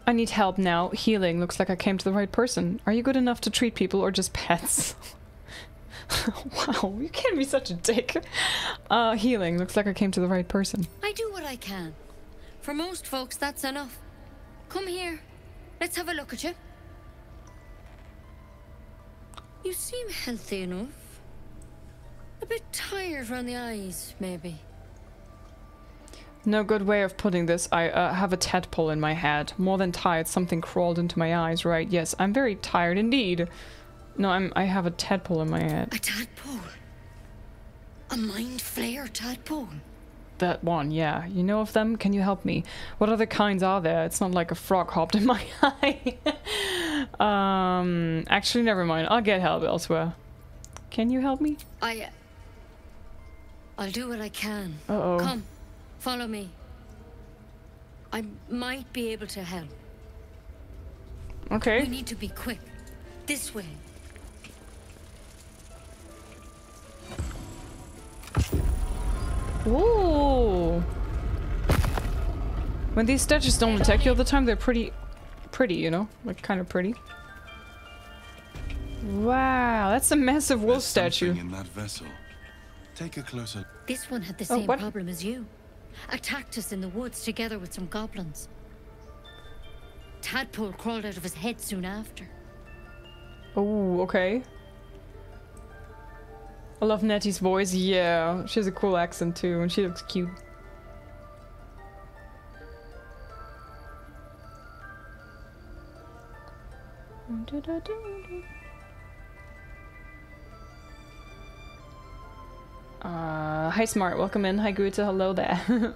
I need help now. Healing. Looks like I came to the right person. Are you good enough to treat people or just pets? wow, you can't be such a dick. Uh, healing. Looks like I came to the right person. I do what I can. For most folks, that's enough. Come here. Let's have a look at you. You seem healthy enough. A bit tired around the eyes, maybe. No good way of putting this. I uh, have a tadpole in my head. More than tired, something crawled into my eyes, right? Yes, I'm very tired indeed. No, I'm I have a tadpole in my head. A tadpole? A mind flayer tadpole? That one, yeah. You know of them? Can you help me? What other kinds are there? It's not like a frog hopped in my eye. um, actually, never mind. I'll get help elsewhere. Can you help me? I... Uh, I'll do what I can. Uh-oh. Come. Follow me. I might be able to help. Okay. We need to be quick. This way. Ooh. When these statues don't attack you all the time, they're pretty, pretty, you know? Like, kind of pretty. Wow, that's a massive wolf statue. in that vessel. Take a closer This one had the Oh, same what? problem as you. Attacked us in the woods together with some goblins. Tadpole crawled out of his head soon after. Oh, okay. I love Nettie's voice. Yeah, she has a cool accent too, and she looks cute. Uh, hi Smart, welcome in. Hi Goethe, hello there.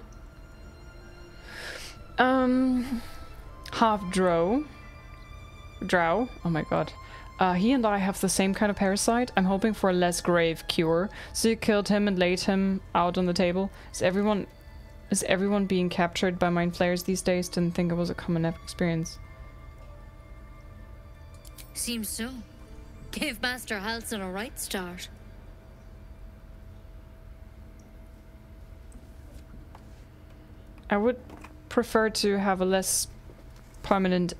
um, half drow. Drow, oh my god. Uh, he and I have the same kind of parasite. I'm hoping for a less grave cure. So you killed him and laid him out on the table. Is everyone is everyone being captured by mind flayers these days? Didn't think it was a common experience. Seems so. Gave Master Halsin a right start. I would prefer to have a less permanent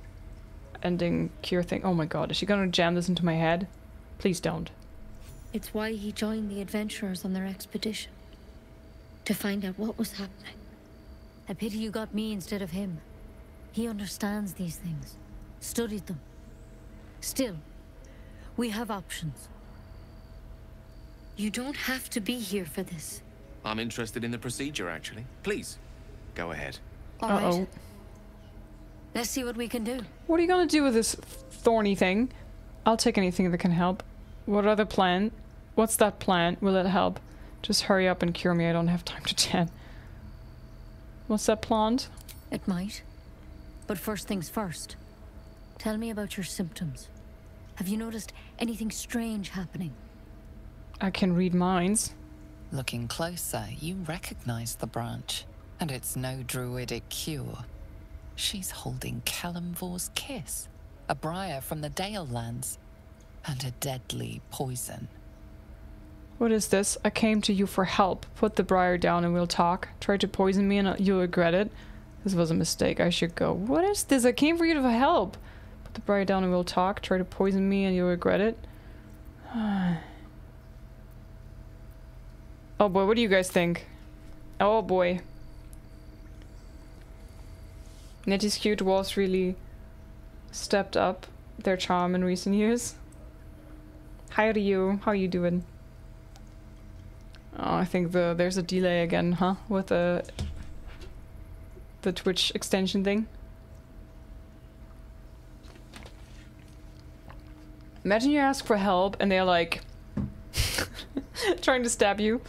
ending cure thing. Oh my god, is she gonna jam this into my head? Please don't. It's why he joined the adventurers on their expedition. To find out what was happening. A pity you got me instead of him. He understands these things. Studied them. Still, we have options. You don't have to be here for this. I'm interested in the procedure, actually. Please, go ahead. All right. Uh-oh. Let's see what we can do. What are you gonna do with this thorny thing? I'll take anything that can help. What other plan? What's that plan? Will it help? Just hurry up and cure me. I don't have time to chat. What's that plant? It might. But first things first. Tell me about your symptoms. Have you noticed anything strange happening? I can read minds. Looking closer, you recognize the branch, and it's no druidic cure. She's holding Kelemvor's kiss, a briar from the Dalelands, and a deadly poison. What is this? I came to you for help. Put the briar down and we'll talk. Try to poison me and uh, you'll regret it. This was a mistake. I should go. What is this? I came for you to help. Put the briar down and we'll talk. Try to poison me and you'll regret it. oh boy, what do you guys think? Oh boy. Nettie's cute dwarfs really stepped up their charm in recent years. Hi you. How are you doing? Oh, I think the there's a delay again, huh? With the the Twitch extension thing. Imagine you ask for help and they're like trying to stab you.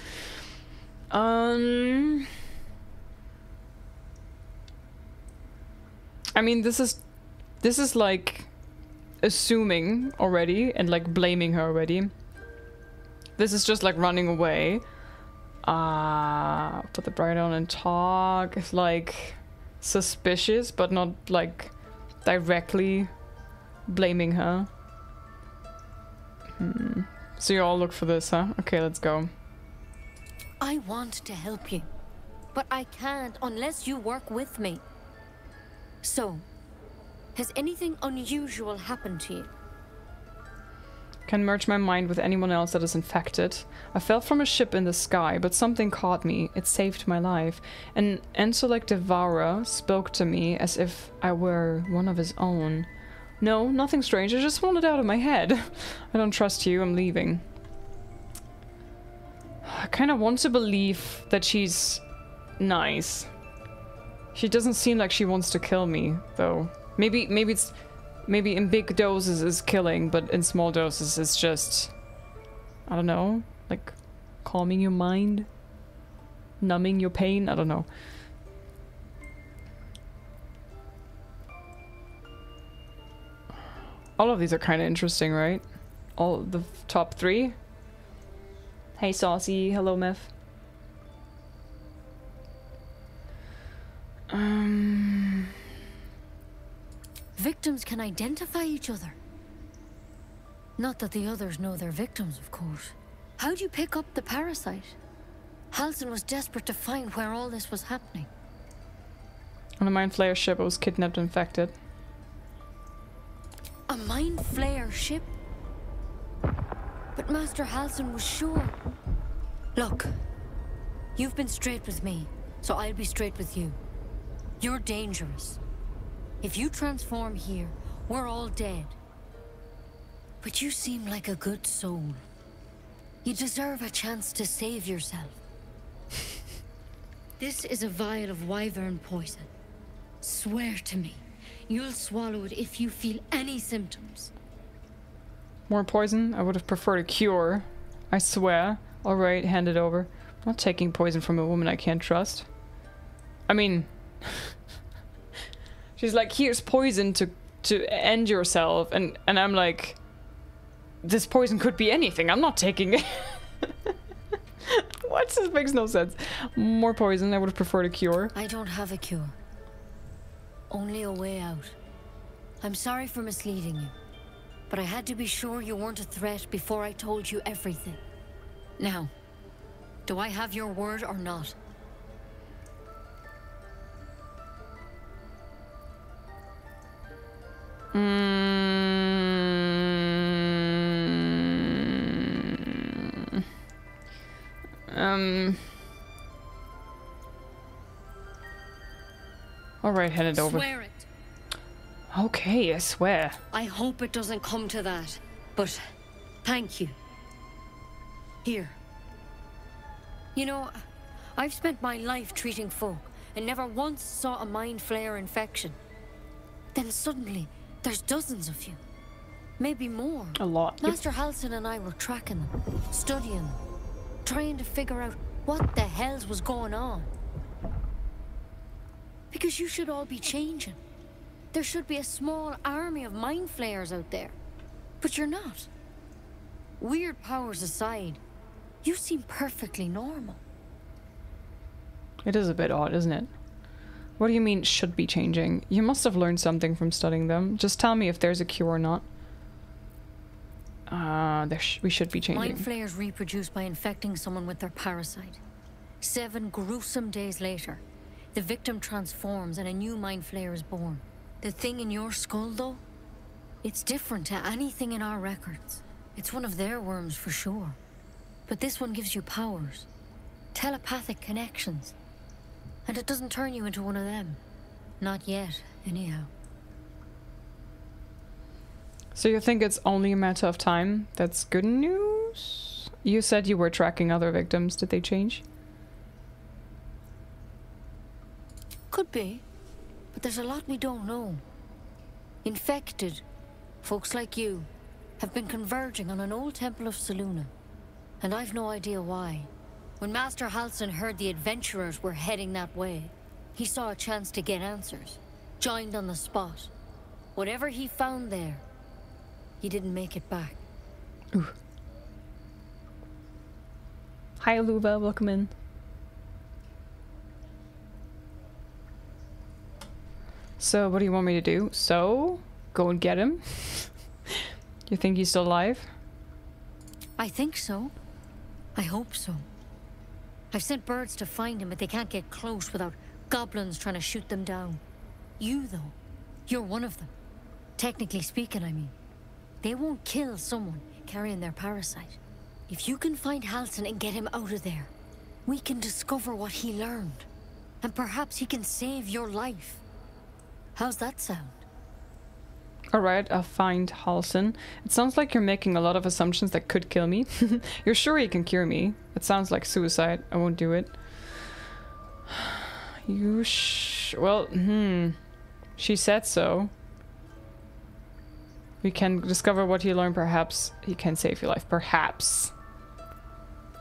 Um I mean, this is this is like assuming already and like blaming her already. This is just like running away. Uh, put the bright on and talk. It's like suspicious, but not like directly blaming her. Hmm. So you all look for this, huh? Okay, let's go. I want to help you, but I can't unless you work with me. So, Has anything unusual happened to you? Can merge my mind with anyone else that is infected. I fell from a ship in the sky, but something caught me. It saved my life. An Intellect Devourer spoke to me as if I were one of his own. No, nothing strange. I just wanted out of my head. I don't trust you. I'm leaving. I kind of want to believe that she's nice. She doesn't seem like she wants to kill me, though. Maybe, maybe it's maybe in big doses is killing, but in small doses it's just, I don't know, like calming your mind, numbing your pain, I don't know. All of these are kind of interesting, right? All the top three? Hey Saucy, hello Meth. Um... Victims can identify each other. Not that the others know they're victims, of course. How'd you pick up the parasite? Halsin was desperate to find where all this was happening. On a Mind Flayer ship, I was kidnapped and infected. A Mind Flayer ship? But Master Halsin was sure. Look, you've been straight with me, so I'll be straight with you. You're dangerous. If you transform here, we're all dead. But you seem like a good soul. You deserve a chance to save yourself. this is a vial of wyvern poison. Swear to me, you'll swallow it if you feel any symptoms. More poison? I would have preferred a cure. I swear. Alright, hand it over. I'm not taking poison from a woman I can't trust. I mean... She's like, here's poison to to end yourself, and and I'm like, this poison could be anything. I'm not taking it. what? This makes no sense. More poison. I would have preferred a cure. I don't have a cure. Only a way out. I'm sorry for misleading you, but I had to be sure you weren't a threat before I told you everything. Now, do I have your word or not? Mm. Um. All right, it over. Swear it. Okay, I swear. I hope it doesn't come to that, but thank you. Here. You know, I've spent my life treating folk and never once saw a mind flayer infection. Then suddenly, there's dozens of you. Maybe more. A lot. Master yep. Halsin and I were tracking them, studying them, trying to figure out what the hells was going on. Because you should all be changing. There should be a small army of mind flayers out there. But you're not. Weird powers aside, you seem perfectly normal. It is a bit odd, isn't it? What do you mean, should be changing? You must have learned something from studying them. Just tell me if there's a cure or not. Uh, sh we should be changing. Mind flayers reproduce by infecting someone with their parasite. Seven gruesome days later, the victim transforms and a new mind flayer is born. The thing in your skull, though, it's different to anything in our records. It's one of their worms for sure. But this one gives you powers. Telepathic connections. And it doesn't turn you into one of them. Not yet, anyhow. So you think it's only a matter of time? That's good news? You said you were tracking other victims. Did they change? Could be. But there's a lot we don't know. Infected, folks like you, have been converging on an old temple of Selûne. And I've no idea why. When Master Halsin heard the adventurers were heading that way, he saw a chance to get answers. Joined on the spot. Whatever he found there, he didn't make it back. Ooh. Hi, Luva. Welcome in. So, what do you want me to do? So, go and get him? you think he's still alive? I think so. I hope so. I've sent birds to find him, but they can't get close without goblins trying to shoot them down. You, though, you're one of them. Technically speaking, I mean. They won't kill someone carrying their parasite. If you can find Halsin and get him out of there, we can discover what he learned. And perhaps he can save your life. How's that sound? Alright, I'll find Halsin. It sounds like you're making a lot of assumptions that could kill me. you're sure he can cure me. It sounds like suicide. I won't do it. You sh... Well, hmm. She said so. We can discover what he learned. Perhaps he can save your life. Perhaps.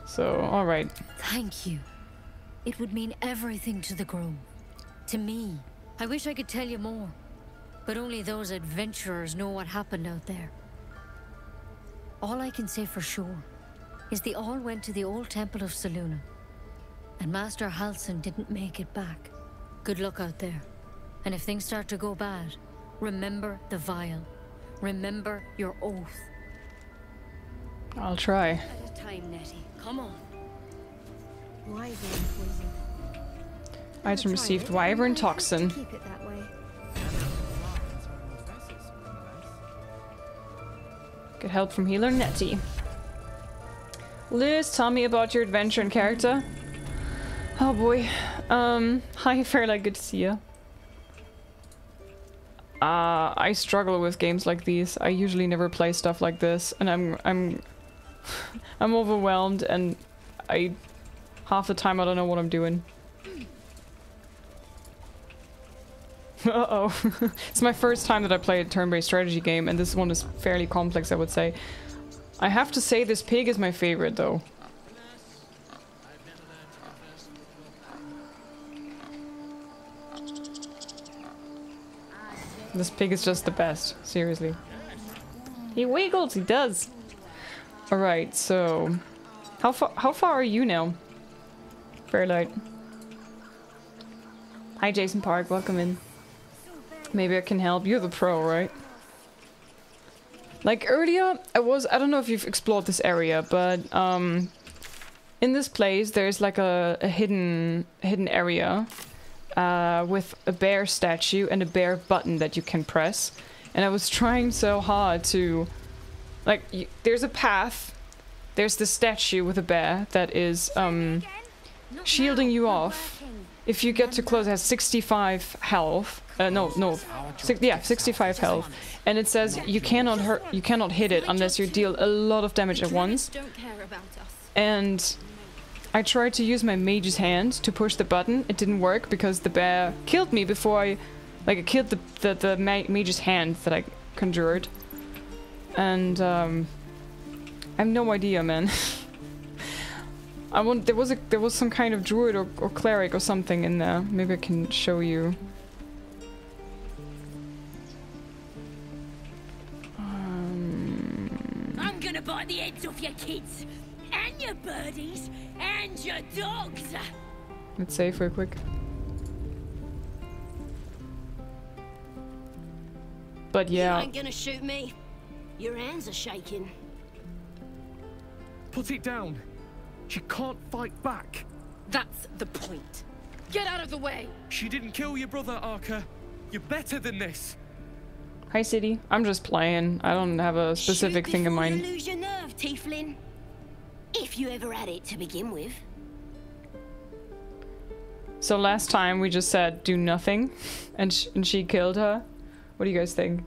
So, alright. Thank you. It would mean everything to the Grove. To me. I wish I could tell you more. But only those adventurers know what happened out there. All I can say for sure is they all went to the old temple of Selûne. And Master Halsin didn't make it back. Good luck out there. And if things start to go bad, remember the vial. Remember your oath. I'll try. At a time, Nettie. Come on. Wyvern poison. Item received Wyvern Toxin. Get help from healer Nettie. Liz, tell me about your adventure and character. Oh boy. Um, hi Fairlight, good to see you. Uh, I struggle with games like these. I usually never play stuff like this, and I'm I'm I'm overwhelmed, and I half the time I don't know what I'm doing. Uh-oh. it's my first time that I play a turn-based strategy game, and this one is fairly complex, I would say. I have to say this pig is my favorite, though. This pig is just the best, seriously. He wiggles, he does. Alright, so... How far, how far are you now? Fairlight. Hi Jason Park, welcome in. Maybe I can help. You're the pro, right? Like earlier, I was- I don't know if you've explored this area, but um... In this place, there's like a, a hidden hidden area uh, with a bear statue and a bear button that you can press. And I was trying so hard to... Like, there's a path. There's the statue with a bear that is um, shielding you off. If you get too close, it has 65 health. Uh, no, no, six, yeah, 65 health, and it says you cannot hurt, you cannot hit it unless you deal a lot of damage at once. And I tried to use my mage's hand to push the button. It didn't work because the bear killed me before I, like, it killed the the, the ma mage's hand that I conjured. And um, I have no idea, man. I want there was a there was some kind of druid or, or cleric or something in there. Maybe I can show you. Um, I'm gonna bite the heads off your kids, and your birdies, and your dogs. let's save real quick. But yeah. You ain't gonna shoot me. Your hands are shaking. Put it down. She can't fight back. That's the point. Get out of the way! She didn't kill your brother, Arka. You're better than this. Hi, City. I'm just playing. I don't have a specific Shoot thing in before mind. You lose your nerve, Tiefling. If you ever had it to begin with. So last time we just said do nothing, and sh and she killed her. What do you guys think?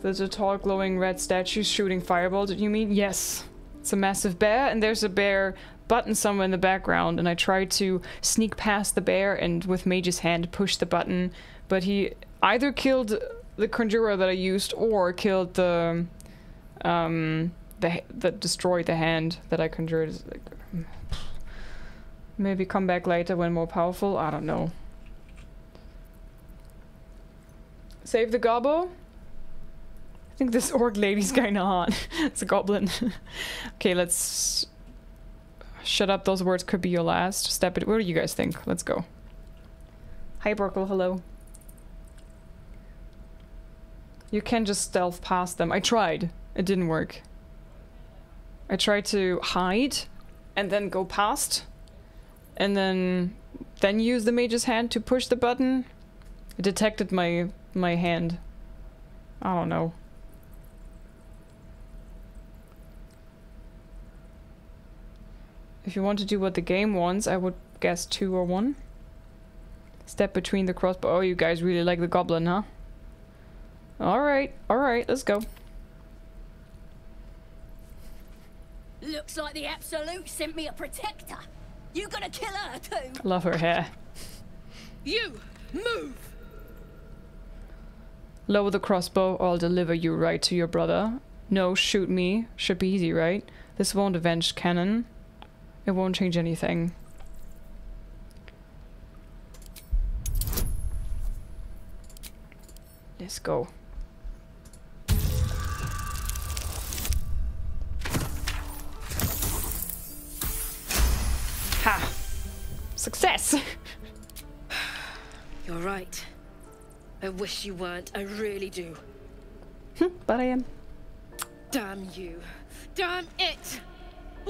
There's a tall glowing red statue shooting fireballs. Did you mean? Yes. It's a massive bear, and there's a bear button somewhere in the background, and I tried to sneak past the bear and with Mage's hand push the button, but he either killed the conjurer that I used or killed the um the that destroyed the hand that I conjured. Maybe come back later when more powerful. I don't know. Save the gobbo. I think this orc lady's kinda hot. it's a goblin. okay, let's shut up. Those words could be your last. Step it. What do you guys think? Let's go. Hi, Borkle. Hello. You can just stealth past them. I tried. It didn't work. I tried to hide and then go past and then then use the mage's hand to push the button. It detected my my hand I don't know. If you want to do what the game wants, I would guess two or one. Step between the crossbow. Oh, you guys really like the goblin, huh? Alright, alright, let's go. Looks like the Absolute sent me a protector. You gonna kill her too? Love her hair. You move. Lower the crossbow or I'll deliver you right to your brother. No, shoot me. Should be easy, right? This won't avenge Cannon. It won't change anything. Let's go. Ha! Success! You're right. I wish you weren't. I really do. Hm, but I am. Damn you. Damn it!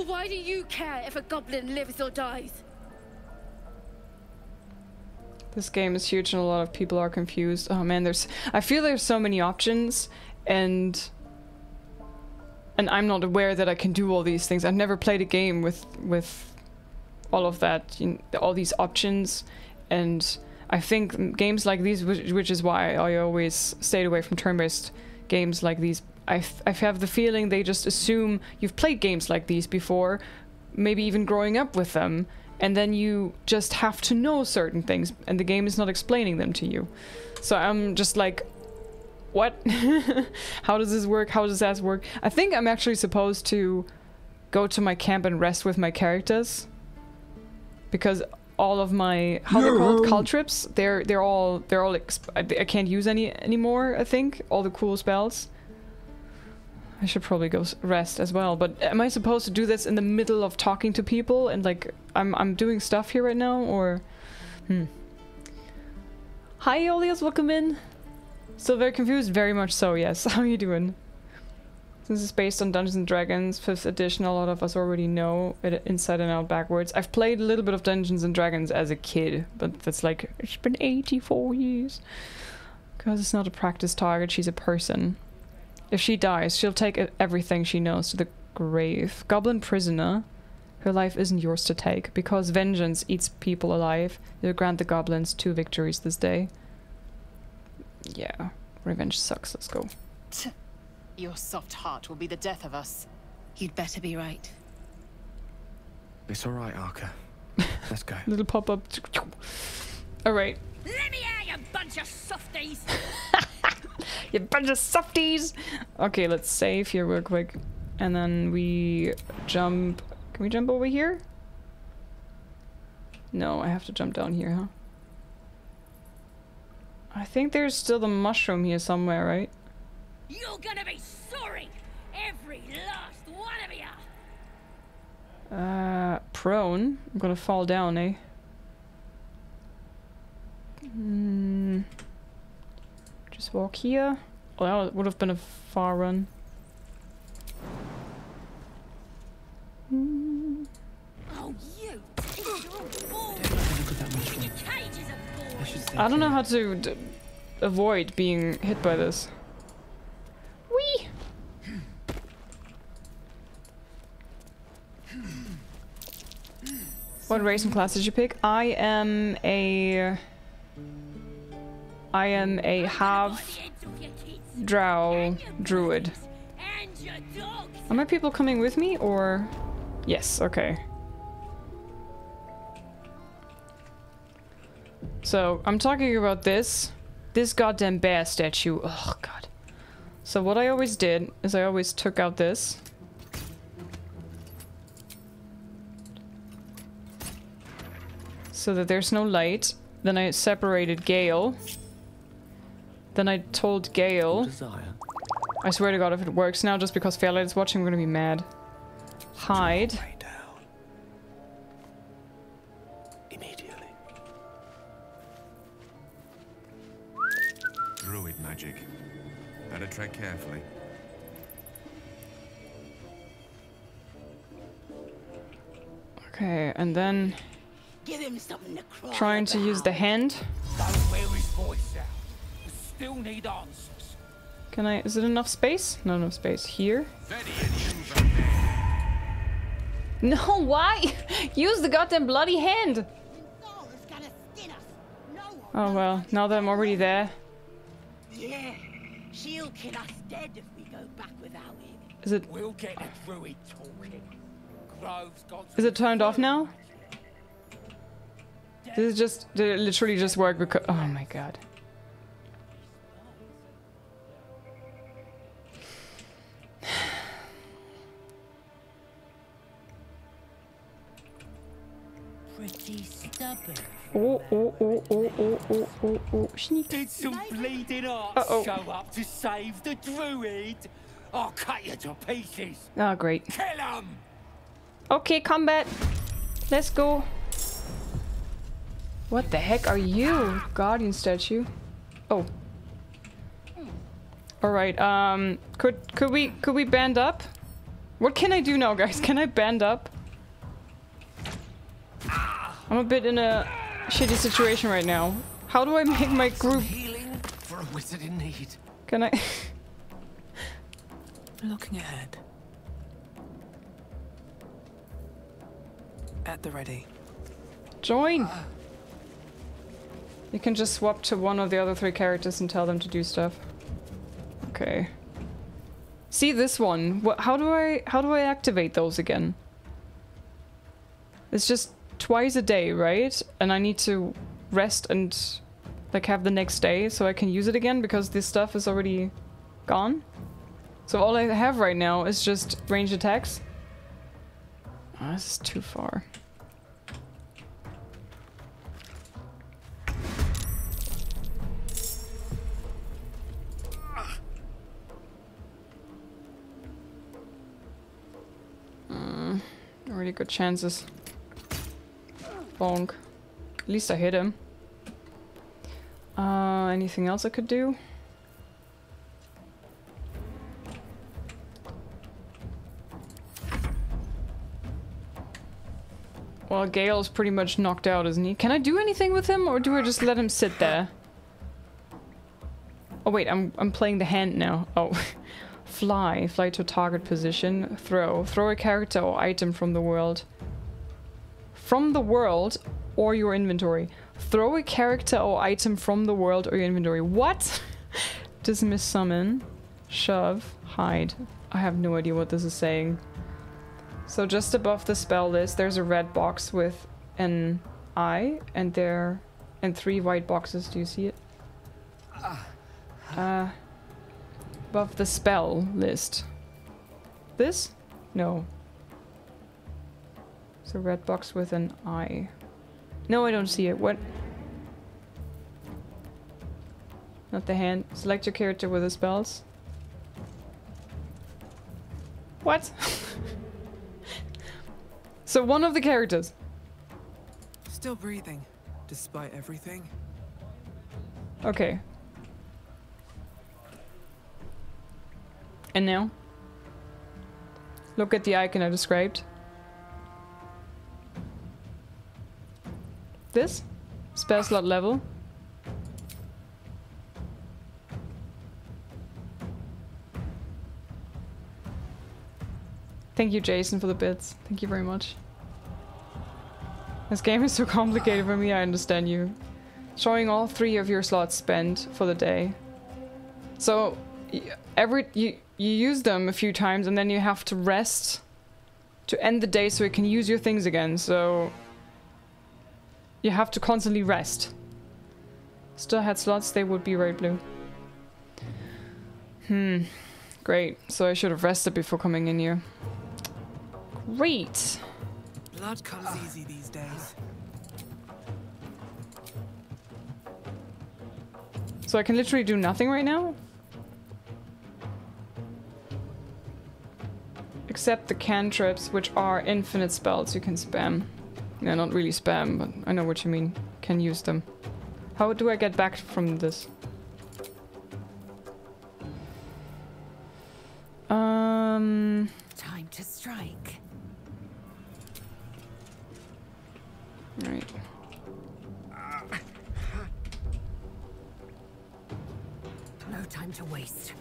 Why do you care if a goblin lives or dies? This game is huge and a lot of people are confused. Oh man, there's I feel there's so many options and and I'm not aware that I can do all these things. I've never played a game with with all of that, you know, all these options and I think games like these, which, which is why I always stayed away from turn-based games like these. I, I have the feeling they just assume you've played games like these before, maybe even growing up with them, and then you just have to know certain things, and the game is not explaining them to you. So I'm just like, what? How does this work? How does that work? I think I'm actually supposed to go to my camp and rest with my characters. Because all of my how they're called cantrips. They're they're all they're all I, I can't use any anymore. I think all the cool spells. I should probably go rest as well. But am I supposed to do this in the middle of talking to people and like I'm I'm doing stuff here right now or hmm. Hi Olios, welcome in. Still very confused? Very much so, yes. How are you doing? Since it's based on Dungeons and Dragons 5th edition, a lot of us already know it inside and out backwards. I've played a little bit of Dungeons and Dragons as a kid, but that's like, it's been 84 years. Because it's not a practice target, she's a person. If she dies, she'll take everything she knows to the grave. Goblin prisoner. Her life isn't yours to take. Because vengeance eats people alive, you'll grant the goblins two victories this day. Yeah, revenge sucks. Let's go. Your soft heart will be the death of us. You'd better be right. It's all right, Arka. Let's go. Little pop-up. All right. Let me out, you bunch of softies! you bunch of softies! Okay, let's save here real quick. And then we jump... Can we jump over here? No, I have to jump down here, huh? I think there's still the mushroom here somewhere, right? You're gonna be sorry, every last one of you. Uh, prone. I'm gonna fall down, eh? Mm, just walk here. Well, that would have been a far run. Mm. Oh, you! I don't know how to avoid being hit by this. Wee! What race and class did you pick? I am a... I am a half drow druid. Are my people coming with me or... Yes, okay. So, I'm talking about this. This goddamn bear statue. Oh, God. So what I always did is I always took out this. So that there's no light. Then I separated Gale. Then I told Gale... I swear to god if it works now just because Fairlight is watching I'm gonna be mad. Hide. Immediately. Druid magic. Better tread carefully. Okay, and then Give him something to cry trying to use the hand. Don't wear his voice out. We still need answers. Can I... Is it enough space? Not enough space. Here? No, why? Use the goddamn bloody hand! Oh well, now that I'm already there. Yeah, she'll kill us dead if we go back without him. Is it... We'll get the druid talking. Grove's got Is it turned off now? Did it just... Did it literally just work because... Oh my god. Oh, oh, oh, oh, oh, oh, oh, oh, sneak. Did some bleeding arts Uh-oh. show up to save the druid? I'll cut you to pieces. Oh, great. Kill him! Okay, combat. Let's go. What the heck are you? Guardian statue. Oh. Alright, um could could we could we band up? What can I do now, guys? Can I band up? I'm a bit in a shitty situation right now. How do I make my group Healing for a wizard in need. Can I Looking ahead. At the ready. join? You can just swap to one of the other three characters and tell them to do stuff. Okay. See this one. What how do I how do I activate those again? It's just twice a day, right? And I need to rest and like have the next day so I can use it again because this stuff is already gone. So all I have right now is just ranged attacks. Oh, this is too far. Really good chances. Bonk. At least I hit him. Uh, anything else I could do? Well, Gale's pretty much knocked out, isn't he? Can I do anything with him, or do I just let him sit there? Oh wait, I'm I'm playing the hand now. Oh. Fly. Fly to target position. Throw. Throw a character or item from the world. From the world or your inventory. Throw a character or item from the world or your inventory. What? Dismiss summon. Shove. Hide. I have no idea what this is saying. So just above the spell list, there's a red box with an eye, and there, and three white boxes. Do you see it? Uh, above the spell list. This? No. It's a red box with an eye. No, I don't see it. What? Not the hand. Select your character with the spells. What? so one of the characters. Still breathing, despite everything. Okay. And now? Look at the icon I described. This? Spell slot level. Thank you, Jason, for the bits. Thank you very much. This game is so complicated for me, I understand you. Showing all three of your slots spent for the day. So, every you you use them a few times and then you have to rest to end the day so you can use your things again. So you have to constantly rest. Still had slots, they would be red blue. Hmm. Great. So I should have rested before coming in here. Great. Blood comes easy these days. So I can literally do nothing right now? Except the cantrips, which are infinite spells you can spam. Yeah, not really spam, but I know what you mean. Can use them. How do I get back from this? Um... Time to strike. Right. No time time to waste.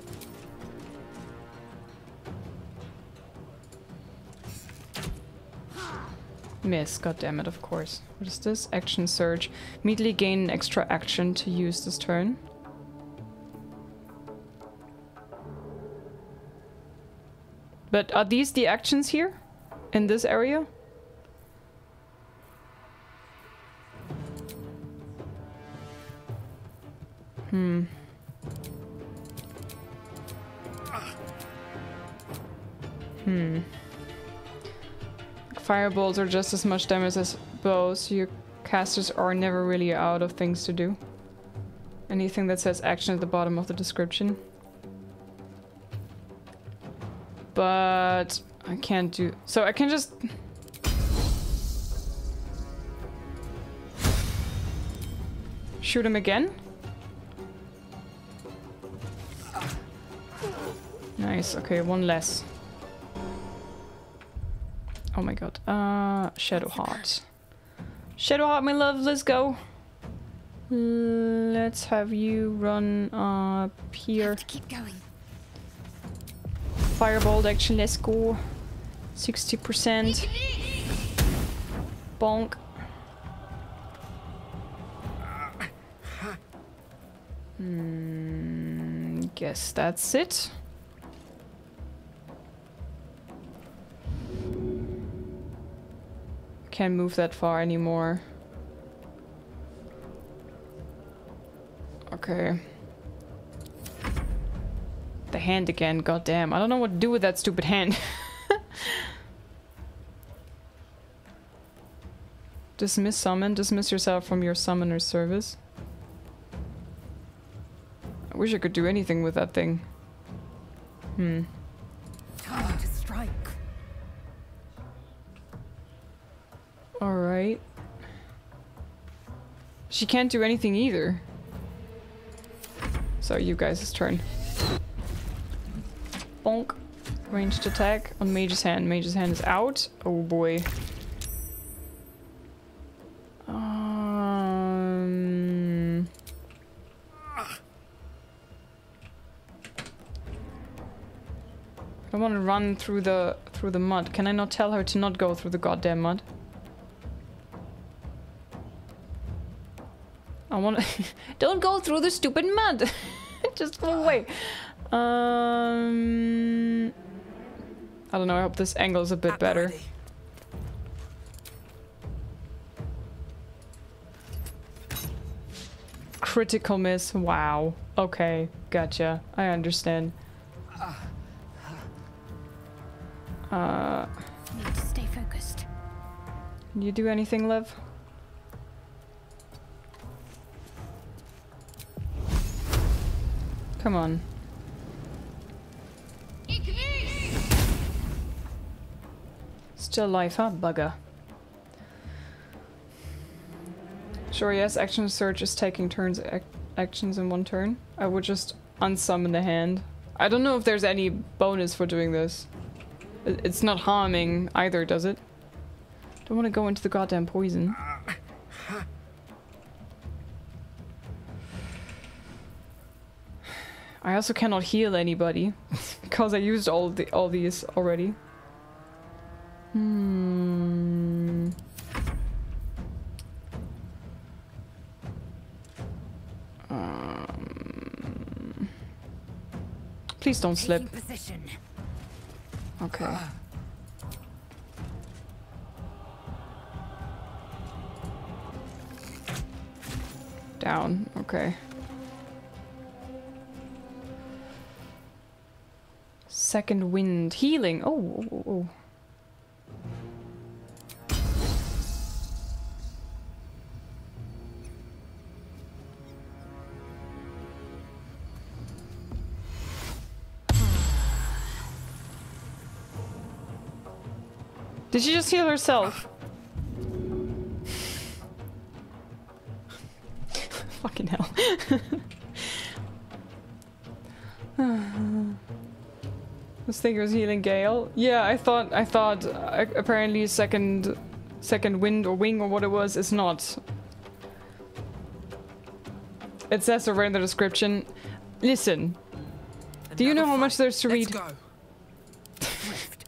Miss, God damn it! of course. What is this? Action surge. Immediately gain an extra action to use this turn. But are these the actions here? In this area? Hmm. Hmm. Fireballs are just as much damage as bows, your casters are never really out of things to do. Anything that says action at the bottom of the description. But I can't do... So I can just... Shoot him again? Nice, okay, one less. Oh my god. Uh, shadow heart, my love, let's go. Let's have you run up here. keep going. Firebolt action, let's go. 60%. Bonk. Hmm, guess that's it. Can't move that far anymore. Okay. The hand again, goddamn. I don't know what to do with that stupid hand. Dismiss summon. Dismiss yourself from your summoner's service. I wish I could do anything with that thing. Hmm. Time to strike. Alright. She can't do anything either. So you guys' turn. Bonk. Ranged attack on Mage's hand. Mage's hand is out. Oh boy. Um... I want to run through the through the mud. Can I not tell her to not go through the goddamn mud? I want to... Don't go through the stupid mud! Just go away. Um... I don't know, I hope this angle is a bit better. Critical miss, wow. Okay, gotcha. I understand. Uh... Need to stay focused. Can you do anything, Liv? Come on. Still life, huh, bugger? Sure, yes, action surge is taking turns ac actions in one turn. I would just unsummon the hand. I don't know if there's any bonus for doing this. It's not harming either, does it? Don't want to go into the goddamn poison. I also cannot heal anybody because I used all the all these already. Hmm. Um, please don't slip. Okay. Down. Okay. Second wind. Healing. Oh, oh, oh, oh. Did she just heal herself? This thing was healing Gale. Yeah, I thought I thought uh, apparently second second wind or wing or what it was is not. It says over in the description. Listen, Do you know how much there's to read?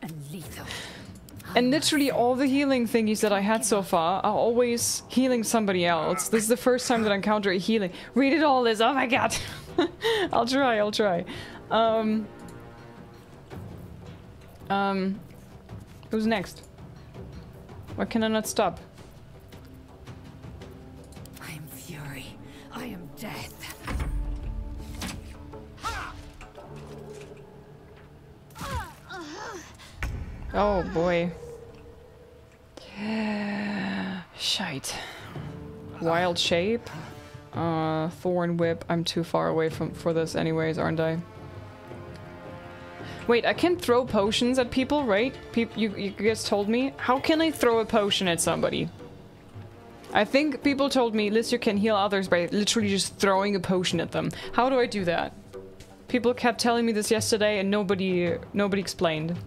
and lethal. And literally all the healing thingies that I had so far are always healing somebody else. This is the first time that I encounter a healing. Read it all, Liz. Oh my god. I'll try, I'll try. Um... Um... Who's next? Why can I not stop? I am fury. I am death. Oh boy. Shite. Wild shape. Uh, thorn whip. I'm too far away from for this anyways, aren't I? Wait, I can throw potions at people, right? Peop you, you guys told me. How can I throw a potion at somebody? I think people told me, Liz, can heal others by literally just throwing a potion at them. How do I do that? People kept telling me this yesterday and nobody, nobody explained.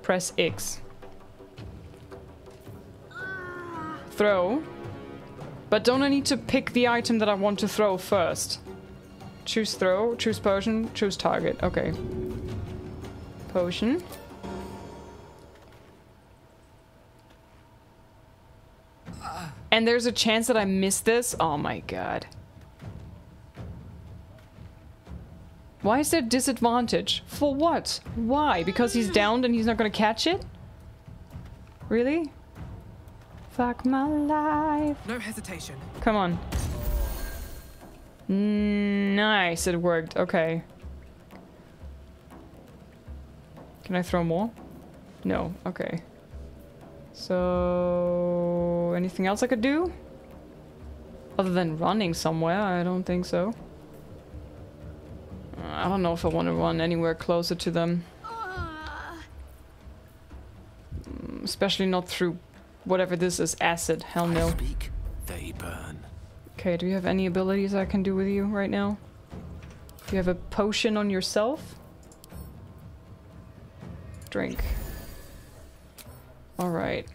Press X. Throw. But don't I need to pick the item that I want to throw first? Choose throw, choose potion, choose target. Okay. Potion. And there's a chance that I miss this? Oh my god. Why is there disadvantage? For what? Why? Because he's downed and he's not gonna catch it? Really? Fuck my life. No hesitation. Come on. Nice, it worked. Okay. Can I throw more? No, okay. So... Anything else I could do? Other than running somewhere, I don't think so. I don't know if I want to run anywhere closer to them. Mm, Especially not through whatever this is, acid. Hell no. Speak, they burn. Okay, do you have any abilities I can do with you right now? Do you have a potion on yourself? Drink. Alright.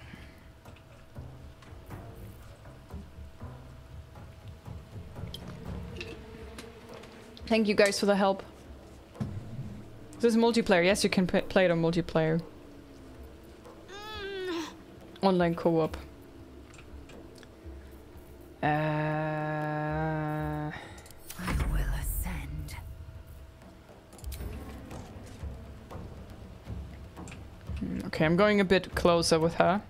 Thank you guys for the help. This is multiplayer. Yes, you can play it on multiplayer. Online co-op. Uh... Okay, I'm going a bit closer with her.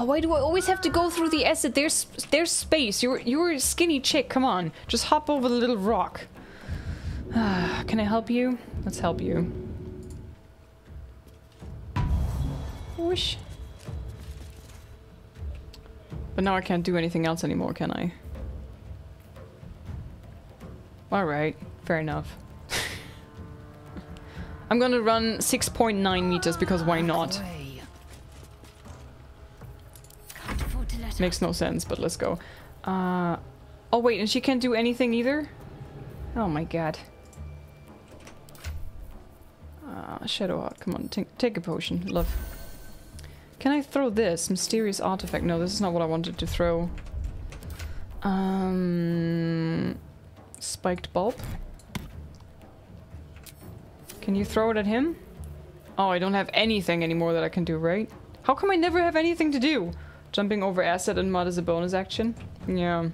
Oh, why do I always have to go through the acid? There's there's space. You're you're a skinny chick. Come on, just hop over the little rock. Ah, Can I help you? Let's help you. Whoosh. But now I can't do anything else anymore, can I? Alright, fair enough. I'm gonna run 6.9 meters because why not? Makes no sense, but let's go. Uh, oh wait, and she can't do anything either? Oh my god. Uh, Shadowheart, come on, take, take a potion, love. Can I throw this? Mysterious artifact. No, this is not what I wanted to throw. Um, spiked bulb. Can you throw it at him? Oh, I don't have anything anymore that I can do, right? How come I never have anything to do? Jumping over acid and mud is a bonus action? Yeah.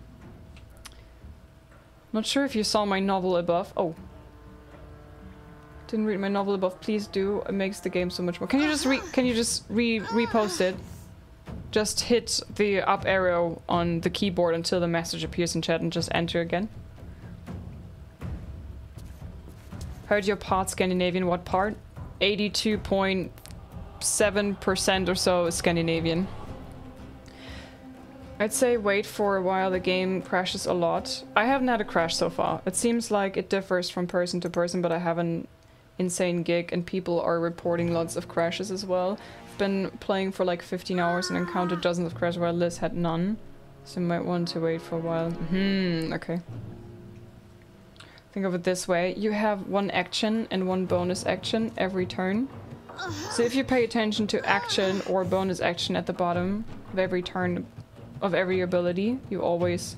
Not sure if you saw my novel above. Oh. Didn't read my novel above. Please do. It makes the game so much more. Can you just re- can you just re repost it? Just hit the up arrow on the keyboard until the message appears in chat and just enter again. Heard your part Scandinavian. What part? 82.7% or so is Scandinavian. I'd say wait for a while, the game crashes a lot. I haven't had a crash so far. It seems like it differs from person to person, but I have an insane gig and people are reporting lots of crashes as well. I've been playing for like 15 hours and encountered dozens of crashes while Liz had none. So might want to wait for a while. Hmm, okay. Think of it this way. You have one action and one bonus action every turn. So if you pay attention to action or bonus action at the bottom of every turn of every ability, you always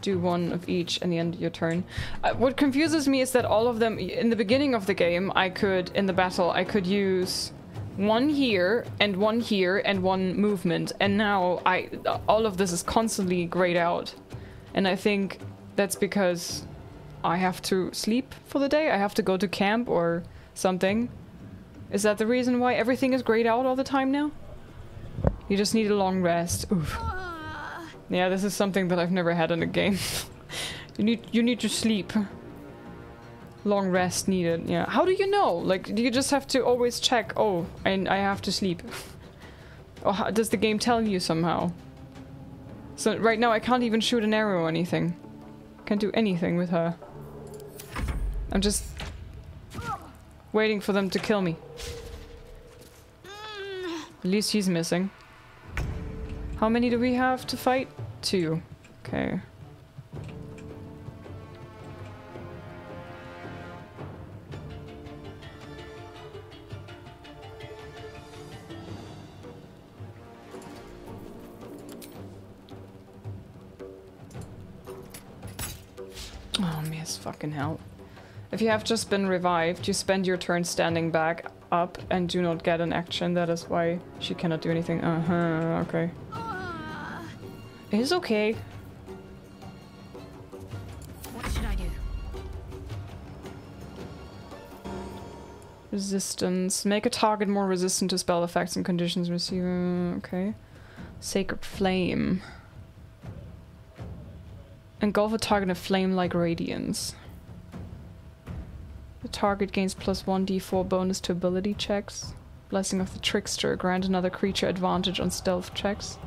do one of each and the end of your turn. Uh, what confuses me is that all of them, in the beginning of the game, I could, in the battle, I could use one here and one here and one movement. And now I, all of this is constantly grayed out. And I think that's because I have to sleep for the day. I have to go to camp or something. Is that the reason why everything is grayed out all the time now? You just need a long rest. Oof. Yeah, this is something that I've never had in a game. you need you need to sleep. Long rest needed. Yeah. How do you know? Like, do you just have to always check? Oh, and I have to sleep. or how, does the game tell you somehow? So right now I can't even shoot an arrow or anything. Can't do anything with her. I'm just waiting for them to kill me. At least he's missing. How many do we have to fight? Two. Okay. Oh, miss fucking hell. If you have just been revived, you spend your turn standing back up and do not get an action. That is why she cannot do anything. Uh-huh, okay. It's okay. What should I do? Resistance. Make a target more resistant to spell effects and conditions receive. Okay. Sacred Flame. Engulf a target in a flame-like radiance. The target gains plus 1d4 bonus to ability checks. Blessing of the Trickster. Grant another creature advantage on stealth checks.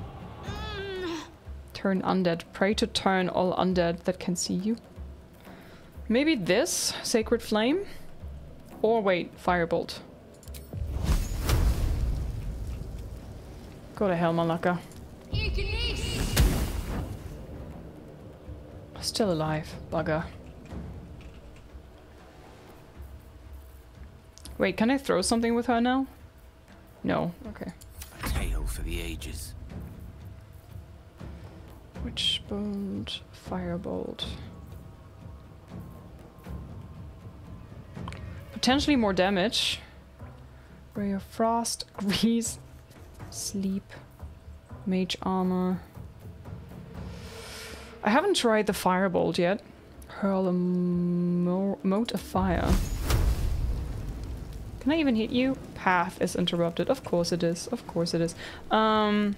Turn undead. Pray to turn all undead that can see you. Maybe this? Sacred Flame? Or wait, Firebolt. Go to hell, Malaka. Still alive, bugger. Wait, can I throw something with her now? No, okay. A Tale for the ages. Witch bolt, firebolt. Potentially more damage. Ray of frost, grease, sleep, mage armor. I haven't tried the firebolt yet. Hurl a mo mote of fire. Can I even hit you? Path is interrupted. Of course it is. Of course it is. Um,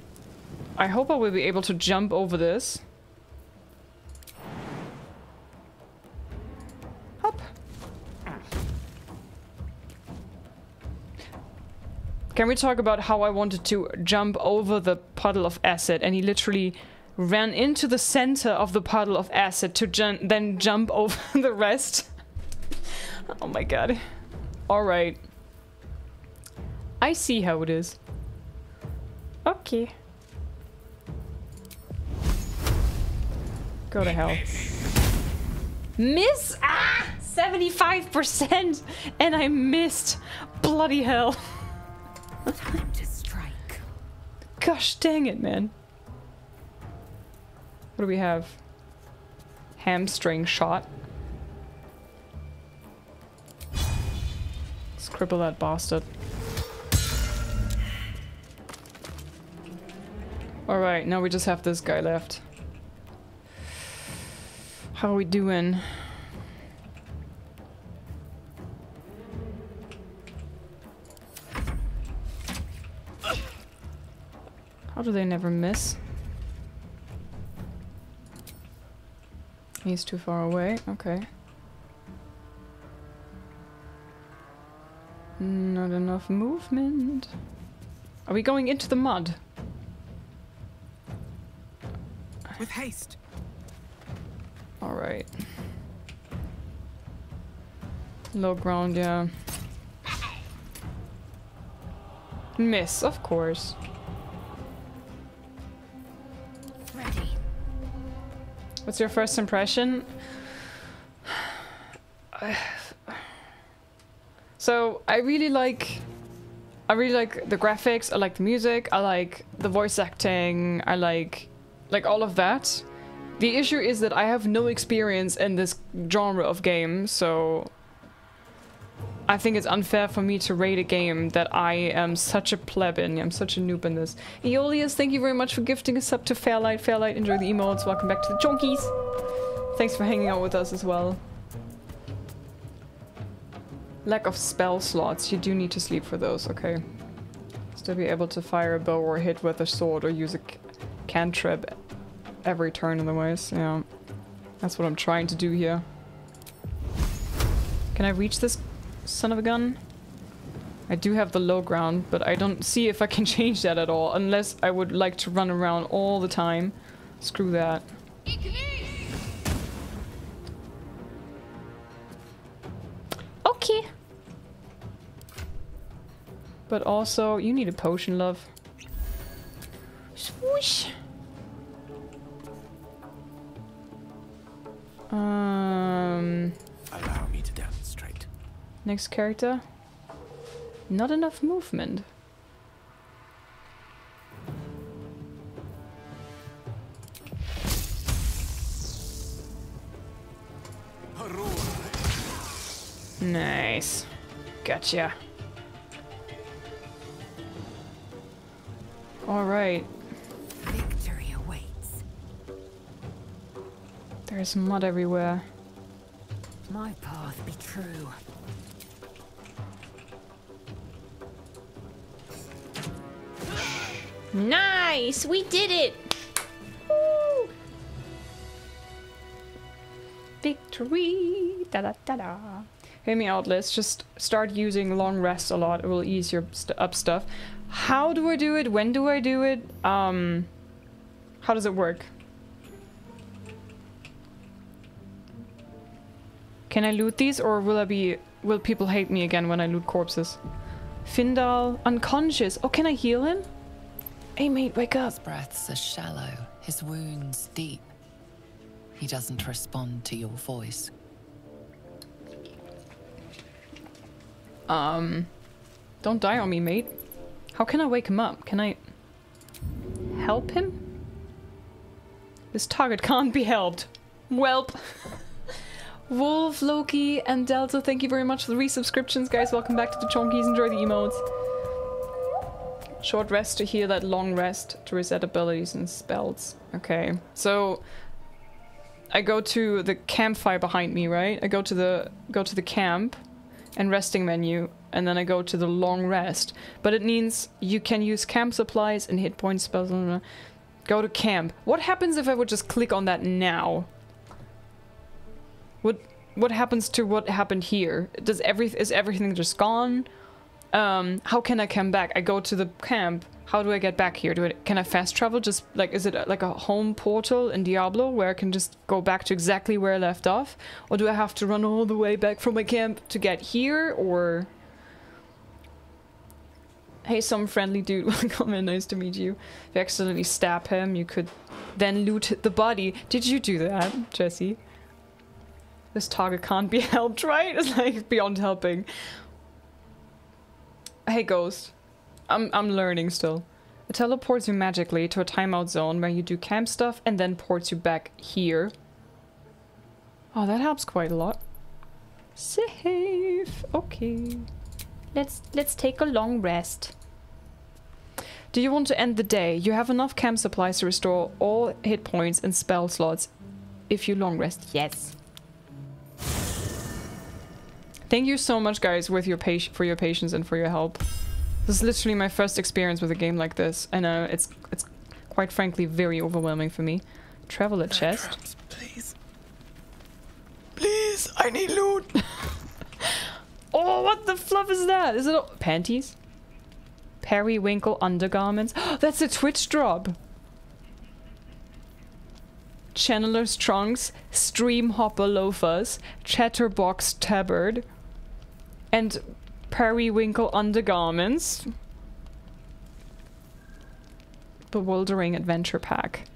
I hope I will be able to jump over this. Hop. Can we talk about how I wanted to jump over the puddle of acid and he literally ran into the center of the puddle of acid to ju then jump over the rest? oh my god. Alright. I see how it is. Okay. Go to hell. Miss! Ah! 75%! And I missed! Bloody hell. Time to strike. Gosh dang it, man. What do we have? Hamstring shot. Let's cripple that bastard. Alright, now we just have this guy left. How are we doing? How do they never miss? He's too far away, okay. Not enough movement. Are we going into the mud? With haste. Alright. Low ground, yeah. Miss, of course. Ready. What's your first impression? so, I really like... I really like the graphics, I like the music, I like the voice acting, I like... Like all of that. The issue is that I have no experience in this genre of game, so I think it's unfair for me to rate a game that I am such a pleb in. I'm such a noob in this. Aeolius, thank you very much for gifting us up to Fairlight. Fairlight, enjoy the emotes. Welcome back to the Chonkies. Thanks for hanging out with us as well. Lack of spell slots. You do need to sleep for those, okay. Still be able to fire a bow or hit with a sword or use a cantrip every turn otherwise, yeah. That's what I'm trying to do here. Can I reach this son of a gun? I do have the low ground, but I don't see if I can change that at all, unless I would like to run around all the time. Screw that. Okay. But also, you need a potion, love. Swoosh. Um. Allow me to demonstrate. Next character. Not enough movement. Nice. Gotcha. Alright. There's mud everywhere. My path be true. Nice! We did it! Woo! Victory! Da da da da. Hear me out, let's just start using long rest a lot. It will ease your st up stuff. How do I do it? When do I do it? Um, how does it work? Can I loot these or will I be... Will people hate me again when I loot corpses? Findal, unconscious. Oh, can I heal him? Hey mate, wake up. His breaths are shallow, his wounds deep. He doesn't respond to your voice. Um, don't die on me, mate. How can I wake him up? Can I help him? This target can't be helped. Welp. Wolf, Loki, and Delta, thank you very much for the resubscriptions, guys. Welcome back to the Chonkies. Enjoy the emotes. Short rest to heal that long rest to reset abilities and spells. Okay, so I go to the campfire behind me, right? I go to the go to the camp and resting menu, and then I go to the long rest. But it means you can use camp supplies and hit point spells. Go to camp. What happens if I would just click on that now? What what happens to what happened here? Does every is everything just gone? Um, how can I come back? I go to the camp. How do I get back here? Do I, can I fast travel? Just like is it like a home portal in Diablo where I can just go back to exactly where I left off, or do I have to run all the way back from my camp to get here? Or hey, some friendly dude will come in. Nice to meet you. If you accidentally stab him, you could then loot the body. Did you do that, Jesse? This target can't be helped, right? It's like beyond helping. Hey, Ghost. I'm, I'm learning still. It teleports you magically to a timeout zone where you do camp stuff and then ports you back here. Oh, that helps quite a lot. Safe. Okay. Let's let's take a long rest. Do you want to end the day? You have enough camp supplies to restore all hit points and spell slots if you long rest. Yes. Thank you so much, guys, with your for your patience and for your help. This is literally my first experience with a game like this, and uh, it's it's quite frankly very overwhelming for me. Traveler chest. Please. Please, I need loot. oh, what the fluff is that? Is it all panties? Periwinkle undergarments. That's a Twitch drop. Channeler's trunks, stream hopper loafers, chatterbox tabard, and periwinkle undergarments. Bewildering adventure pack.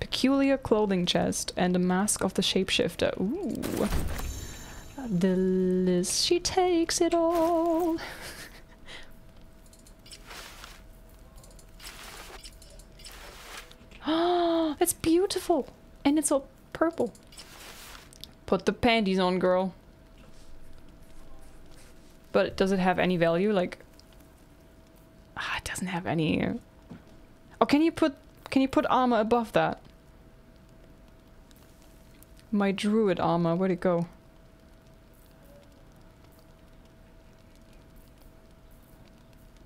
Peculiar clothing chest and a mask of the shapeshifter. Ooh. The list, she takes it all. Oh, it's beautiful. And it's all purple. Put the panties on, girl. But does it have any value? Like, ah, it doesn't have any. Oh, can you put can you put armor above that? My druid armor, where'd it go?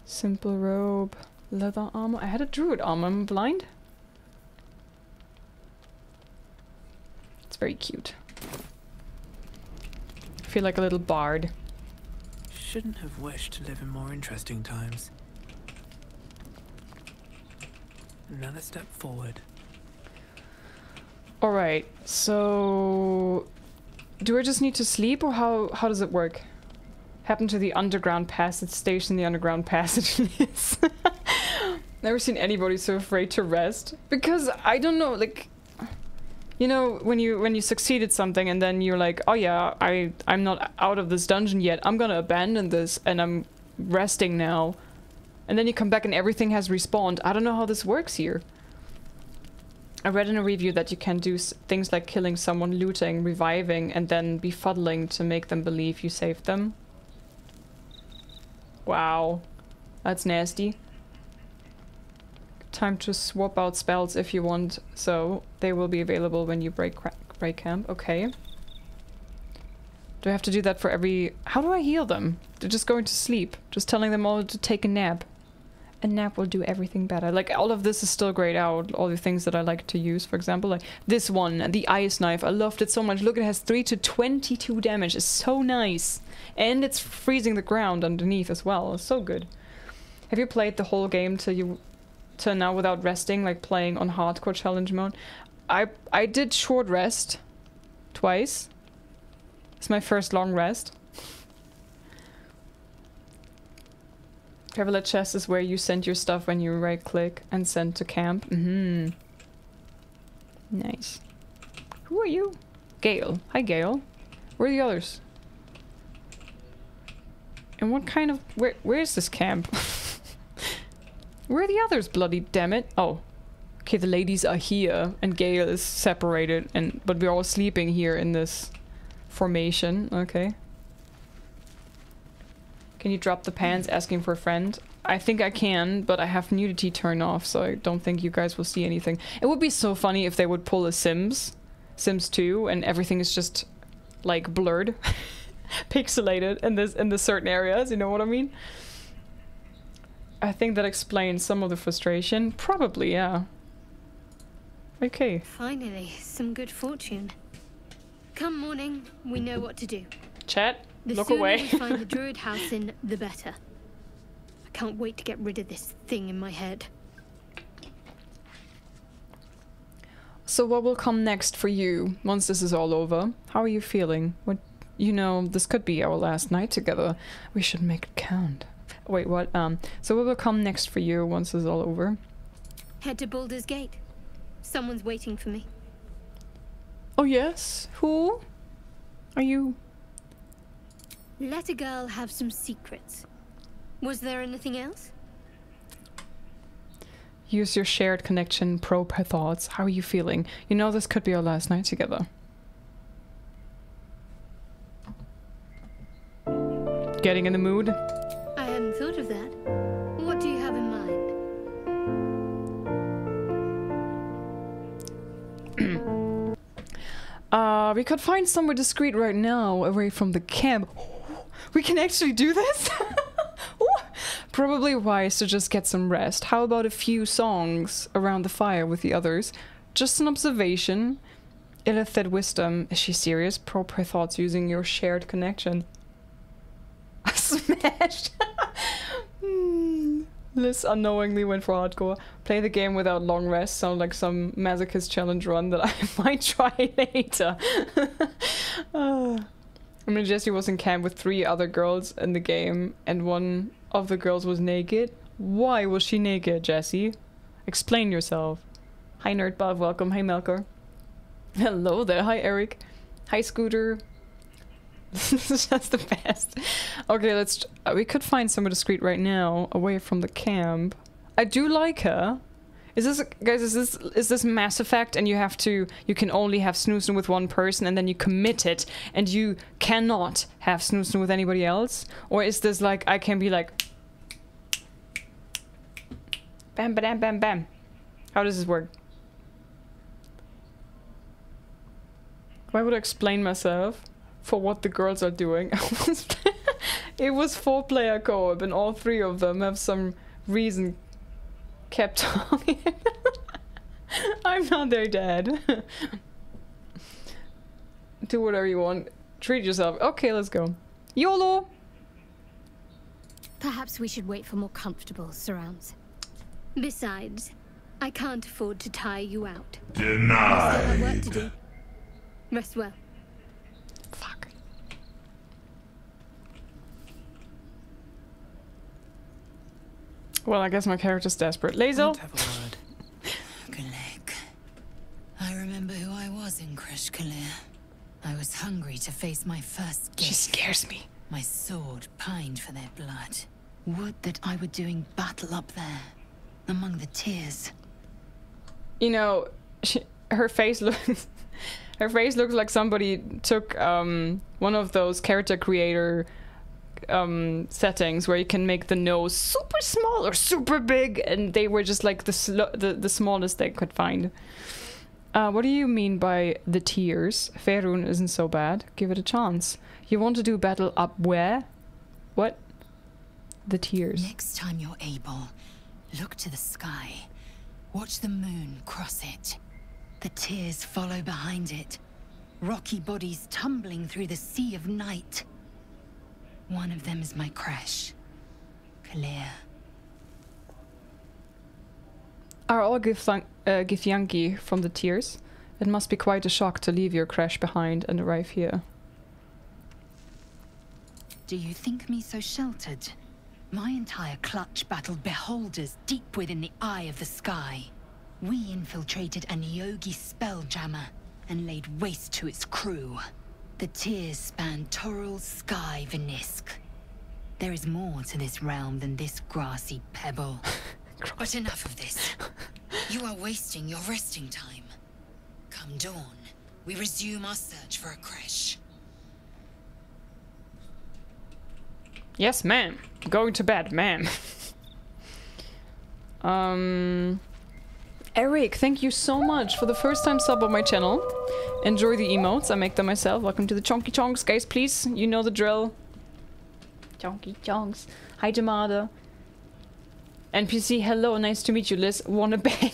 Simple robe, leather armor. I had a druid armor. I'm blind. It's very cute. I feel like a little bard. Shouldn't have wished to live in more interesting times. Another step forward. Alright, so... Do I just need to sleep or how, how does it work? Happen to the underground passage station, the underground passage is. Never seen anybody so afraid to rest. Because, I don't know, like... You know, when you when you succeed at something and then you're like, oh yeah, I, I'm not out of this dungeon yet, I'm gonna abandon this and I'm resting now. And then you come back and everything has respawned. I don't know how this works here. I read in a review that you can do things like killing someone, looting, reviving, and then befuddling to make them believe you saved them. Wow. That's nasty. Time to swap out spells if you want, so they will be available when you break break camp. Okay. Do I have to do that for every... How do I heal them? They're just going to sleep. Just telling them all to take a nap. A nap will do everything better. Like, all of this is still grayed out. All the things that I like to use, for example. Like, this one, the ice knife. I loved it so much. Look, it has 3 to 22 damage. It's so nice. And it's freezing the ground underneath as well. It's so good. Have you played the whole game till you to now without resting, like playing on hardcore challenge mode. I I did short rest twice. It's my first long rest. Traveler chest is where you send your stuff when you right click and send to camp. Mm hmm Nice. Who are you? Gale. Hi Gale. Where are the others? And what kind of where where is this camp? Where are the others, bloody damn it? Oh. Okay, the ladies are here and Gale is separated and but we're all sleeping here in this formation. Okay. Can you drop the pants asking for a friend? I think I can, but I have nudity turned off, so I don't think you guys will see anything. It would be so funny if they would pull a Sims, Sims 2, and everything is just like blurred, pixelated in this in the certain areas. You know what I mean? I think that explains some of the frustration. Probably, yeah. Okay. Finally, some good fortune. Come morning, we know what to do. Chat, the look sooner away. we find the druid house in, the better. I can't wait to get rid of this thing in my head. So what will come next for you once this is all over? How are you feeling? What you know, this could be our last night together. We should make it count. Wait, what? Um, so what will come next for you once this is all over? Head to Baldur's Gate. Someone's waiting for me. Oh yes? Who? Are you... Let a girl have some secrets. Was there anything else? Use your shared connection, probe her thoughts. How are you feeling? You know this could be our last night together. Getting in the mood? Hadn't thought of that. What do you have in mind? Uh, we could find somewhere discreet right now, away from the camp. We can actually do this? Probably wise to just get some rest. How about a few songs around the fire with the others? Just an observation. Illithid wisdom. Is she serious? Probe her thoughts using your shared connection. Smashed. Hmm. Liz unknowingly went for hardcore. Play the game without long rest. Sound like some masochist challenge run that I might try later. uh. I mean, Jesse was in camp with three other girls in the game, and one of the girls was naked. Why was she naked, Jesse? Explain yourself. Hi, Nerdbuff. Welcome. Hey, Melkor. Hello there. Hi, Eric. Hi, Scooter. this is just the best. Okay, let's. Uh, we could find somewhere discreet right now, away from the camp. I do like her. Is this guys? Is this is this Mass Effect? And you have to you can only have Snoozen with one person, and then you commit it, and you cannot have Snoozen with anybody else? Or is this like I can be like, bam, bam, bam, bam? How does this work? Why would I explain myself for what the girls are doing? it was four player co-op and all three of them have some reason kept talking. I'm not their dad. Do whatever you want. Treat yourself. Okay, let's go. YOLO! Perhaps we should wait for more comfortable surrounds. Besides, I can't afford to tire you out. I still have work to do. Rest well. Fuck. Well, I guess my character's desperate. Lae'zel? Gulek. I remember who I was in Crèche K'liir. I was hungry to face my first gift. She scares me. My sword pined for their blood. Would that I were doing battle up there, among the tears. You know, she, her face looks... her face looks like somebody took um, one of those character creator um, settings where you can make the nose super small or super big, and they were just like the the, the smallest they could find. Uh, what do you mean by the tears? Faerûn isn't so bad. Give it a chance. You want to do battle up where? What? The tears. Next time you're able, look to the sky. Watch the moon cross it. The tears follow behind it. Rocky bodies tumbling through the sea of night. One of them is my crèche. K'liir. Are all Githyan- uh, from the tears? It must be quite a shock to leave your crèche behind and arrive here. Do you think me so sheltered? My entire clutch battled beholders deep within the eye of the sky. We infiltrated a Neogi spelljammer and laid waste to its crew. The tears span Toril's sky, Venisk. There is more to this realm than this grassy pebble. but enough of this. You are wasting your resting time. Come dawn, we resume our search for a crèche. Yes, ma'am. Going to bed, ma'am. um... Eric, thank you so much for the first time sub on my channel. Enjoy the emotes, I make them myself. Welcome to the Chonky Chonks, guys, please. You know the drill. Chonky Chonks. Hi, Jamada. NPC, hello, nice to meet you, Liz. Wanna bang?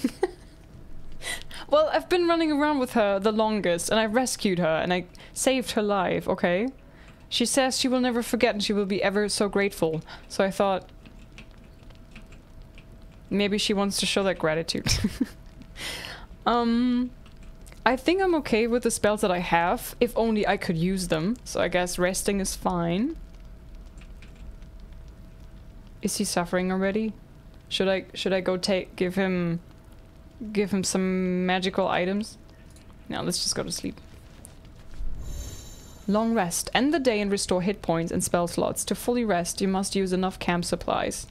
well, I've been running around with her the longest, and I rescued her, and I saved her life, okay? She says she will never forget and she will be ever so grateful. So I thought... Maybe she wants to show that gratitude. um... I think I'm okay with the spells that I have, if only I could use them. So I guess resting is fine. Is he suffering already? Should I should I go take give him give him some magical items? No, let's just go to sleep. Long rest. End the day and restore hit points and spell slots. To fully rest, you must use enough camp supplies.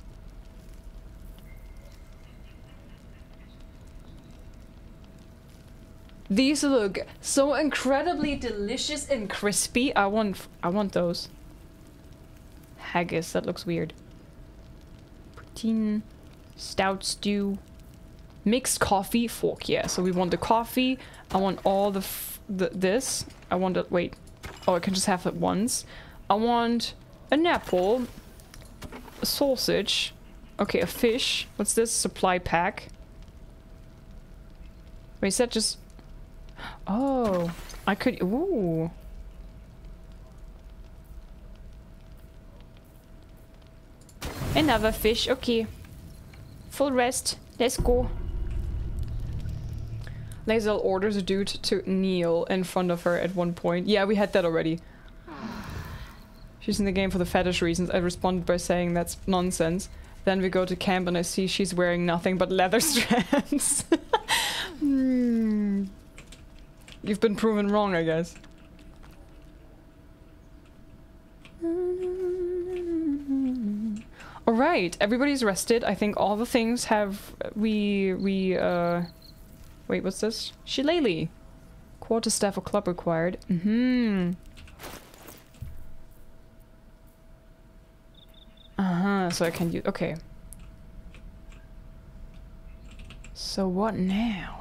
These look so incredibly delicious and crispy. I want I want those. Haggis, that looks weird. Poutine, stout stew, mixed coffee, fork, yeah. So we want the coffee. I want all the, the this. I want to, wait. Oh, I can just have it once. I want an apple, a sausage, okay, a fish. What's this? Supply pack. Wait, is that just... Oh, I could... Ooh. Another fish, okay. Full rest. Let's go. Lae'zel orders a dude to kneel in front of her at one point. Yeah, we had that already. She's in the game for the fetish reasons. I responded by saying that's nonsense. Then we go to camp and I see she's wearing nothing but leather strands. hmm. You've been proven wrong, I guess. All right, everybody's rested. I think all the things have we we uh. Wait, what's this? Shillelagh. Quarterstaff or club required. Mm-hmm. Uh-huh, so I can use... Okay. So what now?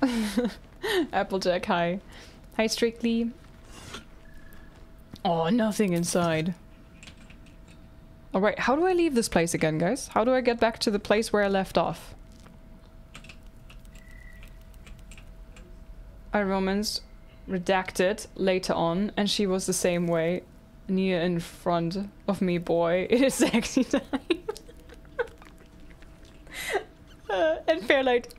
Applejack, hi. Hi, Strictly. Oh, nothing inside. Alright, how do I leave this place again, guys? How do I get back to the place where I left off? I romanced redacted later on, and she was the same way. Near in front of me, boy. It is sexy time. uh, and Fairlight.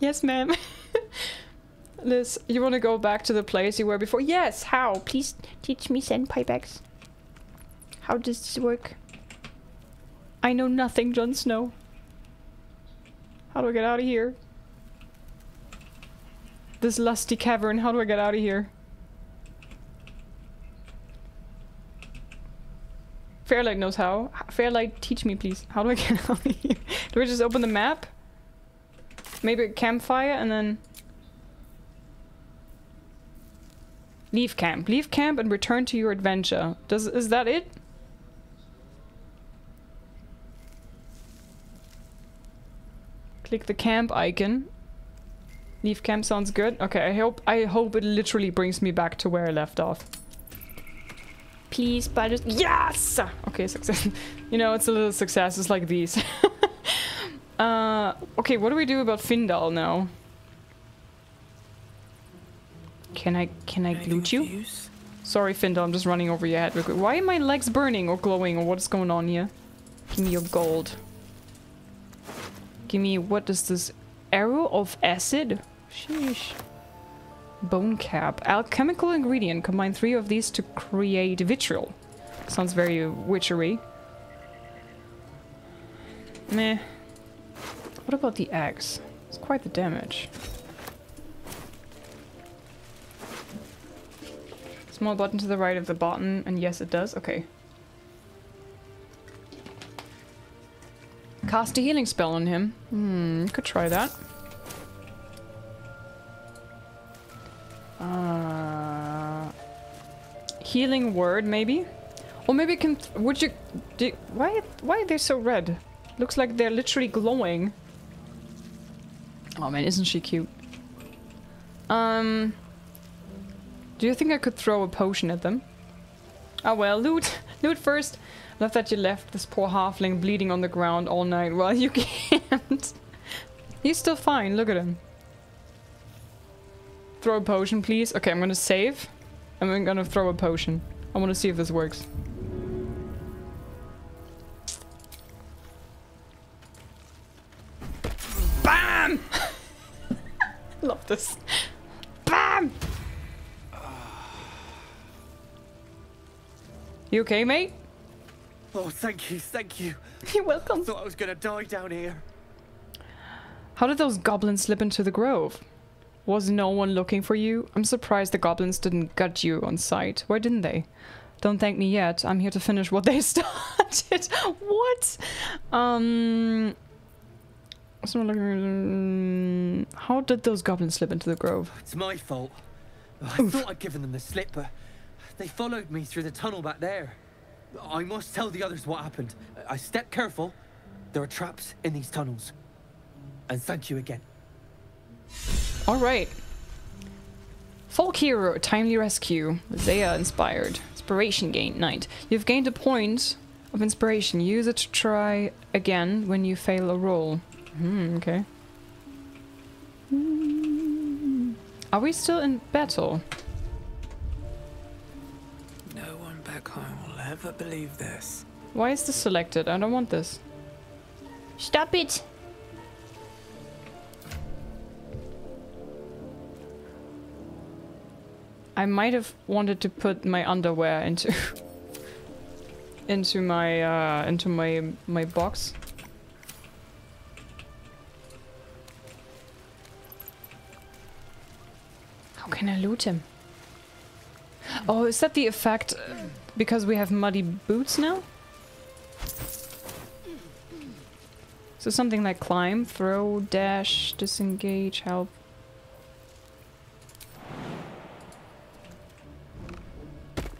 Yes, ma'am. Liz, you want to go back to the place you were before? Yes, how? Please teach me senpai bags. How does this work? I know nothing, Jon Snow. How do I get out of here? This lusty cavern, how do I get out of here? Fairlight knows how. Fairlight, teach me please. How do I get out of here? Do I just open the map? Maybe a campfire and then... Leave camp. Leave camp and return to your adventure. Does Is that it? Click the camp icon. Leave camp sounds good. Okay, I hope I hope it literally brings me back to where I left off. Please, but yes. Okay, success. you know, it's a little success. successes like these. uh, okay, what do we do about Findal now? Can I can I loot you? Sorry, Findal, I'm just running over your head. Why are my legs burning or glowing or what's going on here? Give me your gold. Give me, what is this? Arrow of acid? Sheesh. Bone cap. Alchemical ingredient. Combine three of these to create vitriol. Sounds very witchery. Meh. What about the axe? It's quite the damage. Small button to the right of the button, and yes it does. Okay. Cast a healing spell on him. Hmm, could try that. Uh, healing word, maybe? Or maybe can... Would you... Do, why, why are they so red? Looks like they're literally glowing. Oh man, isn't she cute? Um... Do you think I could throw a potion at them? Oh well, loot! loot first! Love that you left this poor halfling bleeding on the ground all night while you can't. He's still fine, look at him. Throw a potion, please. Okay, I'm gonna save. And I'm gonna throw a potion. I wanna see if this works. BAM! Love this. You okay, mate? Oh, thank you, thank you. You're welcome. I thought I was gonna die down here. How did those goblins slip into the grove? Was no one looking for you? I'm surprised the goblins didn't gut you on sight. Why didn't they? Don't thank me yet. I'm here to finish what they started. what? Um... How did those goblins slip into the grove? It's my fault. I Oof. thought I'd given them the slip, but they followed me through the tunnel back there. I must tell the others what happened. I stepped careful. There are traps in these tunnels. And thank you again. Alright. Folk hero, timely rescue. Zaya inspired. Inspiration gained, knight. You've gained a point of inspiration. Use it to try again when you fail a roll. Hmm, okay. Are we still in battle? No one back home will ever believe this. Why is this selected? I don't want this. Stop it! I might have wanted to put my underwear into into my uh, into my my box. How can I loot him? Oh, is that the effect uh, because we have muddy boots now? So something like climb, throw, dash, disengage, help.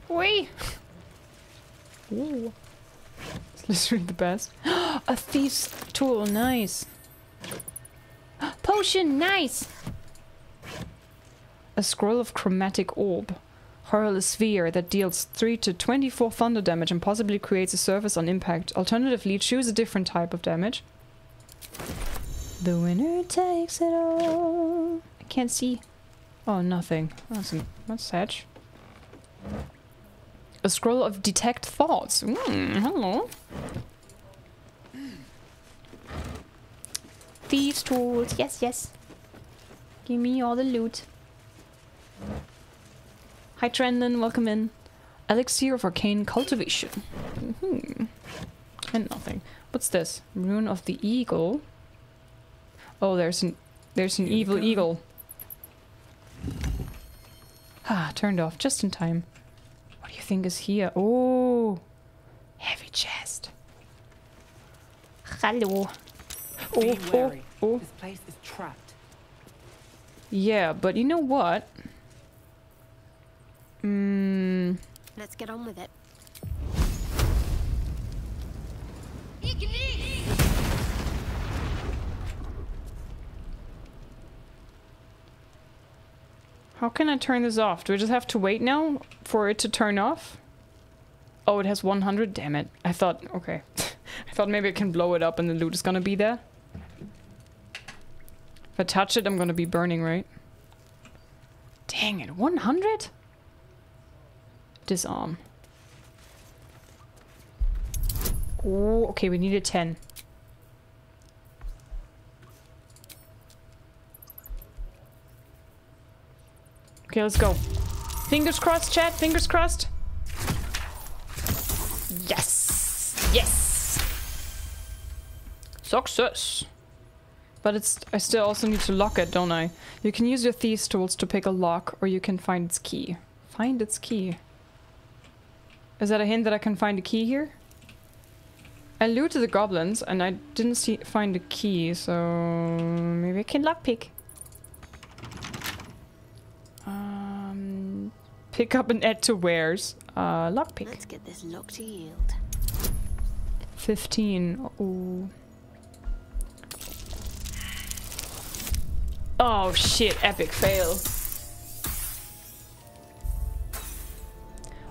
Wait. Ooh. It's literally the best. A thief's tool, nice. Potion, nice. A scroll of chromatic orb. Hurl a sphere that deals 3 to 24 thunder damage and possibly creates a surface on impact. Alternatively, choose a different type of damage. The winner takes it all. I can't see. Oh, nothing. That's, a, that's. A scroll of detect thoughts. Mm, hello. Thieves' tools. Yes, yes. Give me all the loot. Hi Trendon, welcome in. Elixir of Arcane Cultivation. Mm -hmm. And nothing. What's this? Rune of the Eagle. Oh, there's an there's an evil eagle. Ah, turned off just in time. What do you think is here? Oh, heavy chest. Hello. Oh, Be oh, wary. oh. This place is trapped. Yeah, but you know what? Mm, Let's get on with it. how can I turn this off? Do I just have to wait now for it to turn off? Oh, it has 100? Damn it. I thought, okay. I thought maybe I can blow it up and the loot is gonna be there. If I touch it, I'm gonna be burning, right? Dang it, 100? Disarm. Oh, okay, we need a 10. Okay, let's go. Fingers crossed, chat. Fingers crossed. Yes! Yes! Success! But it's I still also need to lock it, don't I? You can use your thieves tools to pick a lock, or you can find its key. Find its key. Is that a hint that I can find a key here? I looted the goblins, and I didn't see find a key, so maybe I can lockpick. Um, pick up and add to wares. Uh, lockpick. Let's get this lock to yield. 15. Ooh. Oh shit, epic fail.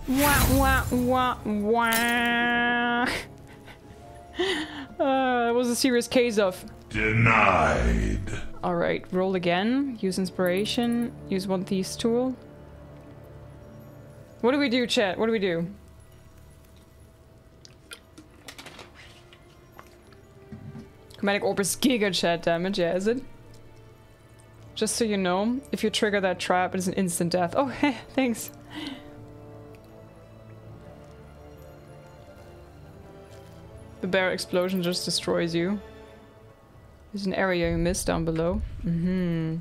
Wah wah wah wah. uh, it was a serious case of Denied. Alright, roll again. Use inspiration. Use one thief's tool. What do we do, chat? What do we do? Chromatic Orb is giga chat damage, yeah, is it? Just so you know, if you trigger that trap, it's an instant death. Oh, thanks. The bear explosion just destroys you. There's an area you missed down below. Mm-hmm.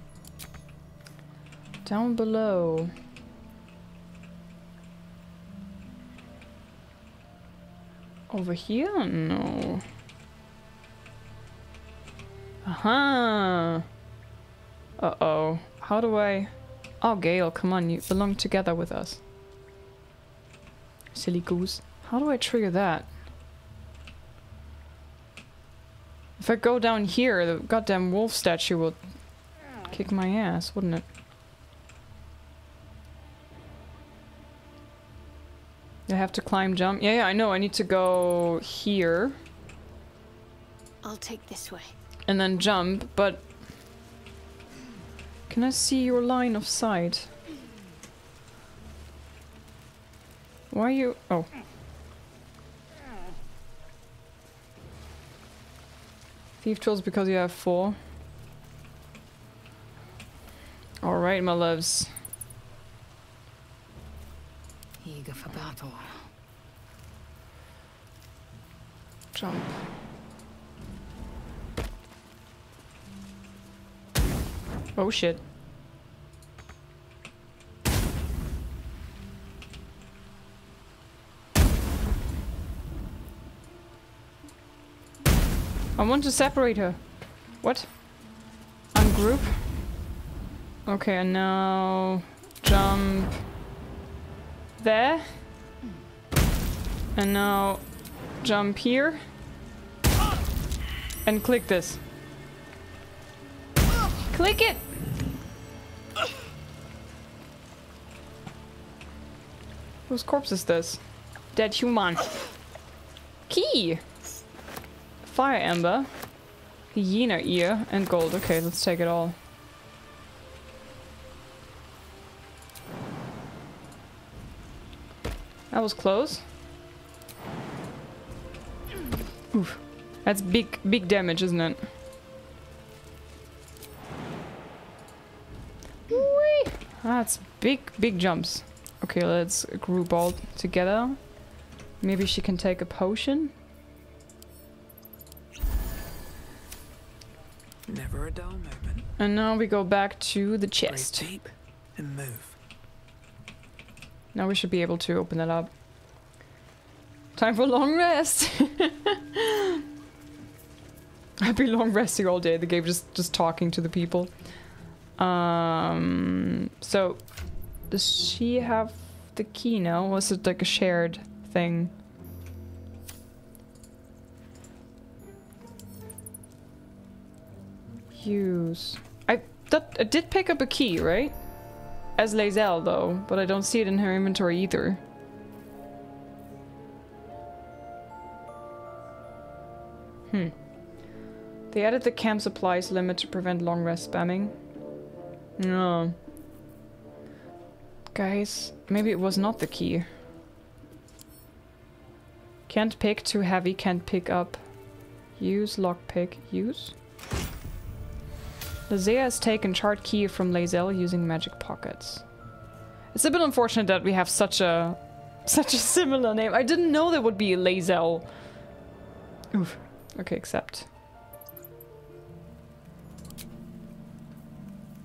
Down below. Over here? No. Aha! Uh-oh. How do I... Oh, Gale, come on, you belong together with us. Silly goose. How do I trigger that? If I go down here, the goddamn wolf statue will kick my ass, wouldn't it? I have to climb, jump. Yeah, yeah, I know. I need to go here. I'll take this way. And then jump, but... Can I see your line of sight? Why are you... Oh. Thief tools because you have four. Alright, my loves. Eager for battle. Jump. Oh shit. I want to separate her. What? Ungroup. Okay, and now jump there. And now jump here. And click this. Click it! Whose corpse is this? Dead human. Key! Fire ember. Hyena ear and gold. Okay, let's take it all. That was close. Oof. That's big, big damage, isn't it? Whee! That's big, big jumps. Okay, let's group all together. Maybe she can take a potion? Never a dull moment. And now we go back to the chest. Breathe deep and move. Now we should be able to open it up. Time for a long rest. I've been long resting all day. The game just just talking to the people. Um. So, does she have the key now? Was it like a shared thing? Use. I that I did pick up a key, right? As Lae'zel though, but I don't see it in her inventory either. Hmm. They added the camp supplies limit to prevent long rest spamming. No. Guys, maybe it was not the key. Can't pick, too heavy, can't pick up. Use, lockpick, use. Lizea has taken chart key from Lae'zel using magic pockets. It's a bit unfortunate that we have such a such a similar name. I didn't know there would be a Lae'zel. Oof. Okay, accept.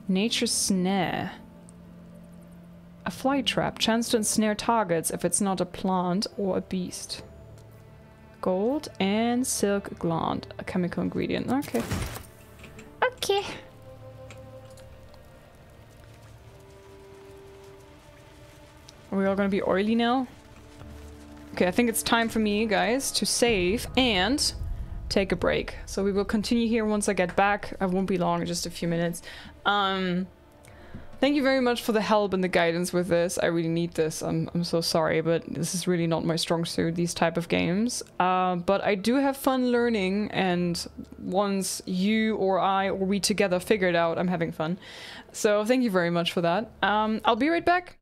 Nature Snare. A fly trap. Chance to ensnare targets if it's not a plant or a beast. Gold and silk gland. A chemical ingredient. Okay. Okay. Are we all gonna be oily now? Okay, I think it's time for me, guys, to save and take a break. So we will continue here once I get back. I won't be long, just a few minutes. Um, thank you very much for the help and the guidance with this. I really need this. I'm, I'm so sorry, but this is really not my strong suit, these type of games. Uh, but I do have fun learning, and once you or I or we together figure it out, I'm having fun. So thank you very much for that. Um, I'll be right back.